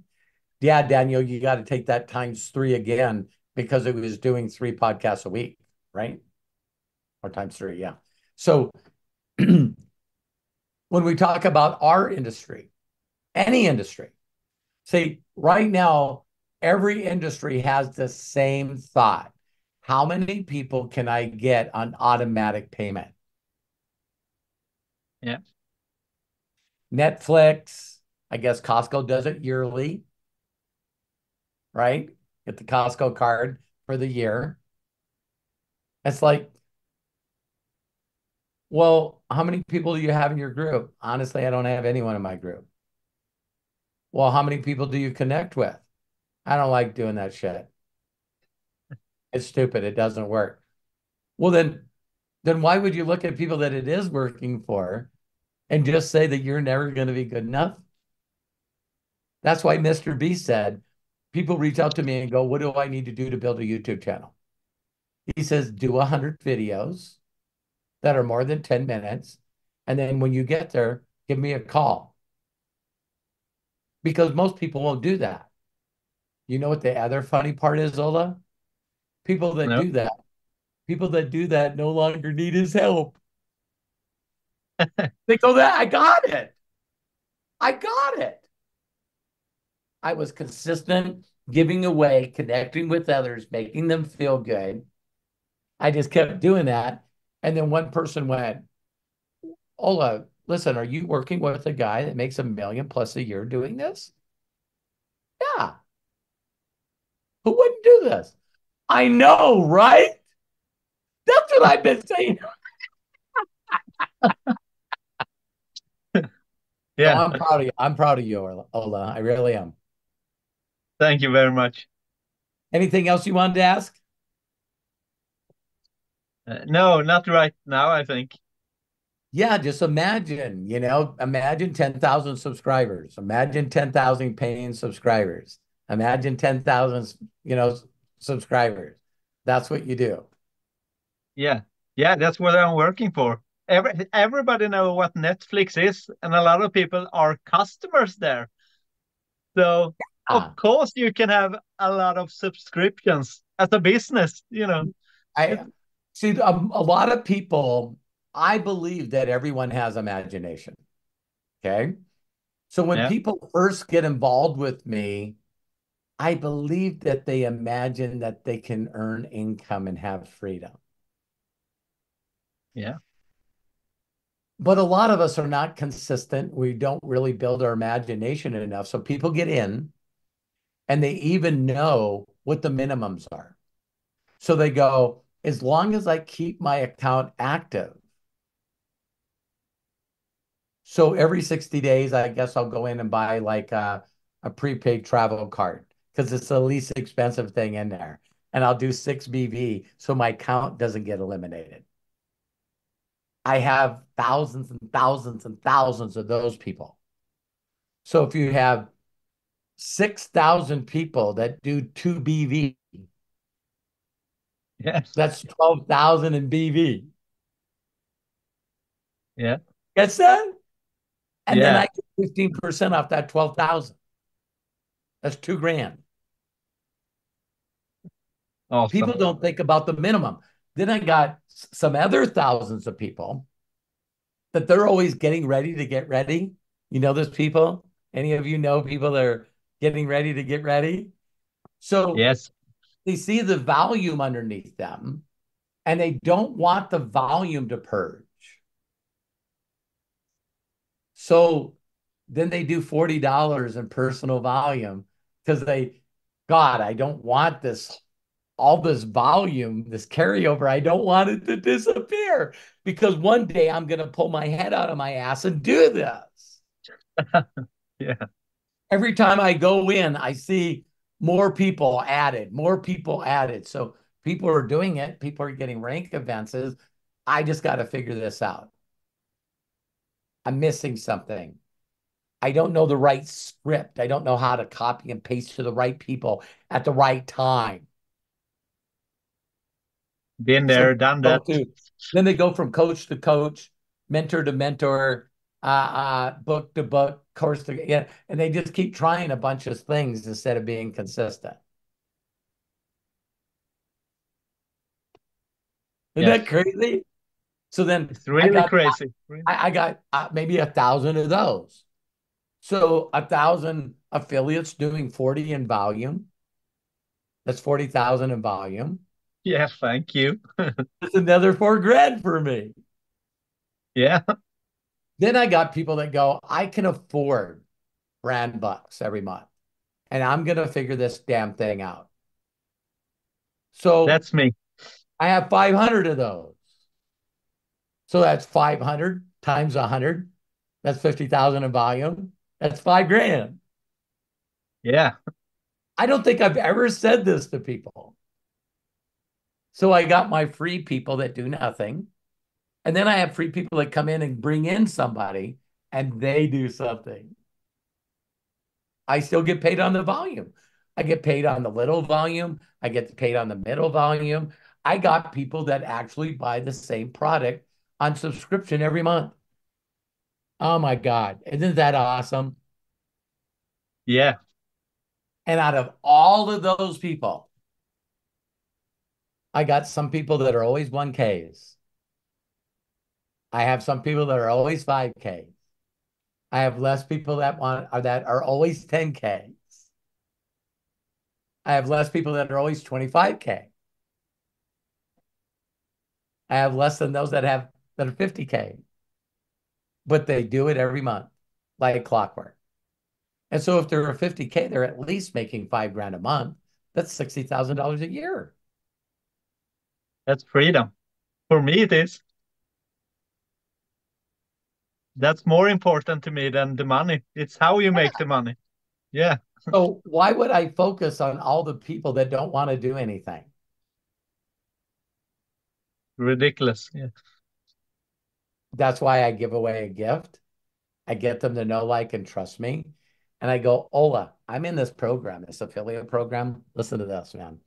Yeah, Daniel, you got to take that times three again because it was doing three podcasts a week, right? Or times three, yeah. So when we talk about our industry, any industry, see, right now, every industry has the same thought. How many people can I get on automatic payment? Yeah. Netflix, I guess Costco does it yearly, right? Get the Costco card for the year. It's like, well, how many people do you have in your group? Honestly, I don't have anyone in my group. Well, how many people do you connect with? I don't like doing that shit. It's stupid. It doesn't work. Well, then, then why would you look at people that it is working for and just say that you're never going to be good enough? That's why Mr. B said, people reach out to me and go, what do I need to do to build a YouTube channel? He says, do 100 videos that are more than 10 minutes. And then when you get there, give me a call. Because most people won't do that. You know what the other funny part is, Ola? People that do that, people that do that no longer need his help. they go, that I got it. I got it. I was consistent, giving away, connecting with others, making them feel good. I just kept doing that. And then one person went, Ola, listen, are you working with a guy that makes a million plus a year doing this? Yeah. Who wouldn't do this? I know, right? That's what I've been saying. yeah. So I'm proud of you. I'm proud of you, Ola. I really am. Thank you very much. Anything else you wanted to ask? Uh, no, not right now, I think. Yeah, just imagine, you know, imagine 10,000 subscribers. Imagine 10,000 paying subscribers. Imagine 10,000, you know, subscribers. That's what you do. Yeah. Yeah, that's what I'm working for. Every, everybody know what Netflix is, and a lot of people are customers there. So of course you can have a lot of subscriptions as a business, you know. I see um, a lot of people, I believe that everyone has imagination. Okay. So when yeah. people first get involved with me, I believe that they imagine that they can earn income and have freedom. Yeah. But a lot of us are not consistent. We don't really build our imagination enough. So people get in and they even know what the minimums are. So they go, as long as I keep my account active. So every 60 days, I guess I'll go in and buy like a, a prepaid travel card because it's the least expensive thing in there. And I'll do six BV so my account doesn't get eliminated. I have thousands and thousands and thousands of those people. So if you have 6,000 people that do two BV, yes. that's 12,000 in BV. Yeah. Gets that? And yeah. then I get 15% off that 12,000. That's two grand. Awesome. People don't think about the minimum. Then I got some other thousands of people that they're always getting ready to get ready. You know those people? Any of you know people that are getting ready to get ready? So yes, they see the volume underneath them and they don't want the volume to purge. So then they do $40 in personal volume because they, God, I don't want this all this volume, this carryover, I don't want it to disappear because one day I'm going to pull my head out of my ass and do this. yeah. Every time I go in, I see more people added, more people added. So people are doing it, people are getting rank advances. I just got to figure this out. I'm missing something. I don't know the right script. I don't know how to copy and paste to the right people at the right time. Been there, so done that. To, then they go from coach to coach, mentor to mentor, uh, uh, book to book, course to yeah, and they just keep trying a bunch of things instead of being consistent. Isn't yes. that crazy? So then it's really got, crazy. I, I got uh, maybe a thousand of those. So a thousand affiliates doing 40 in volume. That's 40,000 in volume. Yeah, thank you. That's another four grand for me. Yeah. Then I got people that go, I can afford brand bucks every month, and I'm going to figure this damn thing out. So that's me. I have 500 of those. So that's 500 times 100. That's 50,000 in volume. That's five grand. Yeah. I don't think I've ever said this to people. So I got my free people that do nothing. And then I have free people that come in and bring in somebody and they do something. I still get paid on the volume. I get paid on the little volume. I get paid on the middle volume. I got people that actually buy the same product on subscription every month. Oh my God. Isn't that awesome? Yeah. And out of all of those people, I got some people that are always 1Ks. I have some people that are always 5Ks. I have less people that want or that are always 10Ks. I have less people that are always 25K. I have less than those that have that are 50K. But they do it every month like clockwork. And so if they're a 50K, they're at least making five grand a month. That's $60,000 a year. That's freedom. For me, it is. That's more important to me than the money. It's how you make the money. Yeah. so why would I focus on all the people that don't want to do anything? ridiculous. Yeah. That's why I give away a gift. I get them to know, like, and trust me. And I go, Ola, I'm in this program, this affiliate program. Listen to this, man.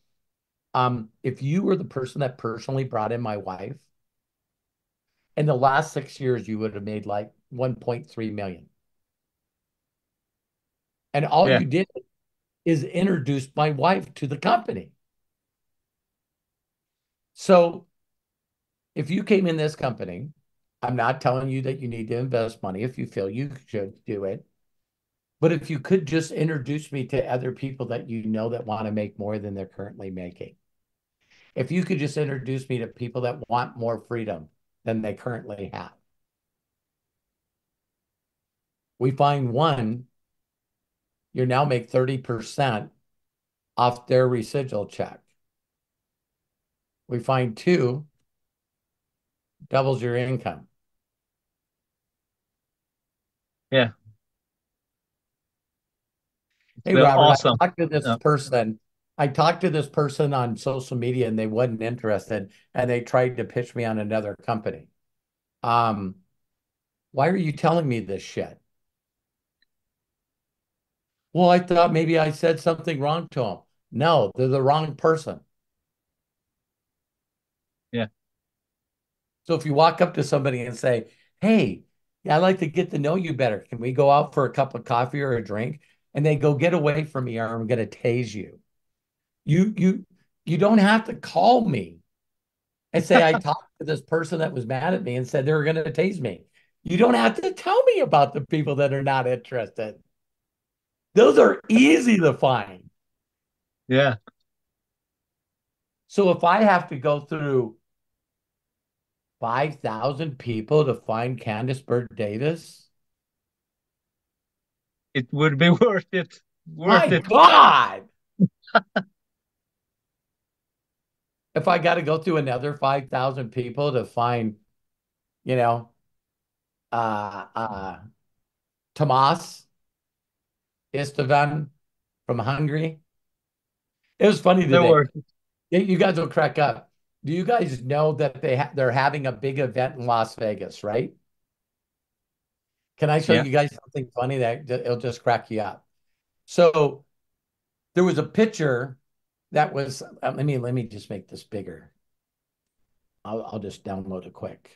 Um, if you were the person that personally brought in my wife, in the last six years, you would have made like 1.3 million. And all yeah. you did is introduce my wife to the company. So if you came in this company, I'm not telling you that you need to invest money if you feel you should do it. But if you could just introduce me to other people that you know that want to make more than they're currently making. If you could just introduce me to people that want more freedom than they currently have. We find one, you now make 30% off their residual check. We find two, doubles your income. Yeah. Hey, Robert, awesome. I talked to this yeah. person. I talked to this person on social media and they wasn't interested and they tried to pitch me on another company. Um, why are you telling me this shit? Well, I thought maybe I said something wrong to them. No, they're the wrong person. Yeah. So if you walk up to somebody and say, Hey, yeah, I'd like to get to know you better. Can we go out for a cup of coffee or a drink? And they go, get away from me or I'm gonna tase you. You you you don't have to call me and say I talked to this person that was mad at me and said they were gonna tase me. You don't have to tell me about the people that are not interested. Those are easy to find. Yeah. So if I have to go through 5,000 people to find Candice Berg Davis? It would be worth it. Worth My it. God. if I got to go through another 5,000 people to find, you know, uh, uh, Tomas Estevan from Hungary. It was funny today. You guys will crack up do you guys know that they ha- they're having a big event in Las Vegas, right? Can I show yeah. you guys something funny that it'll just crack you up? So there was a picture that was. Uh, let me let me just make this bigger. I'll I'll just download it quick.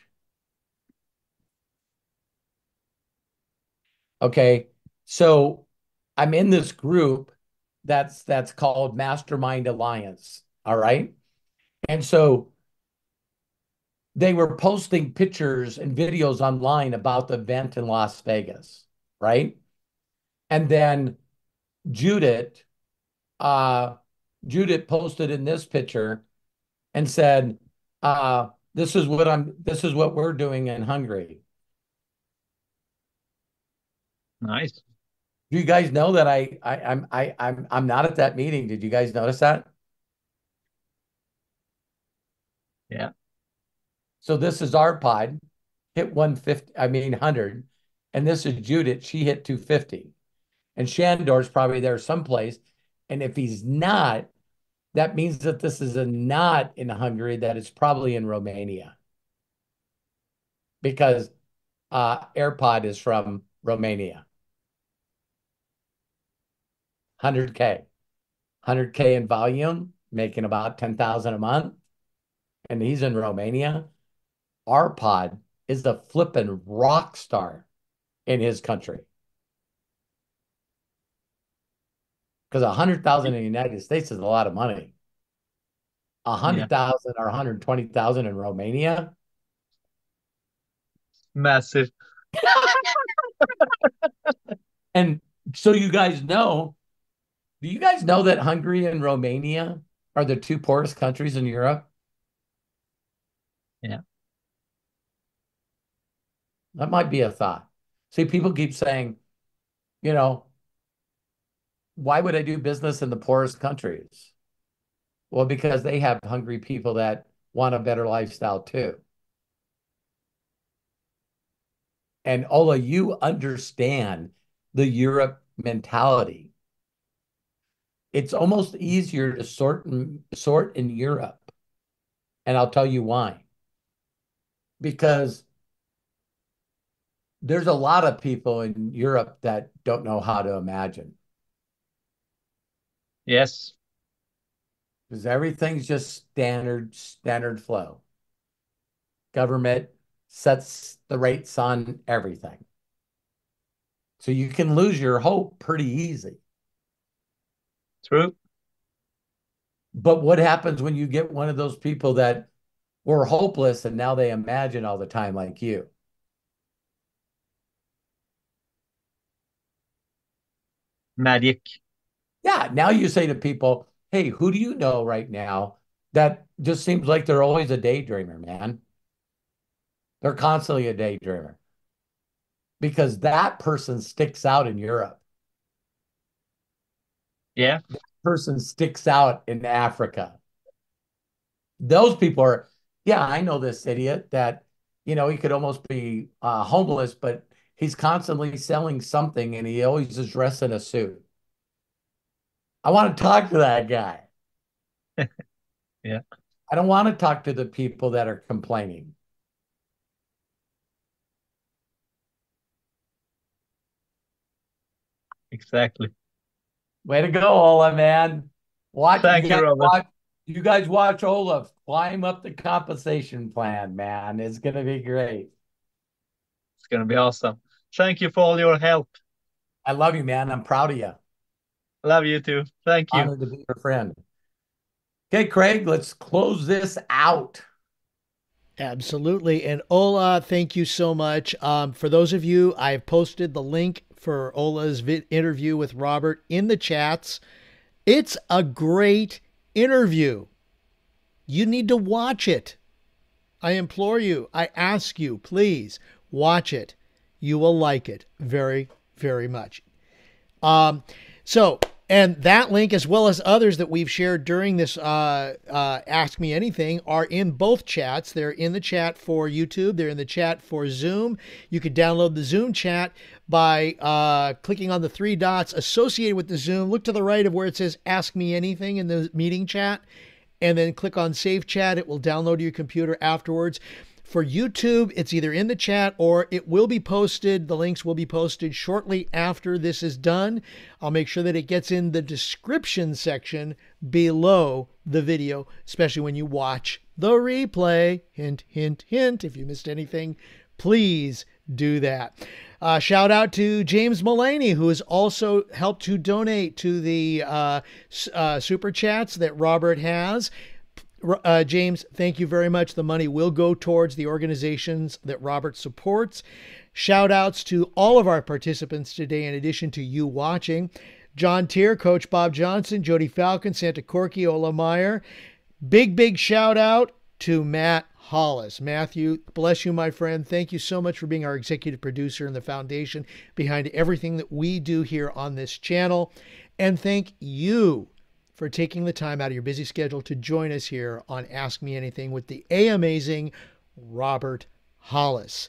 Okay, so I'm in this group that's that's called Mastermind Alliance. All right, and so they were posting pictures and videos online about the event in Las Vegas, right? And then Judith, uh, Judith posted in this picture and said, uh, this is what I'm this is what we're doing in Hungary. Nice. Do you guys know that I, I I'm I I'm I'm not at that meeting? Did you guys notice that? Yeah. So this is Arpad, hit 150, I mean 100. And this is Judith, she hit 250. And Shandor's probably there someplace. And if he's not, that means that this is a not in Hungary, that it's probably in Romania. Because uh, Arpad is from Romania. 100K. 100K in volume, making about 10,000 a month. And he's in Romania. Arpad is the flippin' rock star in his country. Because a hundred thousand in the United States is a lot of money. A hundred thousand yeah. or 120,000 in Romania. Massive. and so you guys know, do you guys know that Hungary and Romania are the two poorest countries in Europe? Yeah. That might be a thought. See, people keep saying, you know, why would I do business in the poorest countries? Well, because they have hungry people that want a better lifestyle too. And Ola, you understand the Europe mentality. It's almost easier to sort in, sort in Europe. And I'll tell you why. Because there's a lot of people in Europe that don't know how to imagine. Yes. Because everything's just standard, standard flow. Government sets the rates on everything. So you can lose your hope pretty easy. True. But what happens when you get one of those people that were hopeless and now they imagine all the time like you? magic. Yeah. Now you say to people, hey, who do you know right now that just seems like they're always a daydreamer, man? They're constantly a daydreamer because that person sticks out in Europe. Yeah. That person sticks out in Africa. Those people are, yeah, I know this idiot that, you know, he could almost be uh, homeless, but he's constantly selling something and he always is dressed in a suit. I want to talk to that guy. yeah. I don't want to talk to the people that are complaining. Exactly. Way to go, Ola, man. Watch, Thank you, you watch, you guys watch Olaf climb up the compensation plan, man. It's going to be great. It's going to be awesome. Thank you for all your help. I love you, man. I'm proud of you. Love you too. Thank you. Honored to be your friend. Okay, Craig, let's close this out. Absolutely. And Ola, thank you so much. Um, for those of you, I've posted the link for Ola's vi- interview with Robert in the chats. It's a great interview. You need to watch it. I implore you, I ask you, please watch it. You will like it very, very much. Um, so, and that link, as well as others that we've shared during this uh, uh, Ask Me Anything, are in both chats. They're in the chat for YouTube, they're in the chat for Zoom. You could download the Zoom chat by uh, clicking on the three dots associated with the Zoom. Look to the right of where it says Ask Me Anything in the meeting chat, and then click on Save Chat. It will download to your computer afterwards. For YouTube, it's either in the chat or it will be posted. The links will be posted shortly after this is done. I'll make sure that it gets in the description section below the video, especially when you watch the replay. Hint, hint, hint. If you missed anything, please do that. Uh, shout out to James Mullaney, who has also helped to donate to the uh, uh, super chats that Robert has. Uh, James, thank you very much. The money will go towards the organizations that Robert supports. Shout outs to all of our participants today, in addition to you watching. John Tier, Coach Bob Johnson, Jody Falcon, Santa Corky, Ola Meyer. Big, big shout out to Matt Hollis. Matthew, bless you, my friend. Thank you so much for being our executive producer and the foundation behind everything that we do here on this channel. And thank you for taking the time out of your busy schedule to join us here on Ask Me Anything with the A amazing Robert Hollis.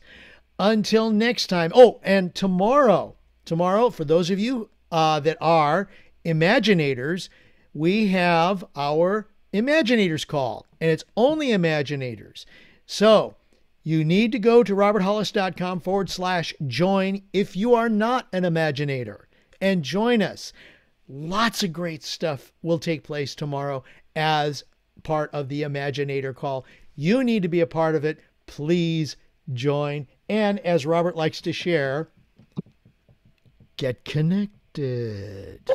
Until next time. Oh, and tomorrow, tomorrow, for those of you uh, that are Imaginators, we have our Imaginators call, and it's only Imaginators. So you need to go to roberthollis.com forward slash join if you are not an Imaginator and join us. Lots of great stuff will take place tomorrow as part of the Imaginator call. You need to be a part of it. Please join. And as Robert likes to share, get connected.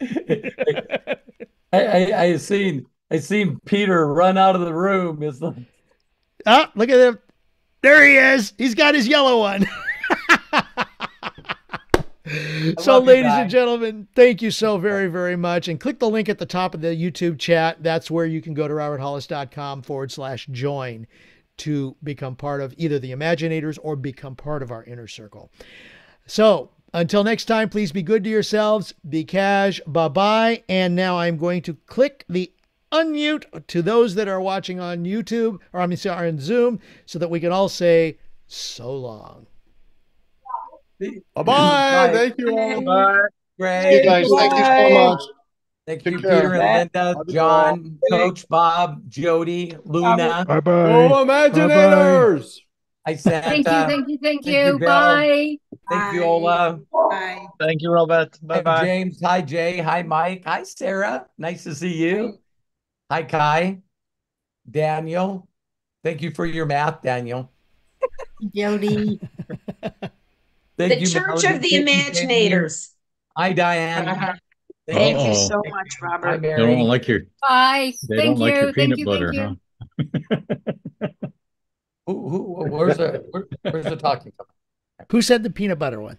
I, I, I seen I seen Peter run out of the room. It's like Ah, look at him. There he is. He's got his yellow one. so, ladies and gentlemen, thank you so very, very much. And click the link at the top of the YouTube chat. That's where you can go to roberthollis.com forward slash join to become part of either the Imaginators or become part of our inner circle. So, until next time, please be good to yourselves. Be cash. Bye bye. And now I'm going to click the unmute to those that are watching on YouTube or I mean, sorry, on Zoom so that we can all say so long. Bye bye. Thank you all. Bye. Great. guys, thank you so much. Thank Take you, care. Peter and Linda, John, Coach Bob, Jody, Luna. Bye Oh, bye. Imaginators. Hi, Santa. Thank you, thank you, thank Thank you, you. Bye. Thank you, Ola. Bye. Thank you, Robert. Bye bye. James. Hi, Jay. Hi, Mike. Hi, Sarah. Nice to see you. Hi, Kai. Daniel. Thank you for your math, Daniel. Jody. Thank The you, Church Melody. of the Thank you, Jamie. Imaginators. Hi, Diane. Thank you Uh-oh. so much, Hi, Robert. They Mary. don't like your Bye. they Thank don't like you. your Thank peanut you. butter, Thank you. huh? Who, who, where's the where, where's the talking? from? Who said the peanut butter one?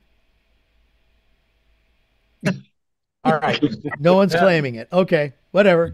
All right. No one's claiming it. Okay, whatever.